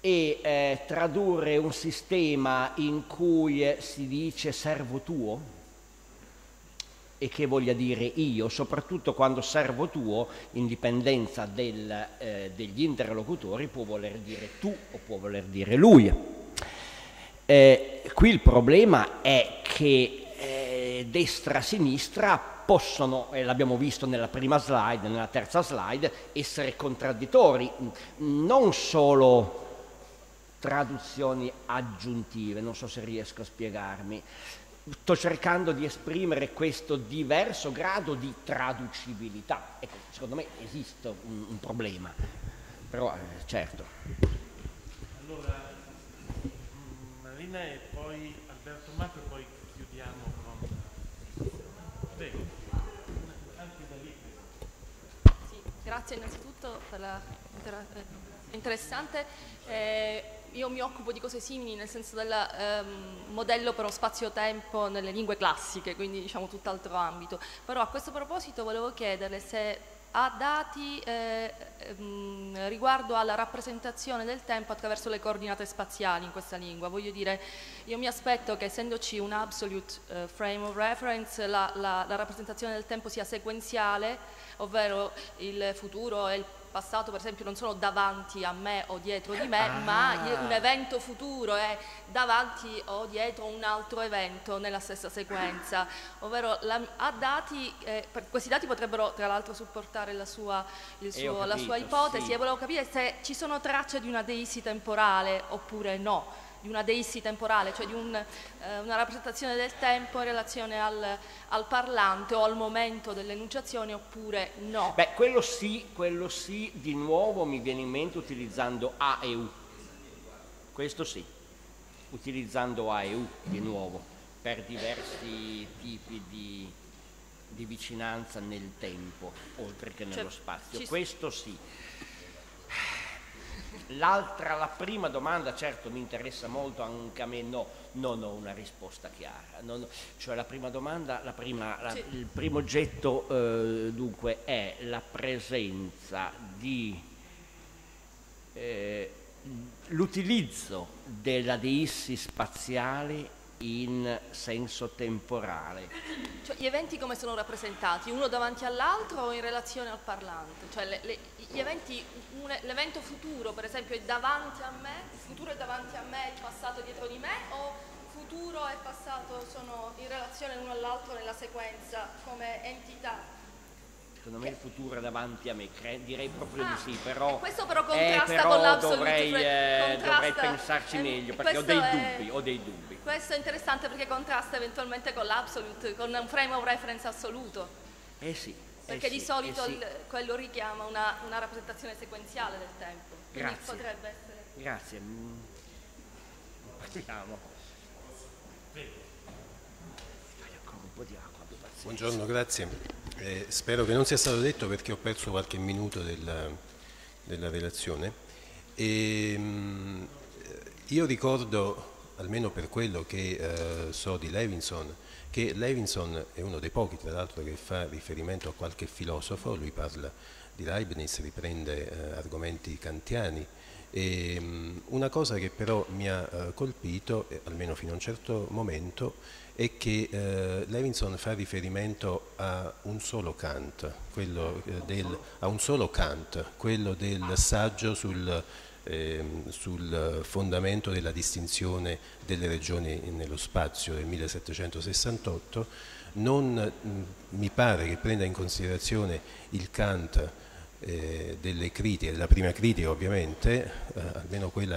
e eh, tradurre un sistema in cui eh, si dice servo tuo e che voglia dire io, soprattutto quando servo tuo, in dipendenza del, eh, degli interlocutori, può voler dire tu o può voler dire lui. Eh, qui il problema è che eh, destra-sinistra possono, e l'abbiamo visto nella prima slide, nella terza slide, essere contraddittori, non solo traduzioni aggiuntive, non so se riesco a spiegarmi. Sto cercando di esprimere questo diverso grado di traducibilità. Ecco, secondo me esiste un, un problema, però eh, certo. Allora, Marina e poi Alberto Marco e poi chiudiamo con... Prego. Sì, grazie innanzitutto per la eh, interessante. Eh, io mi occupo di cose simili nel senso del ehm, modello però spazio-tempo nelle lingue classiche, quindi diciamo tutt'altro ambito. Però a questo proposito volevo chiederle se ha dati eh, ehm, riguardo alla rappresentazione del tempo attraverso le coordinate spaziali in questa lingua. Voglio dire, io mi aspetto che essendoci un absolute eh, frame of reference, la, la, la rappresentazione del tempo sia sequenziale, ovvero il futuro e il passato per esempio non sono davanti a me o dietro di me, ah. ma un evento futuro è davanti o dietro un altro evento nella stessa sequenza, ovvero la, a dati, eh, questi dati potrebbero tra l'altro supportare la sua, suo, capito, la sua ipotesi sì. e volevo capire se ci sono tracce di una deisi temporale oppure no di una deissi temporale, cioè di un, eh, una rappresentazione del tempo in relazione al, al, parlante o al momento dell'enunciazione oppure no? Beh, quello sì, quello sì, di nuovo mi viene in mente utilizzando A e U. Questo sì, utilizzando A e U di nuovo per diversi tipi di, di vicinanza nel tempo, oltre che nello cioè, spazio. Questo sì. L'altra, la prima domanda, certo mi interessa molto anche a me, no, non ho una risposta chiara. Non, cioè la prima domanda, la prima, la, sì. il primo oggetto eh, dunque è la presenza di, eh, l'utilizzo della deissi spaziale in senso temporale. Cioè, gli eventi come sono rappresentati? Uno davanti all'altro o in relazione al parlante? Cioè, le, le, gli eventi, l'evento futuro per esempio è davanti a me, il futuro è davanti a me, il passato è dietro di me o futuro e passato sono in relazione l'uno all'altro nella sequenza come entità? Secondo me il futuro è davanti a me, Cre- direi proprio ah, di sì, però, questo però contrasta eh, però con l'absolute dovrei, eh, dovrei pensarci eh, meglio perché ho dei è, dubbi, ho dei dubbi. Questo è interessante perché contrasta eventualmente con l'absolute, con un frame of reference assoluto. Eh sì. Perché eh di sì, solito eh sì. il, quello richiama una, una, rappresentazione sequenziale del tempo. Quindi Grazie. potrebbe essere. Grazie. Mm. Parliamo. un po' di acqua, Buongiorno, grazie. Eh, spero che non sia stato detto perché ho perso qualche minuto della, della relazione. E, ehm, mh, io ricordo, almeno per quello che uh, so di Levinson, che Levinson è uno dei pochi, tra l'altro, che fa riferimento a qualche filosofo, lui parla di Leibniz, riprende uh, argomenti kantiani. E, um, una cosa che però mi ha uh, colpito, almeno fino a un certo momento, è che eh, Levinson fa riferimento a un solo Kant, quello, eh, del, a un solo Kant, quello del saggio sul, eh, sul, fondamento della distinzione delle regioni nello spazio del 1768, non mh, mi pare che prenda in considerazione il Kant eh, delle critiche, della prima critica ovviamente, eh, almeno quella,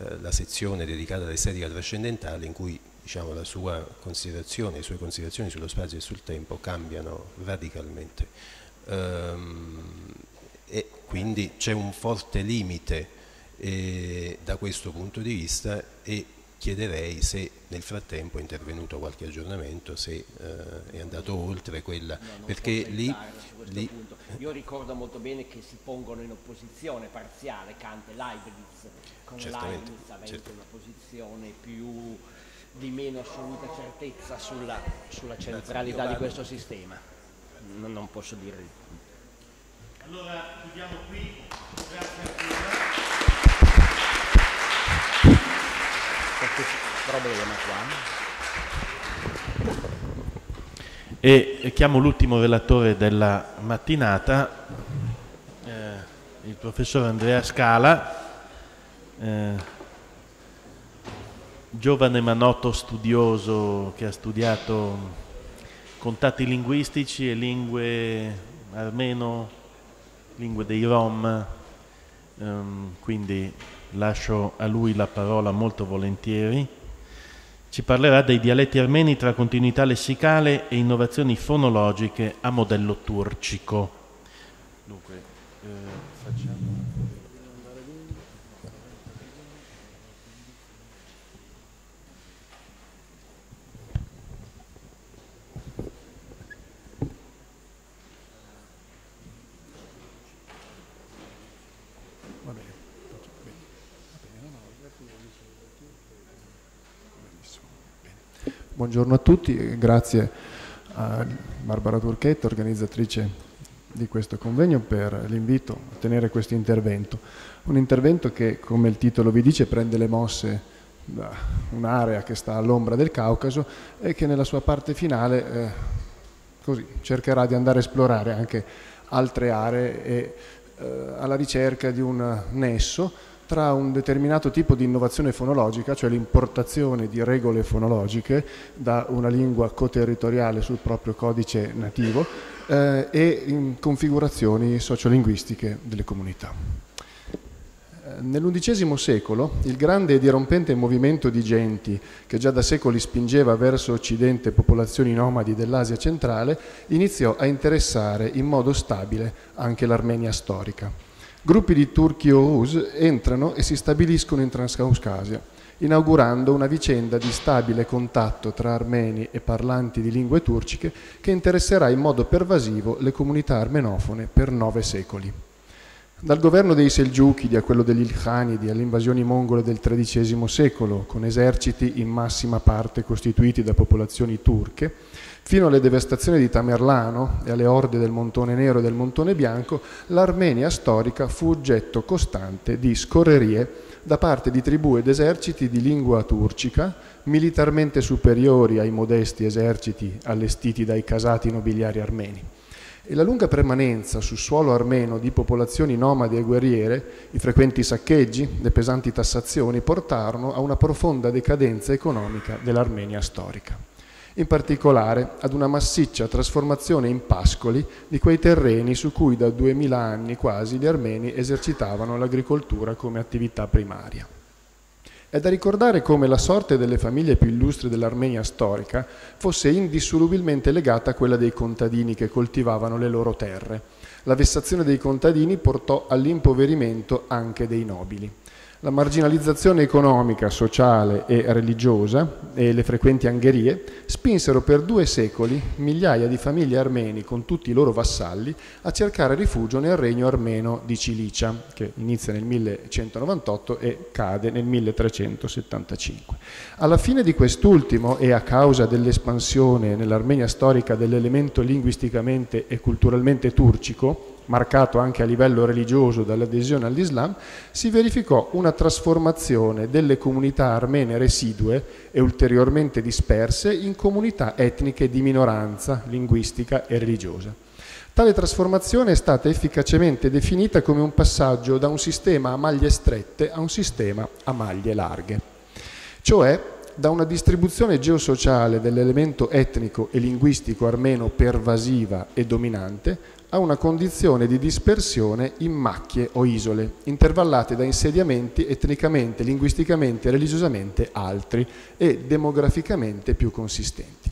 eh, la sezione dedicata all'estetica trascendentale in cui diciamo, la sua considerazione, le sue considerazioni sullo spazio e sul tempo cambiano radicalmente. Ehm, e quindi c'è un forte limite eh, da questo punto di vista e chiederei se nel frattempo è intervenuto qualche aggiornamento, se eh, è andato oltre quella, no, perché lì, lì Io ricordo molto bene che si pongono in opposizione parziale Kant e Leibniz, con Leibniz avendo certo. una posizione più di meno assoluta certezza sulla, sulla centralità di questo sistema. Non, non posso dire di più. Allora chiudiamo qui, grazie a tutti. Questo problema qua. E chiamo l'ultimo relatore della mattinata, eh, il professor Andrea Scala. Eh, giovane ma noto studioso che ha studiato contatti linguistici e lingue armeno, lingue dei Rom, um, quindi lascio a lui la parola molto volentieri. Ci parlerà dei dialetti armeni tra continuità lessicale e innovazioni fonologiche a modello turcico. Dunque, eh, facciamo... Buongiorno a tutti, grazie a Barbara Turchetta, organizzatrice di questo convegno, per l'invito a tenere questo intervento. Un intervento che, come il titolo vi dice, prende le mosse da un'area che sta all'ombra del Caucaso e che nella sua parte finale eh, così, cercherà di andare a esplorare anche altre aree e eh, alla ricerca di un nesso tra un determinato tipo di innovazione fonologica, cioè l'importazione di regole fonologiche da una lingua coterritoriale sul proprio codice nativo eh, e configurazioni sociolinguistiche delle comunità. Nell'undicesimo secolo il grande e dirompente movimento di genti che già da secoli spingeva verso occidente popolazioni nomadi dell'Asia centrale iniziò a interessare in modo stabile anche l'Armenia storica. Gruppi di turchi Oghuz entrano e si stabiliscono in Transcaucasia, inaugurando una vicenda di stabile contatto tra armeni e parlanti di lingue turciche che interesserà in modo pervasivo le comunità armenofone per nove secoli. Dal governo dei Selgiukidi a quello degli Ilkhanidi alle invasioni mongole del XIII secolo, con eserciti in massima parte costituiti da popolazioni turche, Fino alle devastazioni di Tamerlano e alle orde del Montone Nero e del Montone Bianco, l'Armenia storica fu oggetto costante di scorrerie da parte di tribù ed eserciti di lingua turcica, militarmente superiori ai modesti eserciti allestiti dai casati nobiliari armeni. E la lunga permanenza sul suolo armeno di popolazioni nomadi e guerriere, i frequenti saccheggi, le pesanti tassazioni portarono a una profonda decadenza economica dell'Armenia storica in particolare ad una massiccia trasformazione in pascoli di quei terreni su cui da duemila anni quasi gli armeni esercitavano l'agricoltura come attività primaria. È da ricordare come la sorte delle famiglie più illustri dell'Armenia storica fosse indissolubilmente legata a quella dei contadini che coltivavano le loro terre. La vessazione dei contadini portò all'impoverimento anche dei nobili. La marginalizzazione economica, sociale e religiosa e le frequenti angherie spinsero per due secoli migliaia di famiglie armeni con tutti i loro vassalli a cercare rifugio nel regno armeno di Cilicia, che inizia nel 1198 e cade nel 1375. Alla fine di quest'ultimo e a causa dell'espansione nell'Armenia storica dell'elemento linguisticamente e culturalmente turcico, marcato anche a livello religioso dall'adesione all'Islam, si verificò una trasformazione delle comunità armene residue e ulteriormente disperse in comunità etniche di minoranza linguistica e religiosa. Tale trasformazione è stata efficacemente definita come un passaggio da un sistema a maglie strette a un sistema a maglie larghe, cioè da una distribuzione geosociale dell'elemento etnico e linguistico armeno pervasiva e dominante a una condizione di dispersione in macchie o isole, intervallate da insediamenti etnicamente, linguisticamente religiosamente altri e demograficamente più consistenti.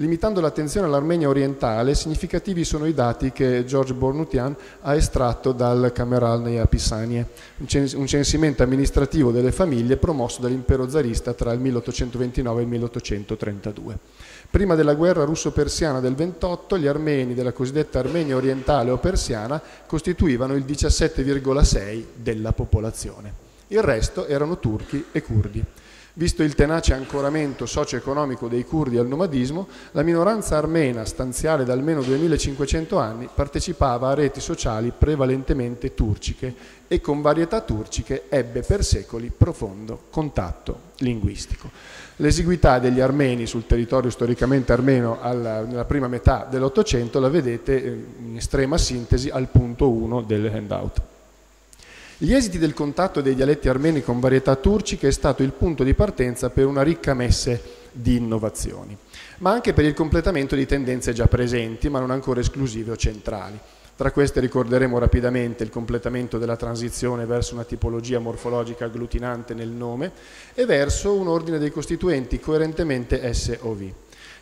Limitando l'attenzione all'Armenia orientale, significativi sono i dati che George Bornutian ha estratto dal Cameralnei Pisanie, un censimento amministrativo delle famiglie promosso dall'impero zarista tra il 1829 e il 1832. Prima della guerra russo-persiana del 28, gli armeni della cosiddetta Armenia orientale o persiana costituivano il 17,6 della popolazione. Il resto erano turchi e curdi. Visto il tenace ancoramento socio-economico dei curdi al nomadismo, la minoranza armena stanziale da almeno 2500 anni partecipava a reti sociali prevalentemente turciche e con varietà turciche ebbe per secoli profondo contatto linguistico. L'esiguità degli armeni sul territorio storicamente armeno alla, nella prima metà dell'Ottocento la vedete eh, in estrema sintesi al punto 1 del handout. Gli esiti del contatto dei dialetti armeni con varietà turciche è stato il punto di partenza per una ricca messe di innovazioni, ma anche per il completamento di tendenze già presenti, ma non ancora esclusive o centrali. Tra queste ricorderemo rapidamente il completamento della transizione verso una tipologia morfologica agglutinante nel nome e verso un ordine dei costituenti coerentemente SOV.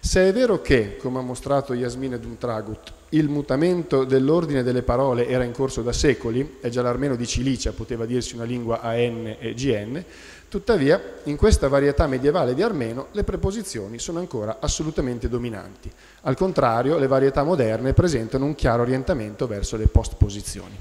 Se è vero che, come ha mostrato Yasmine Duntragut, il mutamento dell'ordine delle parole era in corso da secoli, e già l'armeno di Cilicia poteva dirsi una lingua AN e GN, tuttavia in questa varietà medievale di armeno le preposizioni sono ancora assolutamente dominanti. Al contrario, le varietà moderne presentano un chiaro orientamento verso le postposizioni.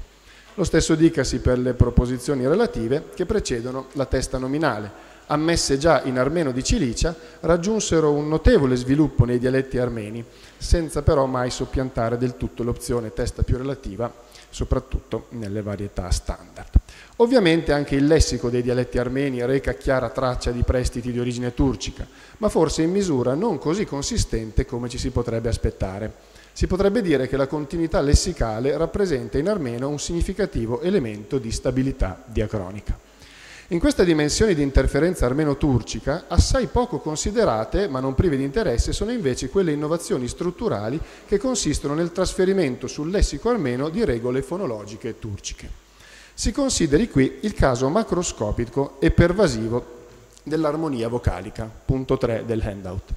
Lo stesso dicasi per le proposizioni relative che precedono la testa nominale, ammesse già in armeno di Cilicia, raggiunsero un notevole sviluppo nei dialetti armeni, senza però mai soppiantare del tutto l'opzione testa più relativa, soprattutto nelle varietà standard. Ovviamente anche il lessico dei dialetti armeni reca chiara traccia di prestiti di origine turcica, ma forse in misura non così consistente come ci si potrebbe aspettare. Si potrebbe dire che la continuità lessicale rappresenta in armeno un significativo elemento di stabilità diacronica. In questa dimensione di interferenza armeno-turcica, assai poco considerate, ma non prive di interesse, sono invece quelle innovazioni strutturali che consistono nel trasferimento sul lessico armeno di regole fonologiche turciche. Si consideri qui il caso macroscopico e pervasivo dell'armonia vocalica, punto 3 del handout.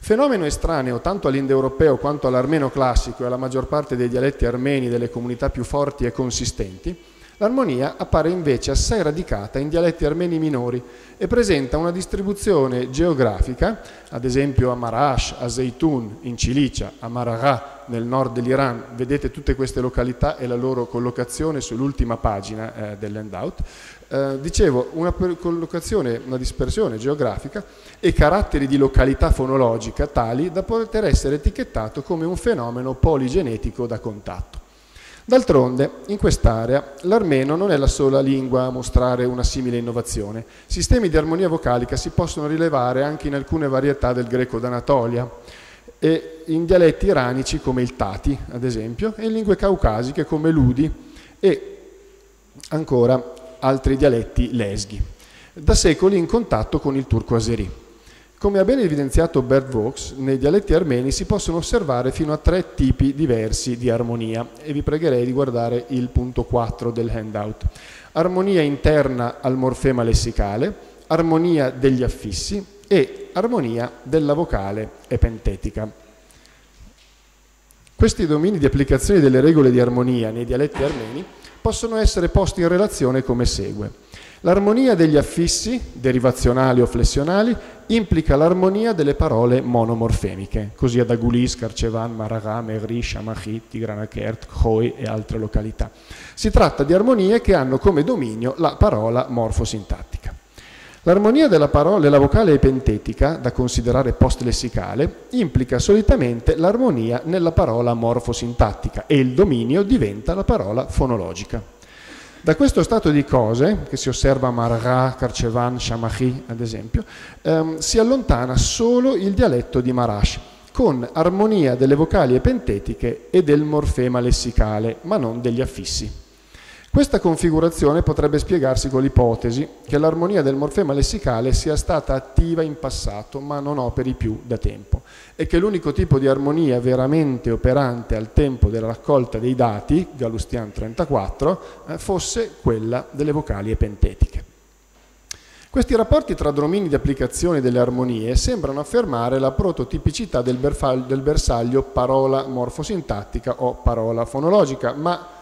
Fenomeno estraneo tanto all'indoeuropeo quanto all'armeno classico e alla maggior parte dei dialetti armeni delle comunità più forti e consistenti, L'armonia appare invece assai radicata in dialetti armeni minori e presenta una distribuzione geografica, ad esempio a Marash, a Zeytun in Cilicia, a Maragha nel nord dell'Iran, vedete tutte queste località e la loro collocazione sull'ultima pagina eh, dell'handout, eh, dicevo una collocazione, una dispersione geografica e caratteri di località fonologica tali da poter essere etichettato come un fenomeno poligenetico da contatto. D'altronde, in quest'area, l'armeno non è la sola lingua a mostrare una simile innovazione. Sistemi di armonia vocalica si possono rilevare anche in alcune varietà del greco d'Anatolia e in dialetti iranici come il Tati, ad esempio, e in lingue caucasiche come l'Udi e ancora altri dialetti lesghi, da secoli in contatto con il turco azeri. Come ha ben evidenziato Bert Vaux, nei dialetti armeni si possono osservare fino a tre tipi diversi di armonia e vi pregherei di guardare il punto 4 del handout. Armonia interna al morfema lessicale, armonia degli affissi e armonia della vocale epentetica. Questi domini di applicazione delle regole di armonia nei dialetti armeni possono essere posti in relazione come segue. L'armonia degli affissi, derivazionali o flessionali, implica l'armonia delle parole monomorfemiche, così ad Agulis, Carcevan, Maragà, Merri, Shamachit, Tigranakert, Khoi e altre località. Si tratta di armonie che hanno come dominio la parola morfosintattica. L'armonia della, parola, della vocale epentetica, da considerare post-lessicale, implica solitamente l'armonia nella parola morfosintattica e il dominio diventa la parola fonologica. Da questo stato di cose, che si osserva a Marra, Karchevan, Shamachi ad esempio, ehm, si allontana solo il dialetto di Marash, con armonia delle vocali epentetiche e del morfema lessicale, ma non degli affissi. Questa configurazione potrebbe spiegarsi con l'ipotesi che l'armonia del morfema lessicale sia stata attiva in passato ma non operi più da tempo e che l'unico tipo di armonia veramente operante al tempo della raccolta dei dati, Galustian 34, eh, fosse quella delle vocali epentetiche. Questi rapporti tra domini di applicazione delle armonie sembrano affermare la prototipicità del, del bersaglio parola morfosintattica o parola fonologica, ma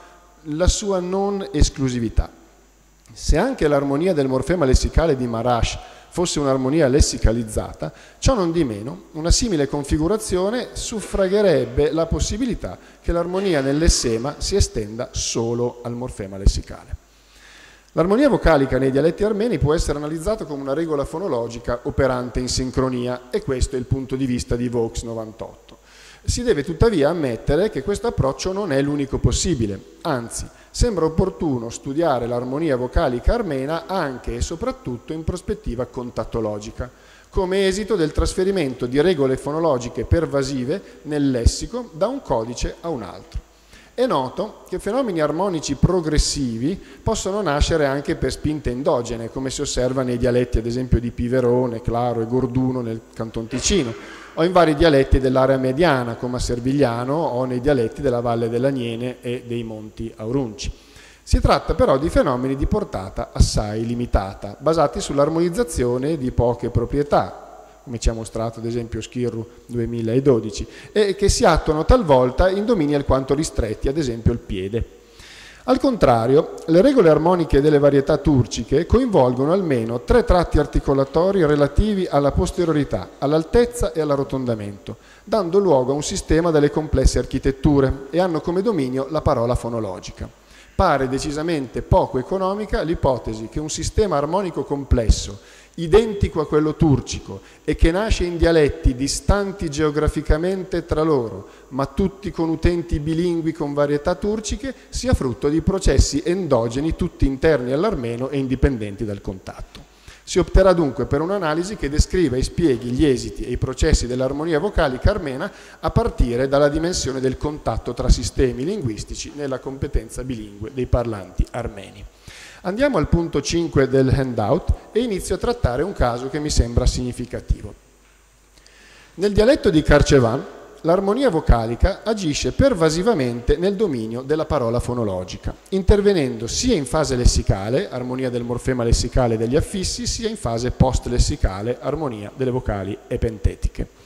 la sua non esclusività. Se anche l'armonia del morfema lessicale di Marash fosse un'armonia lessicalizzata, ciò non di meno, una simile configurazione suffragherebbe la possibilità che l'armonia nell'essema si estenda solo al morfema lessicale. L'armonia vocalica nei dialetti armeni può essere analizzata come una regola fonologica operante in sincronia e questo è il punto di vista di Vox 98. Si deve tuttavia ammettere che questo approccio non è l'unico possibile, anzi sembra opportuno studiare l'armonia vocalica armena anche e soprattutto in prospettiva contattologica, come esito del trasferimento di regole fonologiche pervasive nel lessico da un codice a un altro. È noto che fenomeni armonici progressivi possono nascere anche per spinte endogene, come si osserva nei dialetti ad esempio di Piverone, Claro e Gorduno nel Canton Ticino, o in vari dialetti dell'area mediana come a Servigliano o nei dialetti della Valle dell'Aniene e dei Monti Aurunci. Si tratta però di fenomeni di portata assai limitata, basati sull'armonizzazione di poche proprietà, come ci ha mostrato ad esempio Schirru 2012, e che si attuano talvolta in domini alquanto ristretti, ad esempio il piede. Al contrario, le regole armoniche delle varietà turciche coinvolgono almeno tre tratti articolatori relativi alla posteriorità, all'altezza e all'arrotondamento, dando luogo a un sistema delle complesse architetture e hanno come dominio la parola fonologica. Pare decisamente poco economica l'ipotesi che un sistema armonico complesso identico a quello turcico e che nasce in dialetti distanti geograficamente tra loro, ma tutti con utenti bilingui con varietà turciche, sia frutto di processi endogeni tutti interni all'armeno e indipendenti dal contatto. Si opterà dunque per un'analisi che descriva e spieghi gli esiti e i processi dell'armonia vocalica armena a partire dalla dimensione del contatto tra sistemi linguistici nella competenza bilingue dei parlanti armeni. Andiamo al punto 5 del handout e inizio a trattare un caso che mi sembra significativo. Nel dialetto di Carcevan l'armonia vocalica agisce pervasivamente nel dominio della parola fonologica, intervenendo sia in fase lessicale, armonia del morfema lessicale degli affissi, sia in fase post-lessicale, armonia delle vocali epentetiche.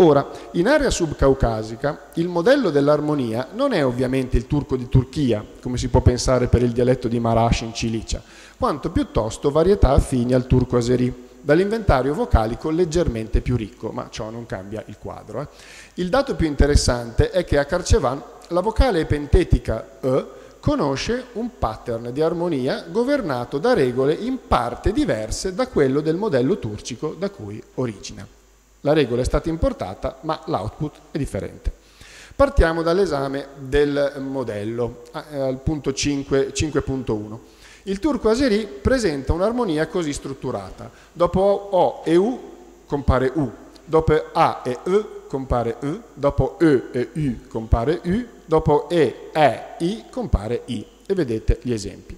Ora, in area subcaucasica il modello dell'armonia non è ovviamente il turco di Turchia, come si può pensare per il dialetto di Marash in Cilicia, quanto piuttosto varietà affini al turco azeri, dall'inventario vocalico leggermente più ricco, ma ciò non cambia il quadro. Eh. Il dato più interessante è che a Carcevan la vocale epentetica E conosce un pattern di armonia governato da regole in parte diverse da quello del modello turcico da cui origina. La regola è stata importata, ma l'output è differente. Partiamo dall'esame del modello, eh, al punto 5.1. Il turco azeri presenta un'armonia così strutturata. Dopo O e U compare U, dopo A e E compare E, dopo E e U compare U, dopo E, E, I compare I. E vedete gli esempi.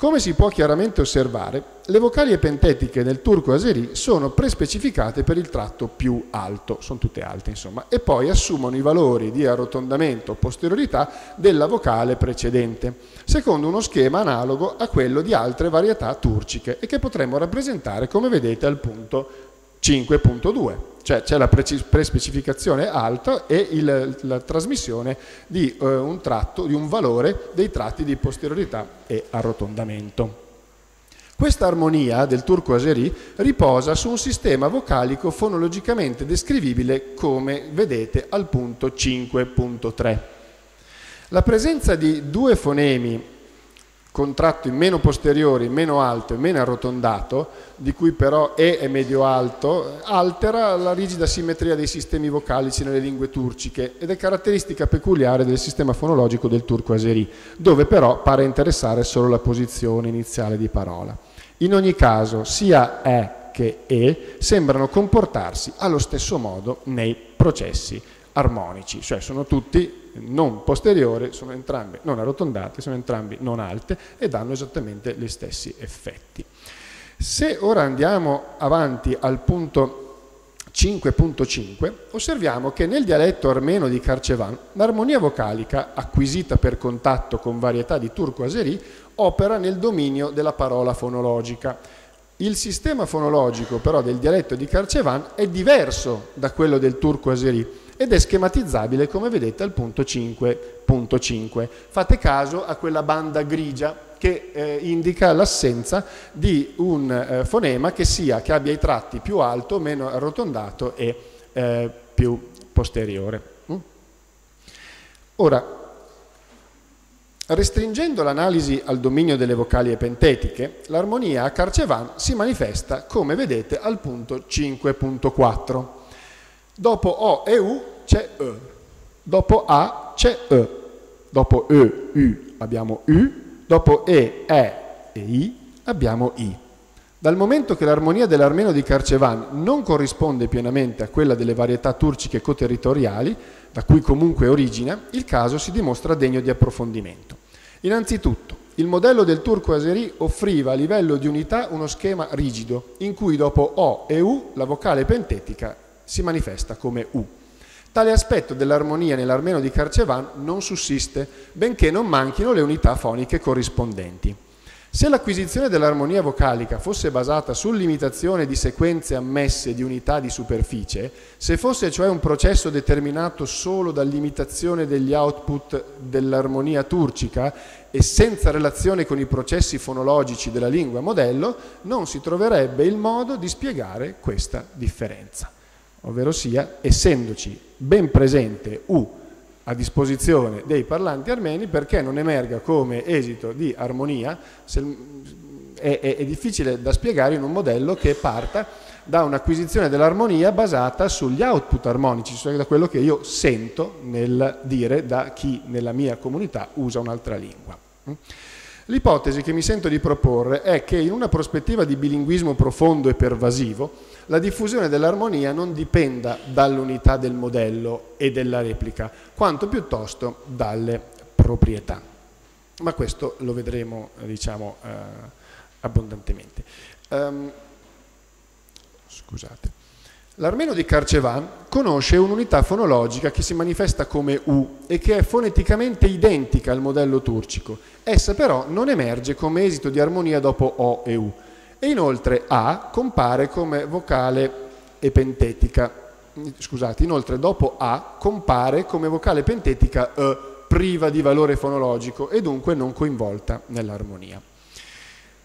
Come si può chiaramente osservare, le vocali epentetiche nel turco azeri sono prespecificate per il tratto più alto, sono tutte alte insomma, e poi assumono i valori di arrotondamento o posteriorità della vocale precedente, secondo uno schema analogo a quello di altre varietà turciche e che potremmo rappresentare come vedete al punto 5.2, cioè c'è la prespecificazione alta e il, la trasmissione di eh, un tratto, di un valore dei tratti di posteriorità e arrotondamento. Questa armonia del turco azeri riposa su un sistema vocalico fonologicamente descrivibile come vedete al punto 5.3. La presenza di due fonemi contratto in meno posteriori, meno alto e meno arrotondato, di cui però E è medio-alto, altera la rigida simmetria dei sistemi vocalici nelle lingue turciche ed è caratteristica peculiare del sistema fonologico del turco azeri, dove però pare interessare solo la posizione iniziale di parola. In ogni caso, sia E che E sembrano comportarsi allo stesso modo nei processi armonici, cioè sono tutti non posteriori, sono entrambe non arrotondate, sono entrambi non alte e danno esattamente gli stessi effetti. Se ora andiamo avanti al punto 5.5 osserviamo che nel dialetto armeno di Carcevan l'armonia vocalica, acquisita per contatto con varietà di turco-azeri, opera nel dominio della parola fonologica. Il sistema fonologico però del dialetto di Carcevan è diverso da quello del turco-azeri ed è schematizzabile come vedete al punto 5.5. Fate caso a quella banda grigia che eh, indica l'assenza di un eh, fonema che, sia, che abbia i tratti più alto, meno arrotondato e eh, più posteriore. Mm? Ora, Restringendo l'analisi al dominio delle vocali epentetiche, l'armonia a Carcevan si manifesta, come vedete, al punto 5.4. Dopo O e U c'è E, dopo A c'è E, dopo E, U abbiamo U, dopo E, E e I abbiamo I. Dal momento che l'armonia dell'armeno di Carcevan non corrisponde pienamente a quella delle varietà turciche coterritoriali, da cui comunque origina, il caso si dimostra degno di approfondimento. Innanzitutto, il modello del turco azeri offriva a livello di unità uno schema rigido, in cui dopo O e U la vocale pentetica si manifesta come U. Tale aspetto dell'armonia nell'armeno di Carcevan non sussiste, benché non manchino le unità foniche corrispondenti. Se l'acquisizione dell'armonia vocalica fosse basata sull'imitazione di sequenze ammesse di unità di superficie, se fosse cioè un processo determinato solo dall'imitazione degli output dell'armonia turcica e senza relazione con i processi fonologici della lingua modello, non si troverebbe il modo di spiegare questa differenza ovvero sia essendoci ben presente U a disposizione dei parlanti armeni perché non emerga come esito di armonia, è, è, è difficile da spiegare in un modello che parta da un'acquisizione dell'armonia basata sugli output armonici, cioè da quello che io sento nel dire da chi nella mia comunità usa un'altra lingua. L'ipotesi che mi sento di proporre è che in una prospettiva di bilinguismo profondo e pervasivo, la diffusione dell'armonia non dipenda dall'unità del modello e della replica, quanto piuttosto dalle proprietà. Ma questo lo vedremo, diciamo, eh, abbondantemente. Um, scusate. L'armeno di Carcevan conosce un'unità fonologica che si manifesta come U e che è foneticamente identica al modello turcico. Essa però non emerge come esito di armonia dopo O e U e inoltre A compare come vocale epentetica. Scusate, inoltre dopo A compare come vocale pentetica E priva di valore fonologico e dunque non coinvolta nell'armonia.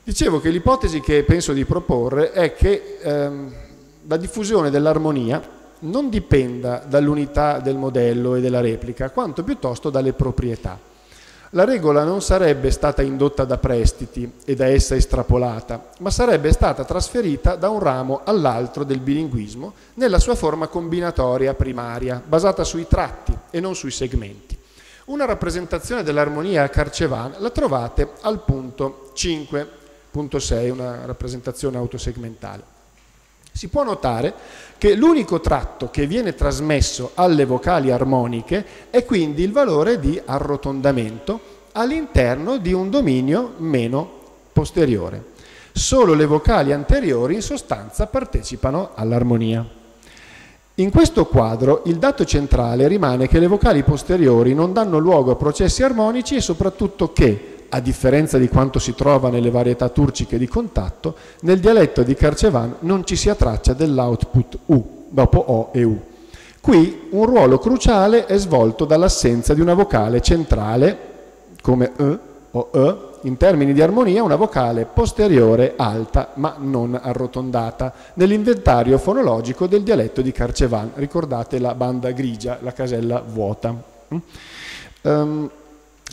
Dicevo che l'ipotesi che penso di proporre è che ehm, la diffusione dell'armonia non dipenda dall'unità del modello e della replica, quanto piuttosto dalle proprietà. La regola non sarebbe stata indotta da prestiti e da essa estrapolata, ma sarebbe stata trasferita da un ramo all'altro del bilinguismo nella sua forma combinatoria primaria, basata sui tratti e non sui segmenti. Una rappresentazione dell'armonia a Carcevan la trovate al punto 5.6, una rappresentazione autosegmentale. Si può notare che l'unico tratto che viene trasmesso alle vocali armoniche è quindi il valore di arrotondamento all'interno di un dominio meno posteriore. Solo le vocali anteriori in sostanza partecipano all'armonia. In questo quadro il dato centrale rimane che le vocali posteriori non danno luogo a processi armonici e soprattutto che, a differenza di quanto si trova nelle varietà turciche di contatto, nel dialetto di Carcevan non ci sia traccia dell'output U, dopo O e U. Qui un ruolo cruciale è svolto dall'assenza di una vocale centrale, come E o E, in termini di armonia una vocale posteriore alta ma non arrotondata nell'inventario fonologico del dialetto di Carcevan. Ricordate la banda grigia, la casella vuota. Um,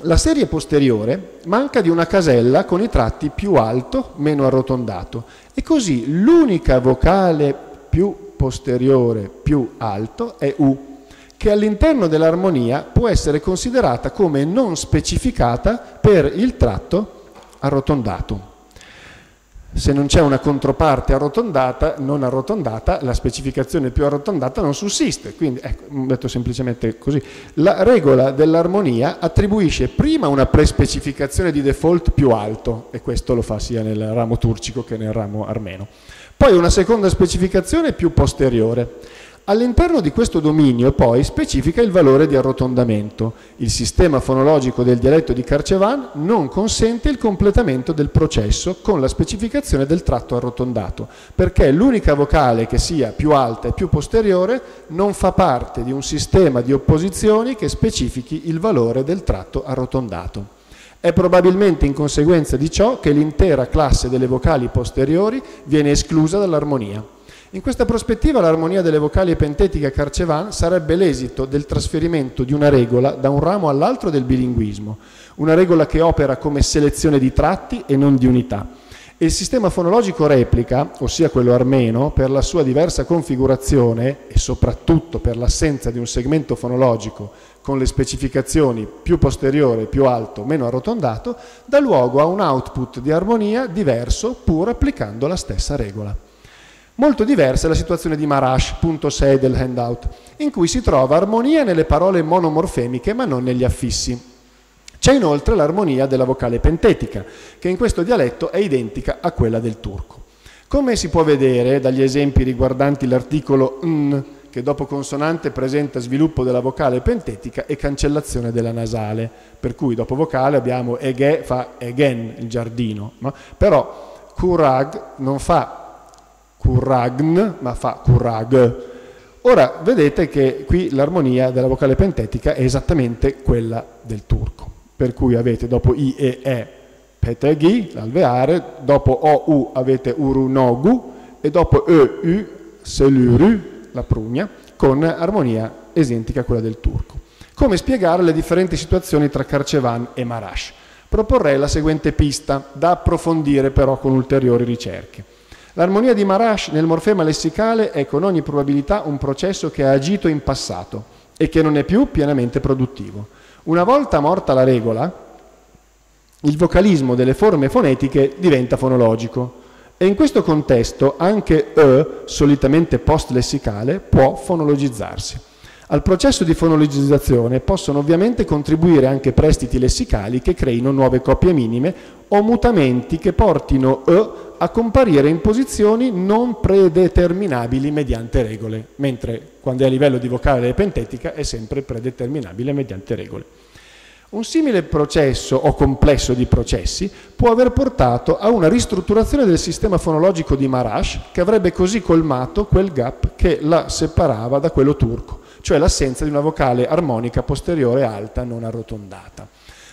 la serie posteriore manca di una casella con i tratti più alto, meno arrotondato e così l'unica vocale più posteriore più alto è U, che all'interno dell'armonia può essere considerata come non specificata per il tratto arrotondato. Se non c'è una controparte arrotondata, non arrotondata, la specificazione più arrotondata non sussiste. Quindi, ecco, detto semplicemente così, la regola dell'armonia attribuisce prima una prespecificazione di default più alto, e questo lo fa sia nel ramo turcico che nel ramo armeno. Poi una seconda specificazione più posteriore. All'interno di questo dominio poi specifica il valore di arrotondamento. Il sistema fonologico del dialetto di Carcevan non consente il completamento del processo con la specificazione del tratto arrotondato, perché l'unica vocale che sia più alta e più posteriore non fa parte di un sistema di opposizioni che specifichi il valore del tratto arrotondato. È probabilmente in conseguenza di ciò che l'intera classe delle vocali posteriori viene esclusa dall'armonia. In questa prospettiva l'armonia delle vocali epentetiche a Carcevan sarebbe l'esito del trasferimento di una regola da un ramo all'altro del bilinguismo, una regola che opera come selezione di tratti e non di unità. E il sistema fonologico replica, ossia quello armeno, per la sua diversa configurazione e soprattutto per l'assenza di un segmento fonologico con le specificazioni più posteriore, più alto, meno arrotondato, dà luogo a un output di armonia diverso pur applicando la stessa regola. Molto diversa è la situazione di Marash, punto 6 del handout, in cui si trova armonia nelle parole monomorfemiche ma non negli affissi. C'è inoltre l'armonia della vocale pentetica, che in questo dialetto è identica a quella del turco. Come si può vedere dagli esempi riguardanti l'articolo n, che dopo consonante presenta sviluppo della vocale pentetica e cancellazione della nasale, per cui dopo vocale abbiamo ege fa egen, il giardino, no? però kurag non fa curragn, ma fa currag. Ora vedete che qui l'armonia della vocale pentetica è esattamente quella del turco, per cui avete dopo i e e peteghi, l'alveare, dopo o u avete uru nogu e dopo e u seluru, la prugna, con armonia identica a quella del turco. Come spiegare le differenti situazioni tra Carcevan e Marash? Proporrei la seguente pista, da approfondire però con ulteriori ricerche. L'armonia di Marash nel morfema lessicale è con ogni probabilità un processo che ha agito in passato e che non è più pienamente produttivo. Una volta morta la regola, il vocalismo delle forme fonetiche diventa fonologico e in questo contesto anche E, solitamente post-lessicale, può fonologizzarsi. Al processo di fonologizzazione possono ovviamente contribuire anche prestiti lessicali che creino nuove coppie minime o mutamenti che portino E a comparire in posizioni non predeterminabili mediante regole, mentre quando è a livello di vocale epentetica è sempre predeterminabile mediante regole. Un simile processo o complesso di processi può aver portato a una ristrutturazione del sistema fonologico di Marash che avrebbe così colmato quel gap che la separava da quello turco cioè l'assenza di una vocale armonica posteriore alta non arrotondata.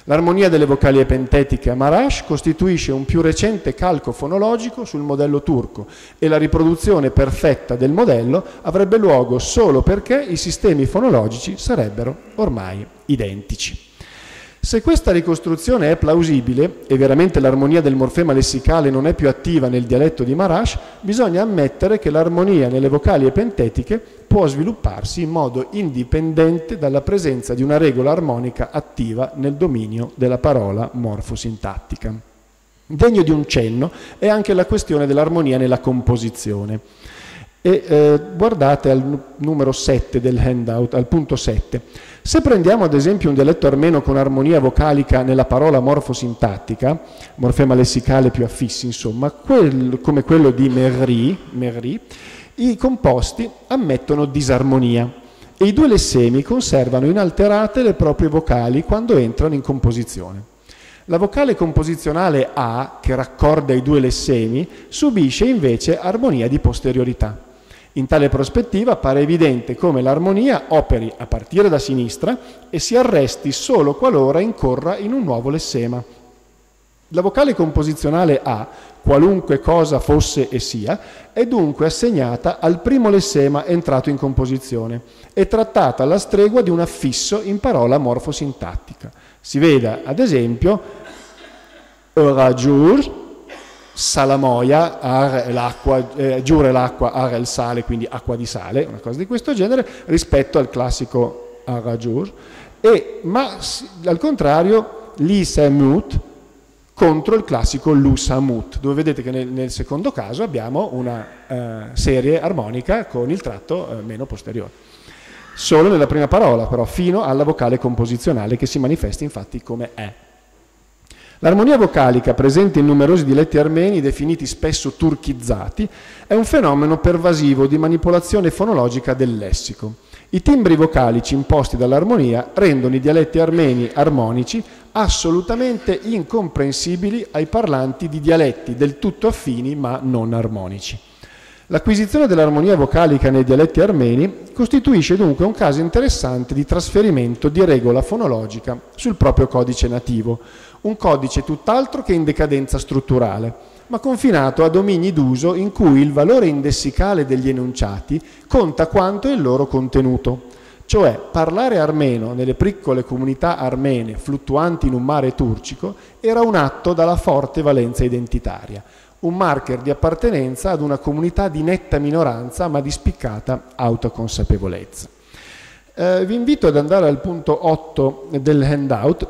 L'armonia delle vocali epentetiche a Marash costituisce un più recente calco fonologico sul modello turco e la riproduzione perfetta del modello avrebbe luogo solo perché i sistemi fonologici sarebbero ormai identici. Se questa ricostruzione è plausibile e veramente l'armonia del morfema lessicale non è più attiva nel dialetto di Marash, bisogna ammettere che l'armonia nelle vocali epentetiche può svilupparsi in modo indipendente dalla presenza di una regola armonica attiva nel dominio della parola morfosintattica. Degno di un cenno è anche la questione dell'armonia nella composizione. E eh, guardate al numero 7 del handout, al punto 7. Se prendiamo ad esempio un dialetto armeno con armonia vocalica nella parola morfosintattica, morfema lessicale più affissi, insomma, quel, come quello di Merri, Merri, i composti ammettono disarmonia e i due lessemi conservano inalterate le proprie vocali quando entrano in composizione. La vocale composizionale A, che raccorda i due lessemi, subisce invece armonia di posteriorità. In tale prospettiva appare evidente come l'armonia operi a partire da sinistra e si arresti solo qualora incorra in un nuovo lessema. La vocale composizionale A, qualunque cosa fosse e sia, è dunque assegnata al primo lessema entrato in composizione e trattata alla stregua di un affisso in parola morfosintattica. Si veda, ad esempio, rajur, salamoia, ar l'acqua, eh, giure l'acqua, ar il sale, quindi acqua di sale, una cosa di questo genere, rispetto al classico arajur, e, ma al contrario l'isamut contro il classico lusamut, dove vedete che nel, nel secondo caso abbiamo una eh, serie armonica con il tratto eh, meno posteriore. Solo nella prima parola, però, fino alla vocale composizionale che si manifesta infatti come è. L'armonia vocalica, presente in numerosi dialetti armeni, definiti spesso turchizzati, è un fenomeno pervasivo di manipolazione fonologica del lessico. I timbri vocalici imposti dall'armonia rendono i dialetti armeni armonici assolutamente incomprensibili ai parlanti di dialetti del tutto affini ma non armonici. L'acquisizione dell'armonia vocalica nei dialetti armeni costituisce dunque un caso interessante di trasferimento di regola fonologica sul proprio codice nativo, un codice tutt'altro che in decadenza strutturale, ma confinato a domini d'uso in cui il valore indessicale degli enunciati conta quanto il loro contenuto. Cioè parlare armeno nelle piccole comunità armene fluttuanti in un mare turcico era un atto dalla forte valenza identitaria, un marker di appartenenza ad una comunità di netta minoranza ma di spiccata autoconsapevolezza. Eh, vi invito ad andare al punto 8 del handout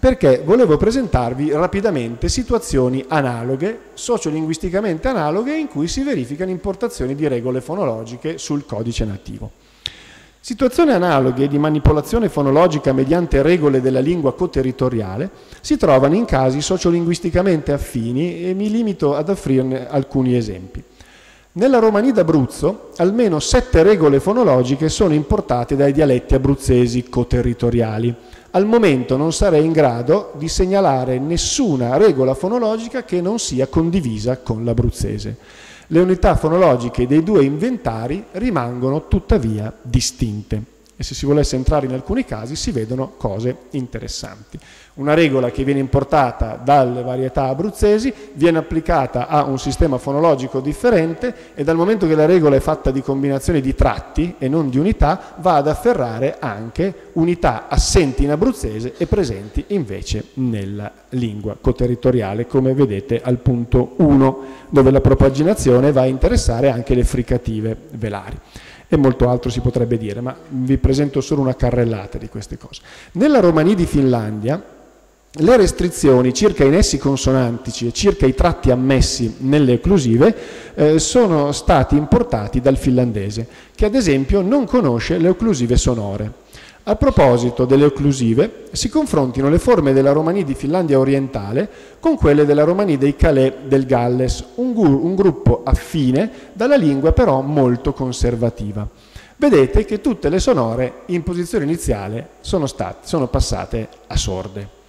perché volevo presentarvi rapidamente situazioni analoghe, sociolinguisticamente analoghe, in cui si verificano importazioni di regole fonologiche sul codice nativo. Situazioni analoghe di manipolazione fonologica mediante regole della lingua coterritoriale si trovano in casi sociolinguisticamente affini e mi limito ad offrirne alcuni esempi. Nella Romania d'Abruzzo almeno sette regole fonologiche sono importate dai dialetti abruzzesi coterritoriali, al momento non sarei in grado di segnalare nessuna regola fonologica che non sia condivisa con l'abruzzese. Le unità fonologiche dei due inventari rimangono tuttavia distinte e se si volesse entrare in alcuni casi si vedono cose interessanti una regola che viene importata dalle varietà abruzzesi, viene applicata a un sistema fonologico differente e dal momento che la regola è fatta di combinazioni di tratti e non di unità, va ad afferrare anche unità assenti in abruzzese e presenti invece nella lingua coterritoriale, come vedete al punto 1, dove la propaginazione va a interessare anche le fricative velari e molto altro si potrebbe dire, ma vi presento solo una carrellata di queste cose. Nella Romania di Finlandia le restrizioni circa i nessi consonantici e circa i tratti ammessi nelle occlusive eh, sono stati importati dal finlandese, che ad esempio non conosce le occlusive sonore. A proposito delle occlusive, si confrontino le forme della Romania di Finlandia orientale con quelle della Romania dei Calais del Galles, un, un gruppo affine dalla lingua però molto conservativa. Vedete che tutte le sonore in posizione iniziale sono, sono passate a sorde.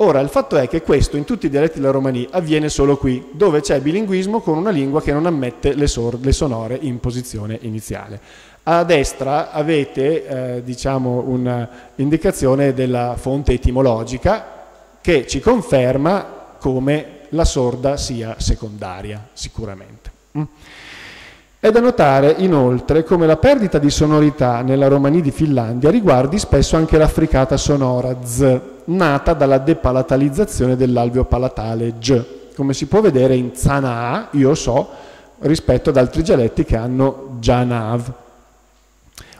Ora, il fatto è che questo in tutti i dialetti della Romania avviene solo qui, dove c'è bilinguismo con una lingua che non ammette le, le sonore in posizione iniziale. A destra avete eh, diciamo un'indicazione della fonte etimologica che ci conferma come la sorda sia secondaria, sicuramente. Mm. È da notare inoltre come la perdita di sonorità nella Romania di Finlandia riguardi spesso anche l'affricata sonora z nata dalla depalatalizzazione dell'alveo palatale G, come si può vedere in Zanaa, io so, rispetto ad altri dialetti che hanno Janav,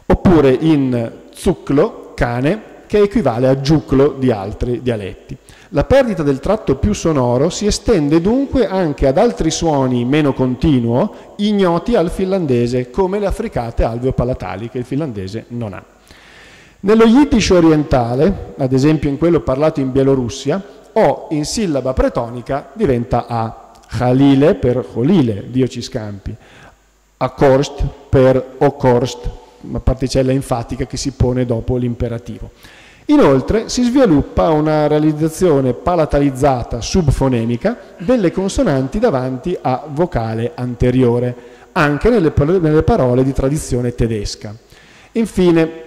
oppure in Zuclo, cane, che equivale a giuclo di altri dialetti. La perdita del tratto più sonoro si estende dunque anche ad altri suoni meno continuo, ignoti al finlandese, come le affricate alveopalatali che il finlandese non ha. Nello yiddish orientale, ad esempio in quello parlato in Bielorussia, O in sillaba pretonica diventa A. Khalile per Holile, Dio ci scampi. Akorst per Okorst, una particella enfatica che si pone dopo l'imperativo. Inoltre si sviluppa una realizzazione palatalizzata subfonemica delle consonanti davanti a vocale anteriore, anche nelle parole di tradizione tedesca. Infine,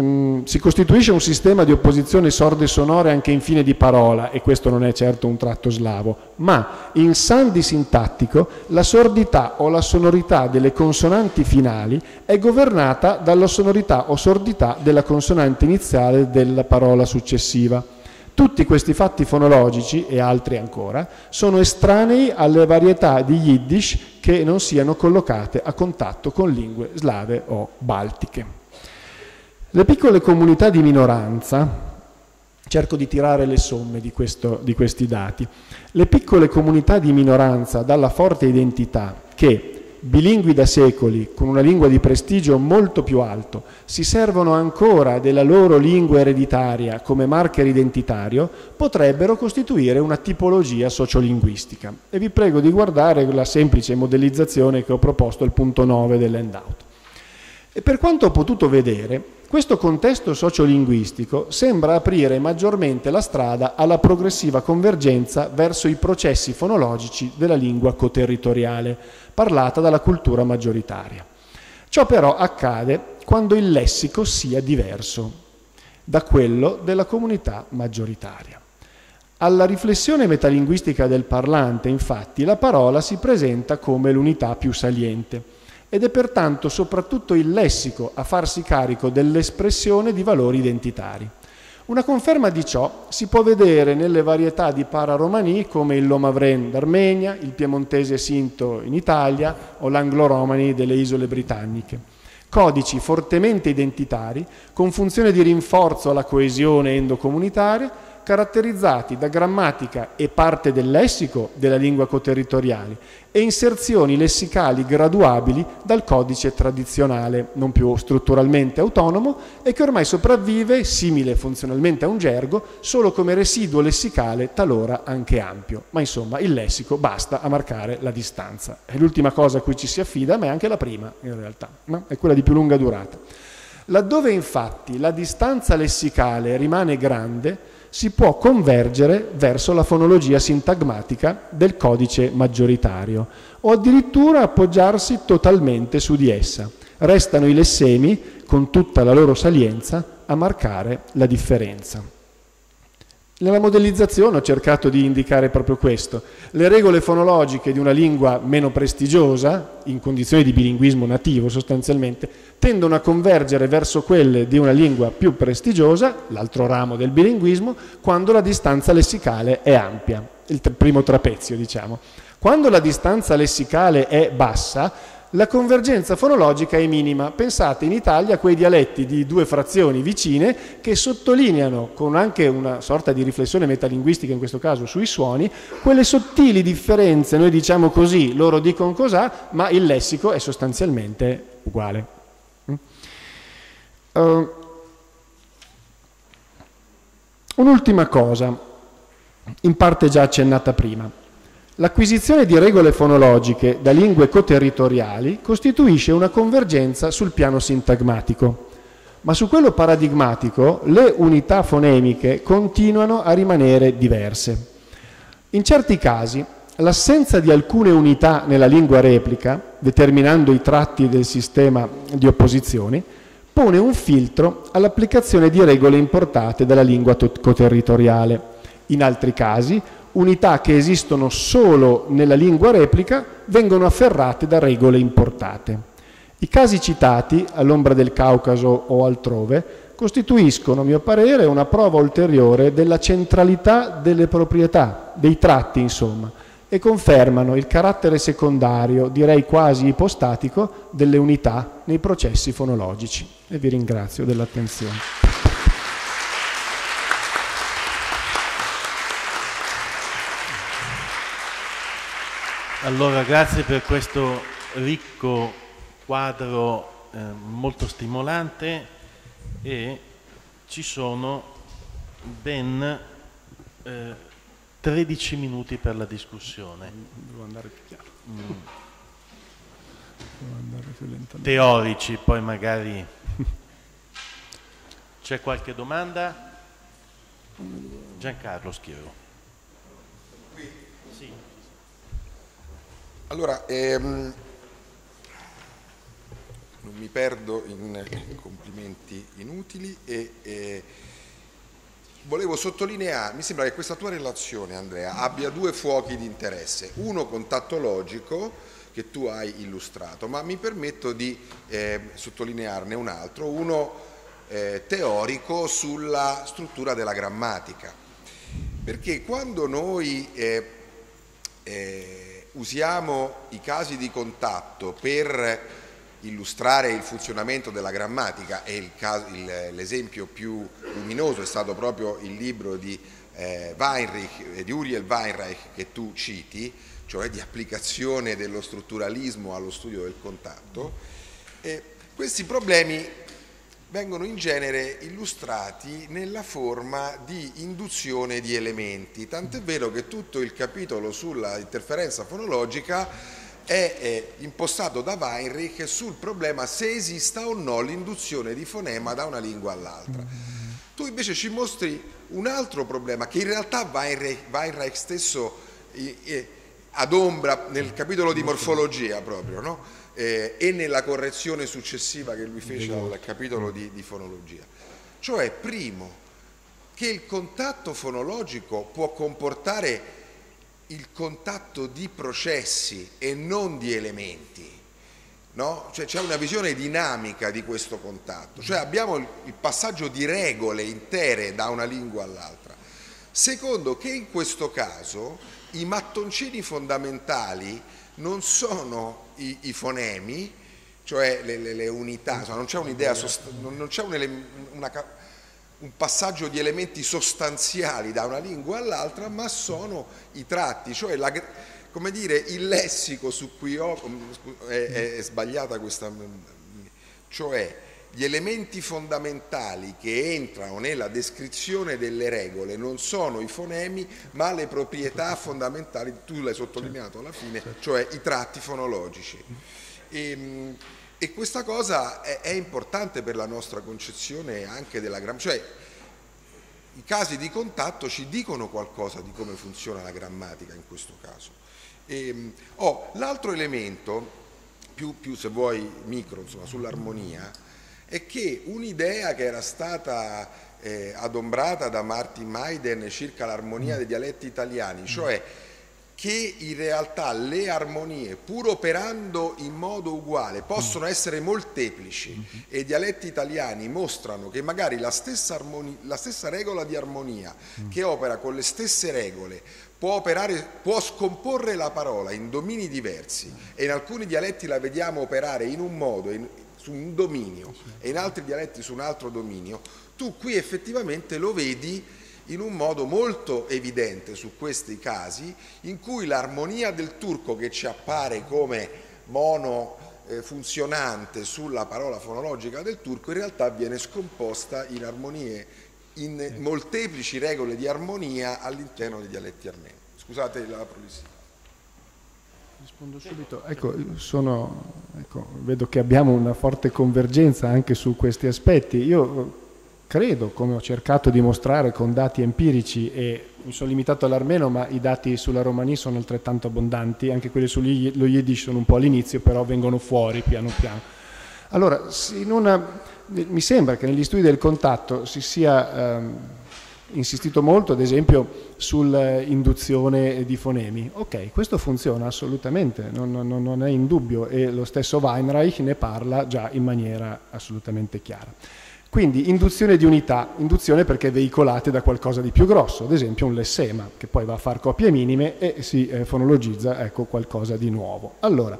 Mm, si costituisce un sistema di opposizione sorde sonore anche in fine di parola, e questo non è certo un tratto slavo, ma in sandi sintattico la sordità o la sonorità delle consonanti finali è governata dalla sonorità o sordità della consonante iniziale della parola successiva. Tutti questi fatti fonologici, e altri ancora, sono estranei alle varietà di Yiddish che non siano collocate a contatto con lingue slave o baltiche. Le piccole comunità di minoranza, cerco di tirare le somme di, questo, di questi dati, le piccole comunità di minoranza dalla forte identità che, bilingui da secoli, con una lingua di prestigio molto più alto, si servono ancora della loro lingua ereditaria come marker identitario, potrebbero costituire una tipologia sociolinguistica. E vi prego di guardare la semplice modellizzazione che ho proposto al punto 9 dell'handout. E per quanto ho potuto vedere, questo contesto sociolinguistico sembra aprire maggiormente la strada alla progressiva convergenza verso i processi fonologici della lingua coterritoriale, parlata dalla cultura maggioritaria. Ciò però accade quando il lessico sia diverso da quello della comunità maggioritaria. Alla riflessione metalinguistica del parlante, infatti, la parola si presenta come l'unità più saliente ed è pertanto soprattutto il lessico a farsi carico dell'espressione di valori identitari. Una conferma di ciò si può vedere nelle varietà di pararomani come il Lomavren d'Armenia, il piemontese sinto in Italia o l'anglo-romani delle isole britanniche. Codici fortemente identitari con funzione di rinforzo alla coesione endocomunitaria caratterizzati da grammatica e parte del lessico della lingua coterritoriale e inserzioni lessicali graduabili dal codice tradizionale, non più strutturalmente autonomo e che ormai sopravvive, simile funzionalmente a un gergo, solo come residuo lessicale talora anche ampio. Ma insomma il lessico basta a marcare la distanza. È l'ultima cosa a cui ci si affida, ma è anche la prima in realtà, no? è quella di più lunga durata. Laddove infatti la distanza lessicale rimane grande, si può convergere verso la fonologia sintagmatica del codice maggioritario o addirittura appoggiarsi totalmente su di essa. Restano i lessemi, con tutta la loro salienza, a marcare la differenza. Nella modellizzazione ho cercato di indicare proprio questo. Le regole fonologiche di una lingua meno prestigiosa, in condizioni di bilinguismo nativo sostanzialmente, tendono a convergere verso quelle di una lingua più prestigiosa, l'altro ramo del bilinguismo, quando la distanza lessicale è ampia, il primo trapezio diciamo. Quando la distanza lessicale è bassa, la convergenza fonologica è minima. Pensate in Italia a quei dialetti di due frazioni vicine che sottolineano, con anche una sorta di riflessione metalinguistica in questo caso sui suoni, quelle sottili differenze, noi diciamo così, loro dicono cos'ha, ma il lessico è sostanzialmente uguale. Uh, un'ultima cosa, in parte già accennata prima. L'acquisizione di regole fonologiche da lingue coterritoriali costituisce una convergenza sul piano sintagmatico, ma su quello paradigmatico le unità fonemiche continuano a rimanere diverse. In certi casi l'assenza di alcune unità nella lingua replica, determinando i tratti del sistema di opposizioni, pone un filtro all'applicazione di regole importate dalla lingua coterritoriale. In altri casi, unità che esistono solo nella lingua replica vengono afferrate da regole importate. I casi citati, all'ombra del Caucaso o altrove, costituiscono, a mio parere, una prova ulteriore della centralità delle proprietà, dei tratti insomma, e confermano il carattere secondario, direi quasi ipostatico, delle unità nei processi fonologici. E vi ringrazio dell'attenzione. Allora, grazie per questo ricco quadro eh, molto stimolante e ci sono ben eh, 13 minuti per la discussione. Devo andare più chiaro. Mm. Devo andare più lentamente. Teorici, poi magari... C'è qualche domanda? Giancarlo Schiro. Sì. Allora, ehm, non mi perdo in complimenti inutili e eh, volevo sottolineare, mi sembra che questa tua relazione Andrea abbia due fuochi di interesse, uno contatto logico che tu hai illustrato, ma mi permetto di eh, sottolinearne un altro, uno eh, teorico sulla struttura della grammatica, perché quando noi eh, eh, usiamo i casi di contatto per illustrare il funzionamento della grammatica e l'esempio più luminoso è stato proprio il libro di, eh, Weinreich, di Uriel Weinreich che tu citi, cioè di applicazione dello strutturalismo allo studio del contatto, e questi problemi vengono in genere illustrati nella forma di induzione di elementi, tant'è vero che tutto il capitolo sulla interferenza fonologica è, è impostato da Weinrich sul problema se esista o no l'induzione di fonema da una lingua all'altra. Tu invece ci mostri un altro problema che in realtà Weinreich, Weinreich stesso adombra nel capitolo di morfologia proprio, no? Eh, e nella correzione successiva che lui fece al capitolo di, di fonologia. Cioè, primo, che il contatto fonologico può comportare il contatto di processi e non di elementi. No? Cioè c'è una visione dinamica di questo contatto, cioè abbiamo il, il passaggio di regole intere da una lingua all'altra. Secondo che in questo caso i mattoncini fondamentali non sono i, i fonemi, cioè le, le, le unità, cioè non c'è un'idea, non c'è un, un passaggio di elementi sostanziali da una lingua all'altra, ma sono i tratti, cioè la, come dire, il lessico su cui ho, è, è sbagliata questa, cioè gli elementi fondamentali che entrano nella descrizione delle regole non sono i fonemi ma le proprietà fondamentali, tu l'hai sottolineato alla fine, cioè i tratti fonologici. E, ehm, e questa cosa è, è, importante per la nostra concezione anche della grammatica, cioè i casi di contatto ci dicono qualcosa di come funziona la grammatica in questo caso. Ehm, oh, l'altro elemento, più, più, se vuoi micro, sull'armonia, è che un'idea che era stata eh, adombrata da Martin Maiden circa l'armonia dei dialetti italiani, cioè che in realtà le armonie, pur operando in modo uguale, possono essere molteplici e i dialetti italiani mostrano che magari la stessa, armonia, la stessa regola di armonia che opera con le stesse regole può, operare, può scomporre la parola in domini diversi e in alcuni dialetti la vediamo operare in un modo, in, su un dominio e in altri dialetti su un altro dominio, tu qui effettivamente lo vedi in un modo molto evidente su questi casi in cui l'armonia del turco che ci appare come mono eh, funzionante sulla parola fonologica del turco in realtà viene scomposta in armonie, in molteplici regole di armonia all'interno dei dialetti armeni. Scusate la prolissità. Rispondo subito. Ecco, sono, ecco, vedo che abbiamo una forte convergenza anche su questi aspetti. Io credo, come ho cercato di mostrare con dati empirici e mi sono limitato all'armeno, ma i dati sulla Romani sono altrettanto abbondanti, anche quelli sullo Yiddish sono un po' all'inizio, però vengono fuori piano piano. Allora, una, mi sembra che negli studi del contatto si sia... Ehm, insistito molto ad esempio sull'induzione di fonemi. Ok, questo funziona assolutamente, non, non, non, è in dubbio e lo stesso Weinreich ne parla già in maniera assolutamente chiara. Quindi induzione di unità, induzione perché veicolate da qualcosa di più grosso, ad esempio un lessema che poi va a fare coppie minime e si eh, fonologizza ecco, qualcosa di nuovo. Allora,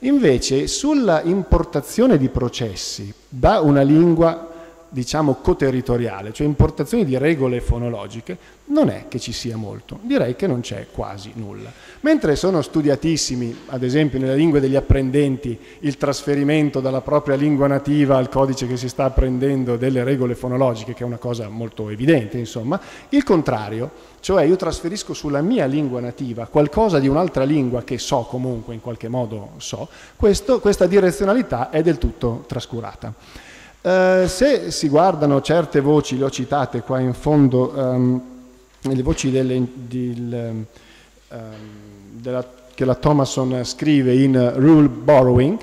invece sulla importazione di processi da una lingua diciamo coterritoriale, cioè importazioni di regole fonologiche, non è che ci sia molto, direi che non c'è quasi nulla. Mentre sono studiatissimi, ad esempio nelle lingue degli apprendenti, il trasferimento dalla propria lingua nativa al codice che si sta apprendendo delle regole fonologiche, che è una cosa molto evidente, insomma, il contrario, cioè io trasferisco sulla mia lingua nativa qualcosa di un'altra lingua che so comunque, in qualche modo so, questo, questa direzionalità è del tutto trascurata. Eh, se si guardano certe voci, le ho citate qua in fondo, um, le voci delle, di, um, della, che la Thomason scrive in Rule Borrowing,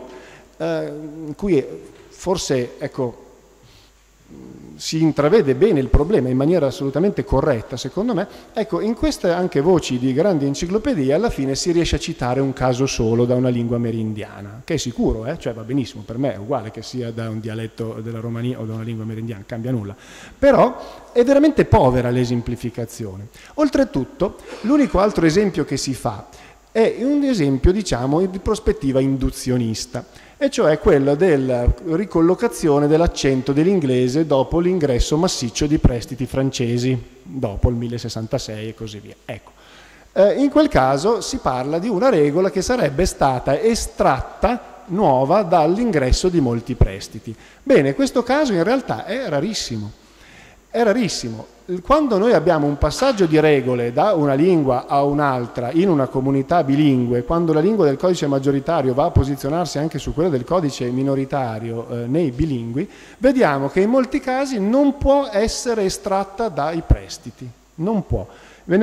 uh, in cui forse ecco, si intravede bene il problema in maniera assolutamente corretta, secondo me, ecco, in queste anche voci di grandi enciclopedie alla fine si riesce a citare un caso solo da una lingua merindiana, che è sicuro, eh? cioè va benissimo, per me è uguale che sia da un dialetto della Romania o da una lingua merindiana, cambia nulla, però è veramente povera l'esemplificazione. Oltretutto, l'unico altro esempio che si fa è un esempio, diciamo, di prospettiva induzionista e cioè quello della ricollocazione dell'accento dell'inglese dopo l'ingresso massiccio di prestiti francesi, dopo il 1066 e così via. Ecco. Eh, in quel caso si parla di una regola che sarebbe stata estratta nuova dall'ingresso di molti prestiti. Bene, questo caso in realtà è rarissimo. È rarissimo quando noi abbiamo un passaggio di regole da una lingua a un'altra in una comunità bilingue, quando la lingua del codice maggioritario va a posizionarsi anche su quella del codice minoritario eh, nei bilingui, vediamo che in molti casi non può essere estratta dai prestiti. Non può.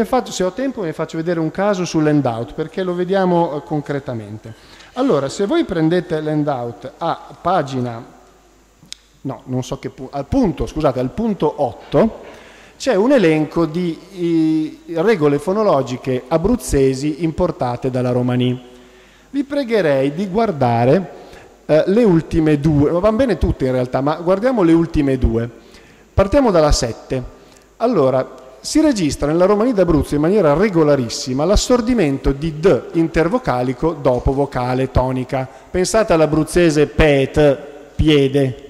Faccio, se ho tempo ne faccio vedere un caso sull'endout perché lo vediamo eh, concretamente. Allora, se voi prendete l'endout a pagina, no, non so che punto, al punto, scusate, al punto 8, c'è un elenco di regole fonologiche abruzzesi importate dalla Romani. Vi pregherei di guardare eh, le ultime due, vanno bene tutte in realtà, ma guardiamo le ultime due. Partiamo dalla 7. Allora, si registra nella Romani d'Abruzzo in maniera regolarissima l'assordimento di D intervocalico dopo vocale tonica. Pensate all'abruzzese pet, piede,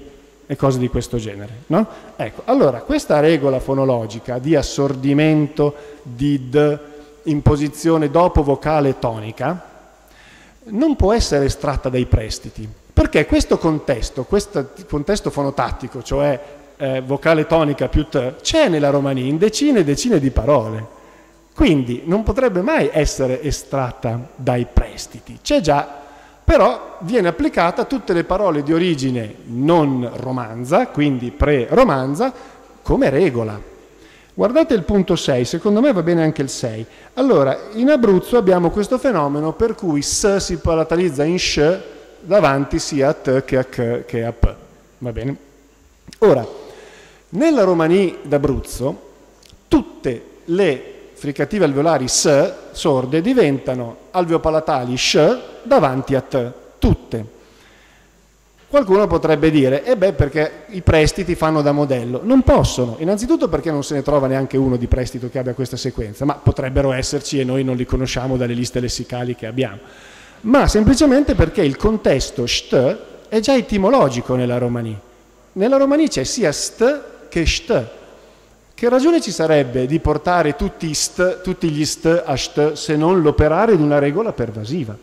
e cose di questo genere. No? Ecco, allora, questa regola fonologica di assordimento di d in posizione dopo vocale tonica non può essere estratta dai prestiti, perché questo contesto, questo contesto fonotattico, cioè eh, vocale tonica più t, c'è nella romania in decine e decine di parole. Quindi non potrebbe mai essere estratta dai prestiti. C'è già però viene applicata a tutte le parole di origine non romanza, quindi pre-romanza, come regola. Guardate il punto 6, secondo me va bene anche il 6. Allora, in Abruzzo abbiamo questo fenomeno per cui S si palatalizza in SH davanti sia a T che a K che a P. Va bene? Ora, nella Romani d'Abruzzo tutte le fricative alveolari S sorde diventano alveopalatali SH davanti a T, tutte. Qualcuno potrebbe dire, e eh beh perché i prestiti fanno da modello. Non possono, innanzitutto perché non se ne trova neanche uno di prestito che abbia questa sequenza, ma potrebbero esserci e noi non li conosciamo dalle liste lessicali che abbiamo. Ma semplicemente perché il contesto sht è già etimologico nella romani. Nella romani c'è sia st che sht, che ragione ci sarebbe di portare tutti, st, tutti gli st a st se non l'operare di una regola pervasiva?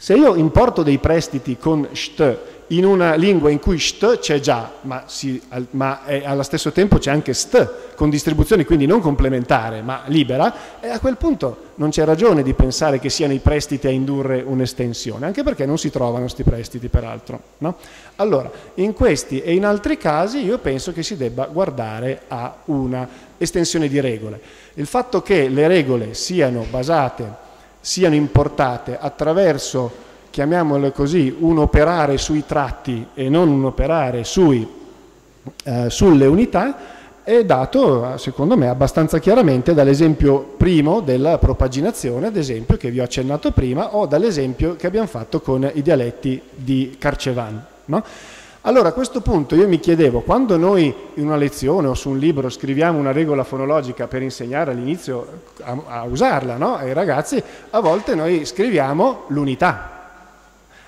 Se io importo dei prestiti con st in una lingua in cui st c'è già, ma, si, ma è, allo stesso tempo c'è anche st, con distribuzione quindi non complementare ma libera, e a quel punto non c'è ragione di pensare che siano i prestiti a indurre un'estensione, anche perché non si trovano questi prestiti peraltro. No? Allora, in questi e in altri casi io penso che si debba guardare a una estensione di regole. Il fatto che le regole siano basate, siano importate attraverso chiamiamolo così, un operare sui tratti e non un operare sui, eh, sulle unità, è dato, secondo me, abbastanza chiaramente dall'esempio primo della propaginazione, ad esempio, che vi ho accennato prima, o dall'esempio che abbiamo fatto con i dialetti di Carcevan. No? Allora a questo punto io mi chiedevo, quando noi in una lezione o su un libro scriviamo una regola fonologica per insegnare all'inizio a, a usarla no? ai ragazzi, a volte noi scriviamo l'unità.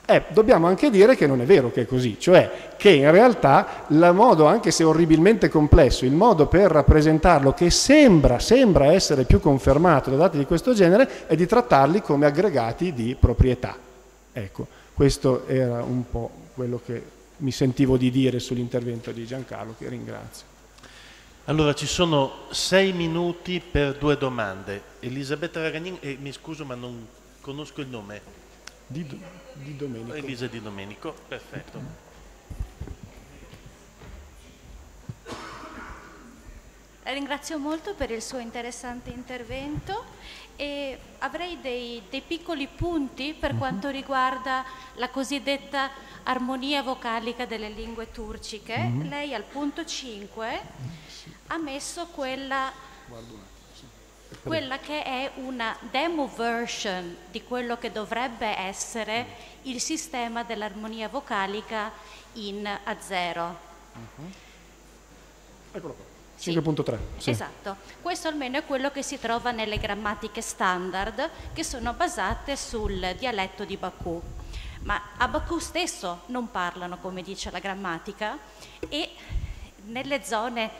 Eh, dobbiamo anche dire che non è vero che è così, cioè che in realtà il modo, anche se orribilmente complesso, il modo per rappresentarlo che sembra, sembra essere più confermato da dati di questo genere è di trattarli come aggregati di proprietà. Ecco, questo era un po' quello che mi sentivo di dire sull'intervento di Giancarlo, che ringrazio. Allora ci sono sei minuti per due domande. Elisabetta Raganin, eh, mi scuso ma non conosco il nome. Di, di Domenico. Elisa Di Domenico, perfetto. Ringrazio molto per il suo interessante intervento e avrei dei, dei piccoli punti per quanto riguarda la cosiddetta armonia vocalica delle lingue turciche. Mm-hmm. Lei al punto 5 ha messo quella, quella che è una demo version di quello che dovrebbe essere il sistema dell'armonia vocalica in A0. Mm-hmm. Eccolo qua. 5.3. Sì. Esatto, questo almeno è quello che si trova nelle grammatiche standard che sono basate sul dialetto di Baku ma a Baku stesso non parlano come dice la grammatica e nelle zone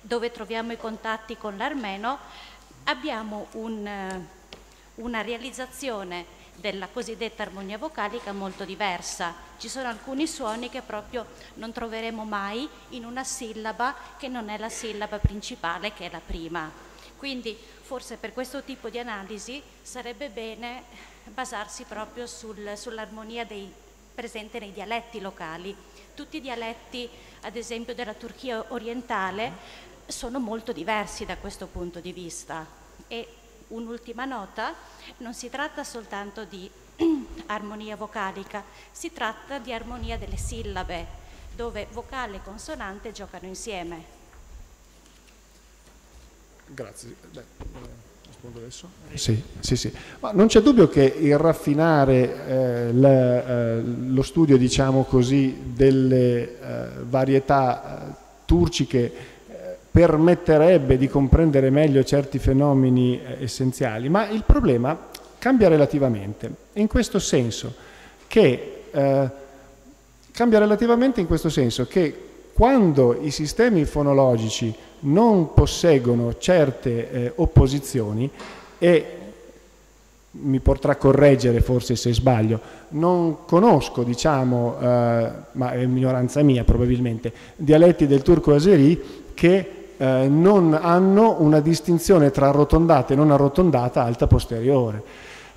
dove troviamo i contatti con l'armeno abbiamo un, eh, una realizzazione della cosiddetta armonia vocalica molto diversa. Ci sono alcuni suoni che proprio non troveremo mai in una sillaba che non è la sillaba principale, che è la prima. Quindi forse per questo tipo di analisi sarebbe bene basarsi proprio sul, sull'armonia dei, presente nei dialetti locali. Tutti i dialetti, ad esempio della Turchia orientale, sono molto diversi da questo punto di vista. E un'ultima nota, non si tratta soltanto di armonia vocalica, si tratta di armonia delle sillabe, dove vocale e consonante giocano insieme. Grazie. Beh, rispondo adesso? Sì, sì, sì. Ma non c'è dubbio che il raffinare eh, le, eh, lo studio, diciamo così, delle eh, varietà eh, turciche eh, permetterebbe di comprendere meglio certi fenomeni eh, essenziali, ma il problema cambia relativamente, in questo senso che cambia relativamente in questo senso che quando i sistemi fonologici non posseggono certe eh, opposizioni e mi potrà correggere forse se sbaglio, non conosco, diciamo, eh, ma è minoranza mia probabilmente, dialetti del turco azeri che eh, non hanno una distinzione tra arrotondata e non arrotondata alta posteriore.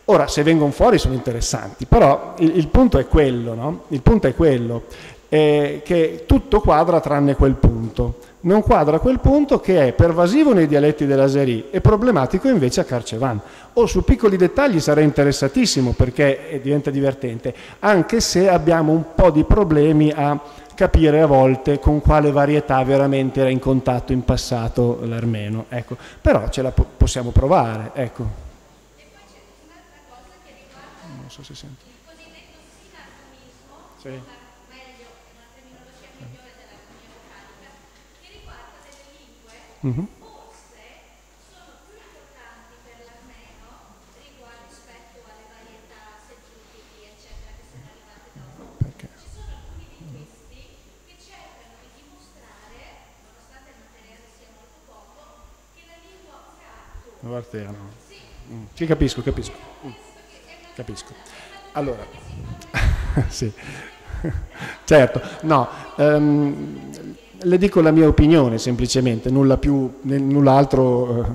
Ora, se vengono fuori sono interessanti, però il, il punto è quello, no? Il punto è quello, eh, che tutto quadra tranne quel punto non quadra quel punto che è pervasivo nei dialetti dell'Azeri e problematico invece a Carcevan. O su piccoli dettagli sarei interessatissimo perché diventa divertente, anche se abbiamo un po' di problemi a capire a volte con quale varietà veramente era in contatto in passato l'armeno. Ecco. Però ce la po- possiamo provare. Ecco. Non so se senti. Sì. Mm-hmm. Forse sono più importanti per l'armeno riguardo rispetto alle varietà selgiuchidi, eccetera, che sono arrivate dopo. Perché? Ci sono alcuni di questi che cercano di dimostrare, nonostante il materiale sia molto poco, che la lingua oratu... Varteano. Mm. sì, capisco, capisco. Mm. Capisco. Allora, sì. certo, no, um, le dico la mia opinione semplicemente, nulla, più, null'altro eh,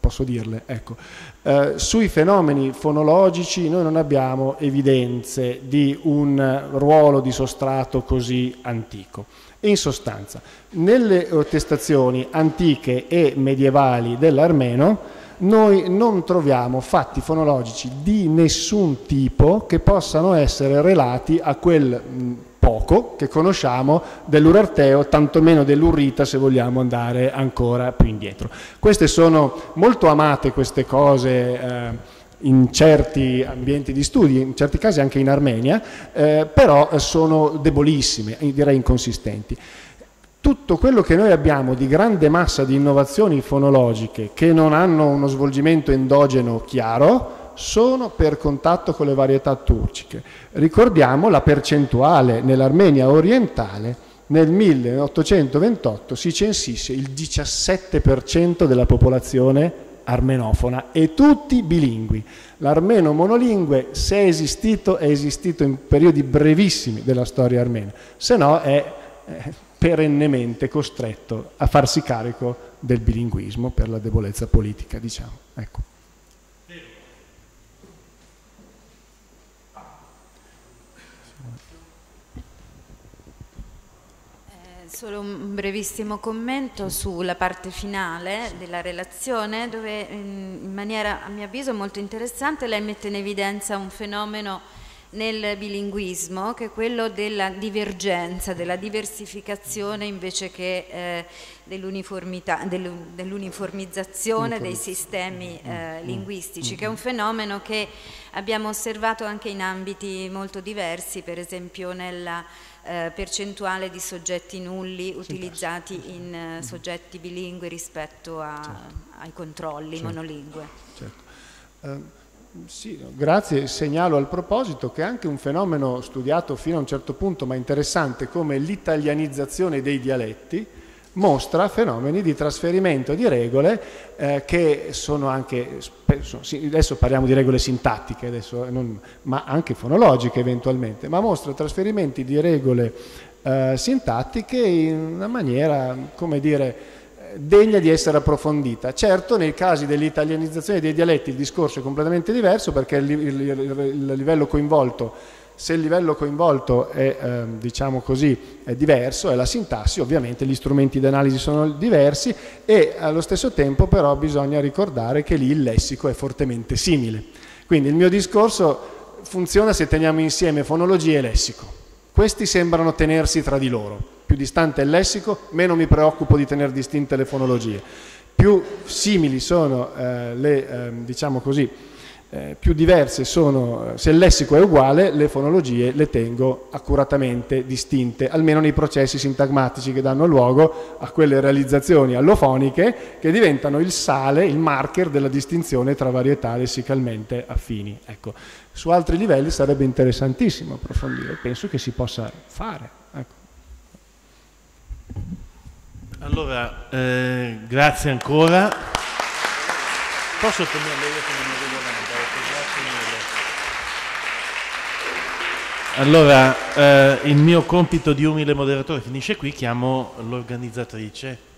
posso dirle. Ecco. Eh, sui fenomeni fonologici noi non abbiamo evidenze di un ruolo di sostrato così antico. In sostanza, nelle attestazioni antiche e medievali dell'armeno noi non troviamo fatti fonologici di nessun tipo che possano essere relati a quel poco che conosciamo dell'urarteo, tantomeno dell'urrita se vogliamo andare ancora più indietro. Queste sono molto amate queste cose eh, in certi ambienti di studi, in certi casi anche in Armenia, eh, però sono debolissime, direi inconsistenti. Tutto quello che noi abbiamo di grande massa di innovazioni fonologiche che non hanno uno svolgimento endogeno chiaro, sono per contatto con le varietà turciche. Ricordiamo la percentuale nell'Armenia orientale nel 1828 si censisse il 17% della popolazione armenofona e tutti bilingui. L'armeno monolingue, se è esistito, è esistito in periodi brevissimi della storia armena, se no è eh, perennemente costretto a farsi carico del bilinguismo per la debolezza politica, diciamo. Ecco. Solo un brevissimo commento sulla parte finale della relazione dove in maniera a mio avviso molto interessante lei mette in evidenza un fenomeno nel bilinguismo che è quello della divergenza, della diversificazione invece che eh, dell'uniformizzazione dei sistemi eh, mm. linguistici, che è un fenomeno che abbiamo osservato anche in ambiti molto diversi, per esempio nella eh, percentuale di soggetti nulli utilizzati in eh, soggetti bilingui rispetto a, certo. ai controlli certo. monolingue. Certo. Uh, sì, grazie. Segnalo al proposito che anche un fenomeno studiato fino a un certo punto ma interessante come l'italianizzazione dei dialetti mostra fenomeni di trasferimento di regole eh, che sono anche, adesso parliamo di regole sintattiche, adesso, non, ma anche fonologiche eventualmente, ma mostra trasferimenti di regole eh, sintattiche in una maniera, come dire, degna di essere approfondita. Certo, nei casi dell'italianizzazione dei dialetti il discorso è completamente diverso perché il, il, il, livello coinvolto se il livello coinvolto è, eh, diciamo così, è diverso, è la sintassi, ovviamente gli strumenti di analisi sono diversi e allo stesso tempo però bisogna ricordare che lì il lessico è fortemente simile. Quindi il mio discorso funziona se teniamo insieme fonologia e lessico. Questi sembrano tenersi tra di loro. Più distante è il lessico, meno mi preoccupo di tenere distinte le fonologie. Più simili sono eh, le, eh, diciamo così, eh, più diverse sono, se il lessico è uguale, le fonologie le tengo accuratamente distinte, almeno nei processi sintagmatici che danno luogo a quelle realizzazioni allofoniche che diventano il sale, il marker della distinzione tra varietà lessicalmente affini. Ecco. Su altri livelli sarebbe interessantissimo approfondire, penso che si possa fare. Ecco. Allora, eh, grazie ancora. Posso terminare? Allora, eh, il mio compito di umile moderatore finisce qui, chiamo l'organizzatrice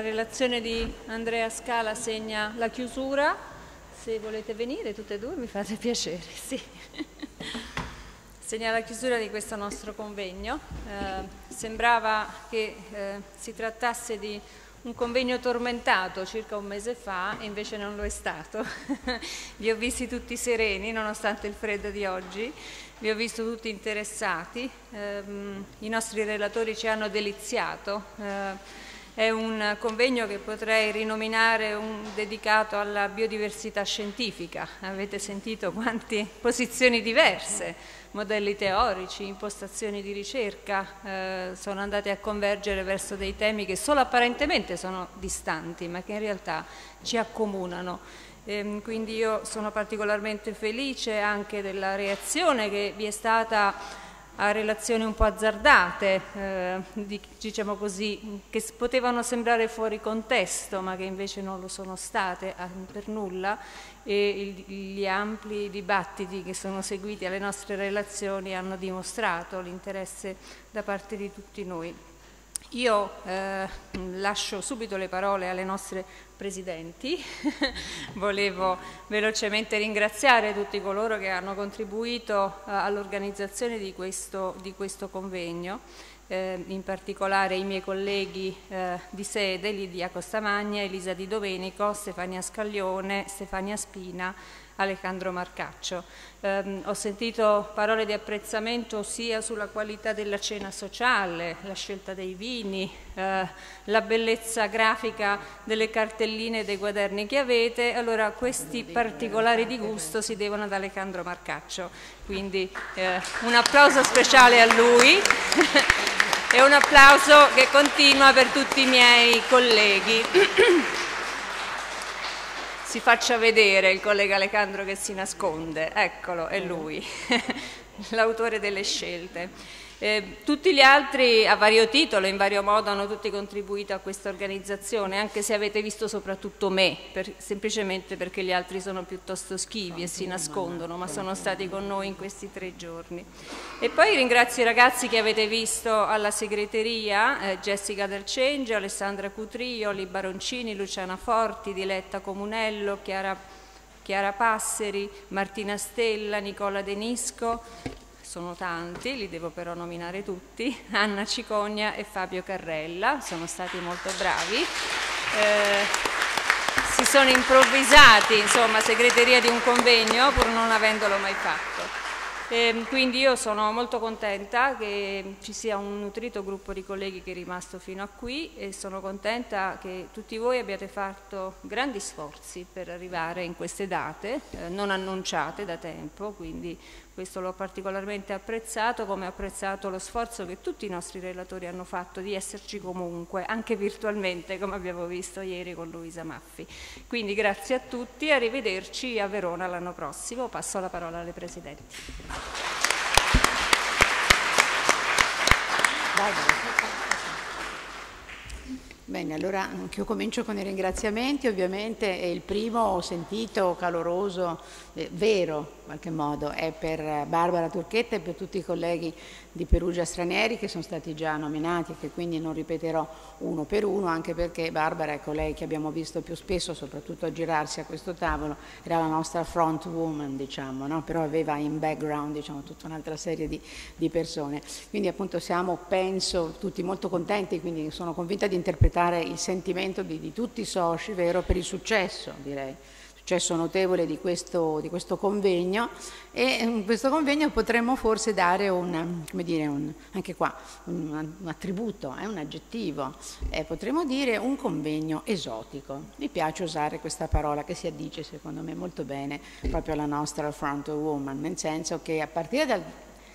La relazione di Andrea Scala segna la chiusura. Se volete venire tutte e due mi fate piacere. Sì. segna la chiusura di questo nostro convegno. Eh, sembrava che eh, si trattasse di un convegno tormentato circa un mese fa e invece non lo è stato. Vi ho visti tutti sereni nonostante il freddo di oggi, vi ho visto tutti interessati, eh, i nostri relatori ci hanno deliziato. È un convegno che potrei rinominare un dedicato alla biodiversità scientifica. Avete sentito quante posizioni diverse, modelli teorici, impostazioni di ricerca eh, sono andate a convergere verso dei temi che solo apparentemente sono distanti, ma che in realtà ci accomunano. Ehm, quindi io sono particolarmente felice anche della reazione che vi è stata a relazioni un po' azzardate, eh, diciamo così, che potevano sembrare fuori contesto, ma che invece non lo sono state per nulla, e gli ampli dibattiti che sono seguiti alle nostre relazioni hanno dimostrato l'interesse da parte di tutti noi. Io eh, lascio subito le parole alle nostre presidenti. Volevo velocemente ringraziare tutti coloro che hanno contribuito eh, all'organizzazione di questo, di questo convegno eh, in particolare i miei colleghi eh, di sede, Lidia Costamagna, Elisa Di Domenico, Stefania Scaglione, Stefania Spina, Alejandro Marcaccio. Eh, ho sentito parole di apprezzamento sia sulla qualità della cena sociale, la scelta dei vini, eh, la bellezza grafica delle cartelline e dei quaderni che avete, allora questi particolari di gusto si devono ad Alejandro Marcaccio, quindi eh, un applauso speciale a lui. e un applauso che continua per tutti i miei colleghi. Si faccia vedere il collega Alejandro che si nasconde, eccolo, è lui, l'autore delle scelte. Eh, tutti gli altri a vario titolo, in vario modo, hanno tutti contribuito a questa organizzazione, anche se avete visto soprattutto me, per, semplicemente perché gli altri sono piuttosto schivi e si nascondono, ma sono stati con noi in questi tre giorni. E poi ringrazio i ragazzi che avete visto alla segreteria, eh, Jessica Del Cenge, Alessandra Cutrio, Li Baroncini, Luciana Forti, Diletta Comunello, Chiara Chiara Passeri, Martina Stella, Nicola Denisco, sono tanti, li devo però nominare tutti, Anna Cicogna e Fabio Carrella, sono stati molto bravi. Eh, si sono improvvisati, insomma, segreteria di un convegno pur non avendolo mai fatto. E quindi io sono molto contenta che ci sia un nutrito gruppo di colleghi che è rimasto fino a qui e sono contenta che tutti voi abbiate fatto grandi sforzi per arrivare in queste date, eh, non annunciate da tempo, quindi questo l'ho particolarmente apprezzato, come ho apprezzato lo sforzo che tutti i nostri relatori hanno fatto di esserci comunque, anche virtualmente, come abbiamo visto ieri con Luisa Maffi. Quindi grazie a tutti, arrivederci a Verona l'anno prossimo. Passo la parola alle Presidenti. Vai, vai. Bene, allora anche io comincio con i ringraziamenti, ovviamente il primo sentito caloroso, eh, vero in qualche modo, è per Barbara Turchetta e per tutti i colleghi di Perugia stranieri che sono stati già nominati e che quindi non ripeterò uno per uno, anche perché Barbara è colei che abbiamo visto più spesso, soprattutto a girarsi a questo tavolo, era la nostra front woman, diciamo, no? però aveva in background diciamo, tutta un'altra serie di, di persone. Quindi appunto siamo, penso, tutti molto contenti, quindi sono convinta di interpretare il sentimento di, di tutti i soci, vero, per il successo, direi. Successo notevole di questo, di questo, convegno. E in questo convegno potremmo forse dare un, dire, un, qua, un, un attributo, eh, un aggettivo, eh, potremmo dire un convegno esotico. Mi piace usare questa parola che si addice secondo me molto bene proprio alla nostra front woman, nel senso che a partire dal,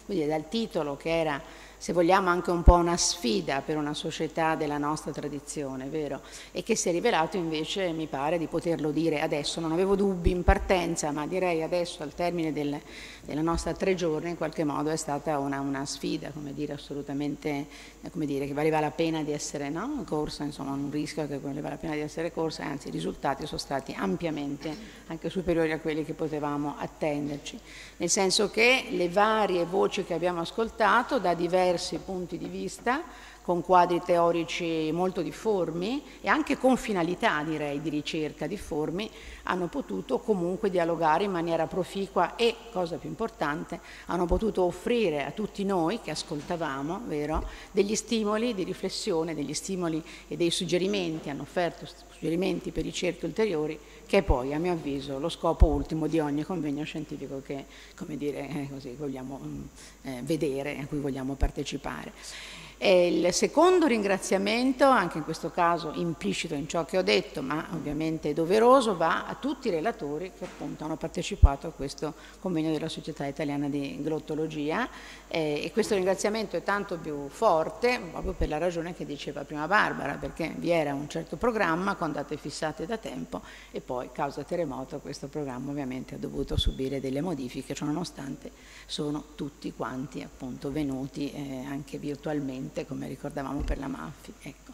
dire, dal titolo che era se vogliamo anche un po' una sfida per una società della nostra tradizione, vero? E che si è rivelato invece, mi pare, di poterlo dire adesso. Non avevo dubbi in partenza, ma direi adesso, al termine del, della nostra tre giorni, in qualche modo è stata una, una sfida, come dire, assolutamente, come dire, che valeva la pena di essere no? corsa, insomma, un rischio che valeva la pena di essere corsa, anzi i risultati sono stati ampiamente anche superiori a quelli che potevamo attenderci. Nel senso che le varie voci che abbiamo ascoltato da diversi punti di vista, con quadri teorici molto difformi e anche con finalità, direi, di ricerca difformi, hanno potuto comunque dialogare in maniera proficua e, cosa più importante, hanno potuto offrire a tutti noi che ascoltavamo, vero, degli stimoli di riflessione, degli stimoli e dei suggerimenti, hanno offerto suggerimenti per ricerche ulteriori, che è poi, a mio avviso, lo scopo ultimo di ogni convegno scientifico che, come dire, eh, così, vogliamo mm, eh, vedere, a cui vogliamo partecipare. E il secondo ringraziamento, anche in questo caso implicito in ciò che ho detto, ma ovviamente doveroso, va a tutti i relatori che appunto hanno partecipato a questo convegno della Società Italiana di Glottologia. E questo ringraziamento è tanto più forte proprio per la ragione che diceva prima Barbara, perché vi era un certo programma con date fissate da tempo e poi causa terremoto questo programma ovviamente ha dovuto subire delle modifiche, ciò nonostante sono tutti quanti appunto venuti eh, anche virtualmente come ricordavamo per la Maffi. Ecco.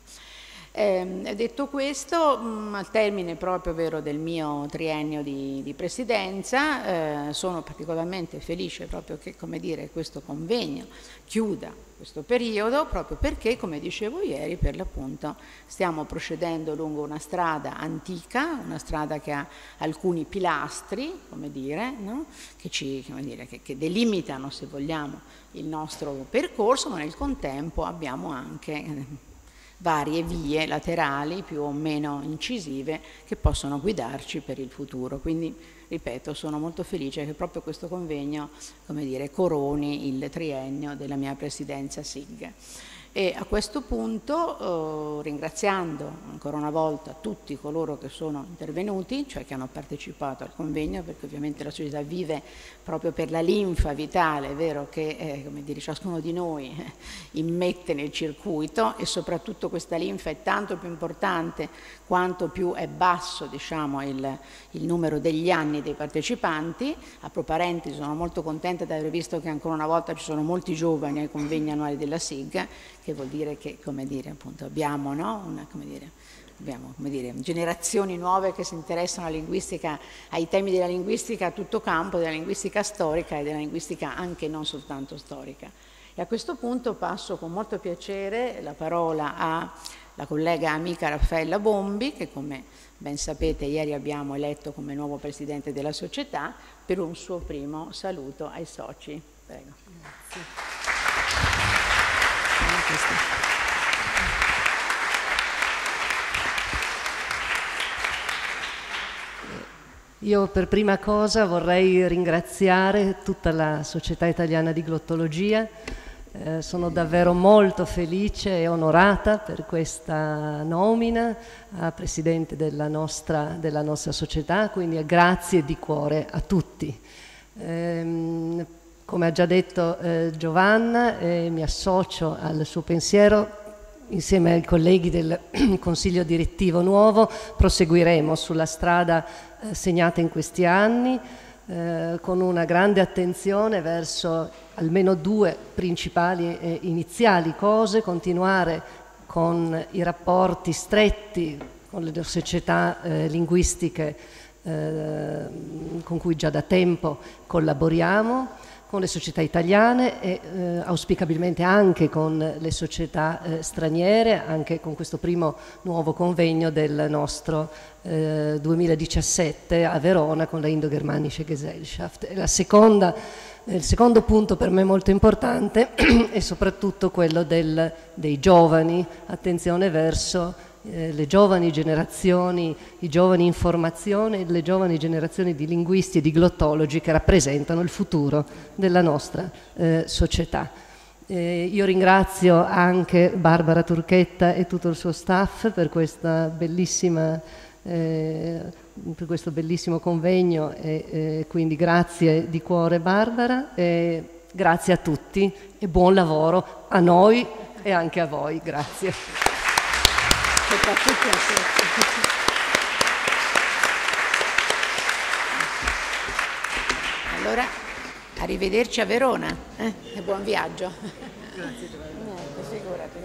Eh, detto questo, mh, mm, al termine proprio vero del mio triennio di, di presidenza, eh, sono particolarmente felice proprio che dire, questo convegno chiuda questo periodo, proprio perché, come dicevo ieri, per l'appunto stiamo procedendo lungo una strada antica, una strada che ha alcuni pilastri, dire, no? che, ci, dire che, che delimitano, se vogliamo, il nostro percorso, ma nel contempo abbiamo anche varie vie laterali più o meno incisive che possono guidarci per il futuro. Quindi, ripeto, sono molto felice che proprio questo convegno, come dire, coroni il triennio della mia presidenza SIG. E a questo punto, eh, ringraziando ancora una volta tutti coloro che sono intervenuti, cioè che hanno partecipato al convegno, perché ovviamente la società vive proprio per la linfa vitale, è vero che eh, come dire, ciascuno di noi eh, immette nel circuito e soprattutto questa linfa è tanto più importante quanto più è basso diciamo, il, il, numero degli anni dei partecipanti. Apro parentesi, sono molto contenta di aver visto che ancora una volta ci sono molti giovani ai convegni annuali della SIG, che vuol dire che come dire, appunto, abbiamo, no? Una, dire, abbiamo dire, generazioni nuove che si interessano alla linguistica, ai temi della linguistica a tutto campo, della linguistica storica e della linguistica anche non soltanto storica. E a questo punto passo con molto piacere la parola a la collega amica Raffaella Bombi, che come ben sapete ieri abbiamo eletto come nuovo presidente della società, per un suo primo saluto ai soci. Prego. Grazie. Io per prima cosa vorrei ringraziare tutta la Società Italiana di Glottologia eh, sono davvero molto felice e onorata per questa nomina a Presidente della nostra, della nostra società, quindi grazie di cuore a tutti. Eh, come ha già detto eh, Giovanna, eh, mi associo al suo pensiero. Insieme ai colleghi del Consiglio direttivo nuovo proseguiremo sulla strada eh, segnata in questi anni eh, con una grande attenzione verso almeno due principali e iniziali cose, continuare con i rapporti stretti con le società eh, linguistiche eh, con cui già da tempo collaboriamo, con le società italiane e eh, auspicabilmente anche con le società eh, straniere, anche con questo primo nuovo convegno del nostro eh, 2017 a Verona con la Indo-Germanische Gesellschaft. Seconda, il secondo punto per me molto importante è soprattutto quello del, dei giovani, attenzione verso eh, le giovani generazioni, i giovani in formazione, le giovani generazioni di linguisti e di glottologi che rappresentano il futuro della nostra eh, società. Eh, io ringrazio anche Barbara Turchetta e tutto il suo staff per, eh, per questo bellissimo convegno e eh, quindi grazie di cuore Barbara, grazie a tutti e buon lavoro a noi e anche a voi. Grazie soprattutto a Allora, arrivederci a Verona eh? e buon viaggio. Grazie. Figurati.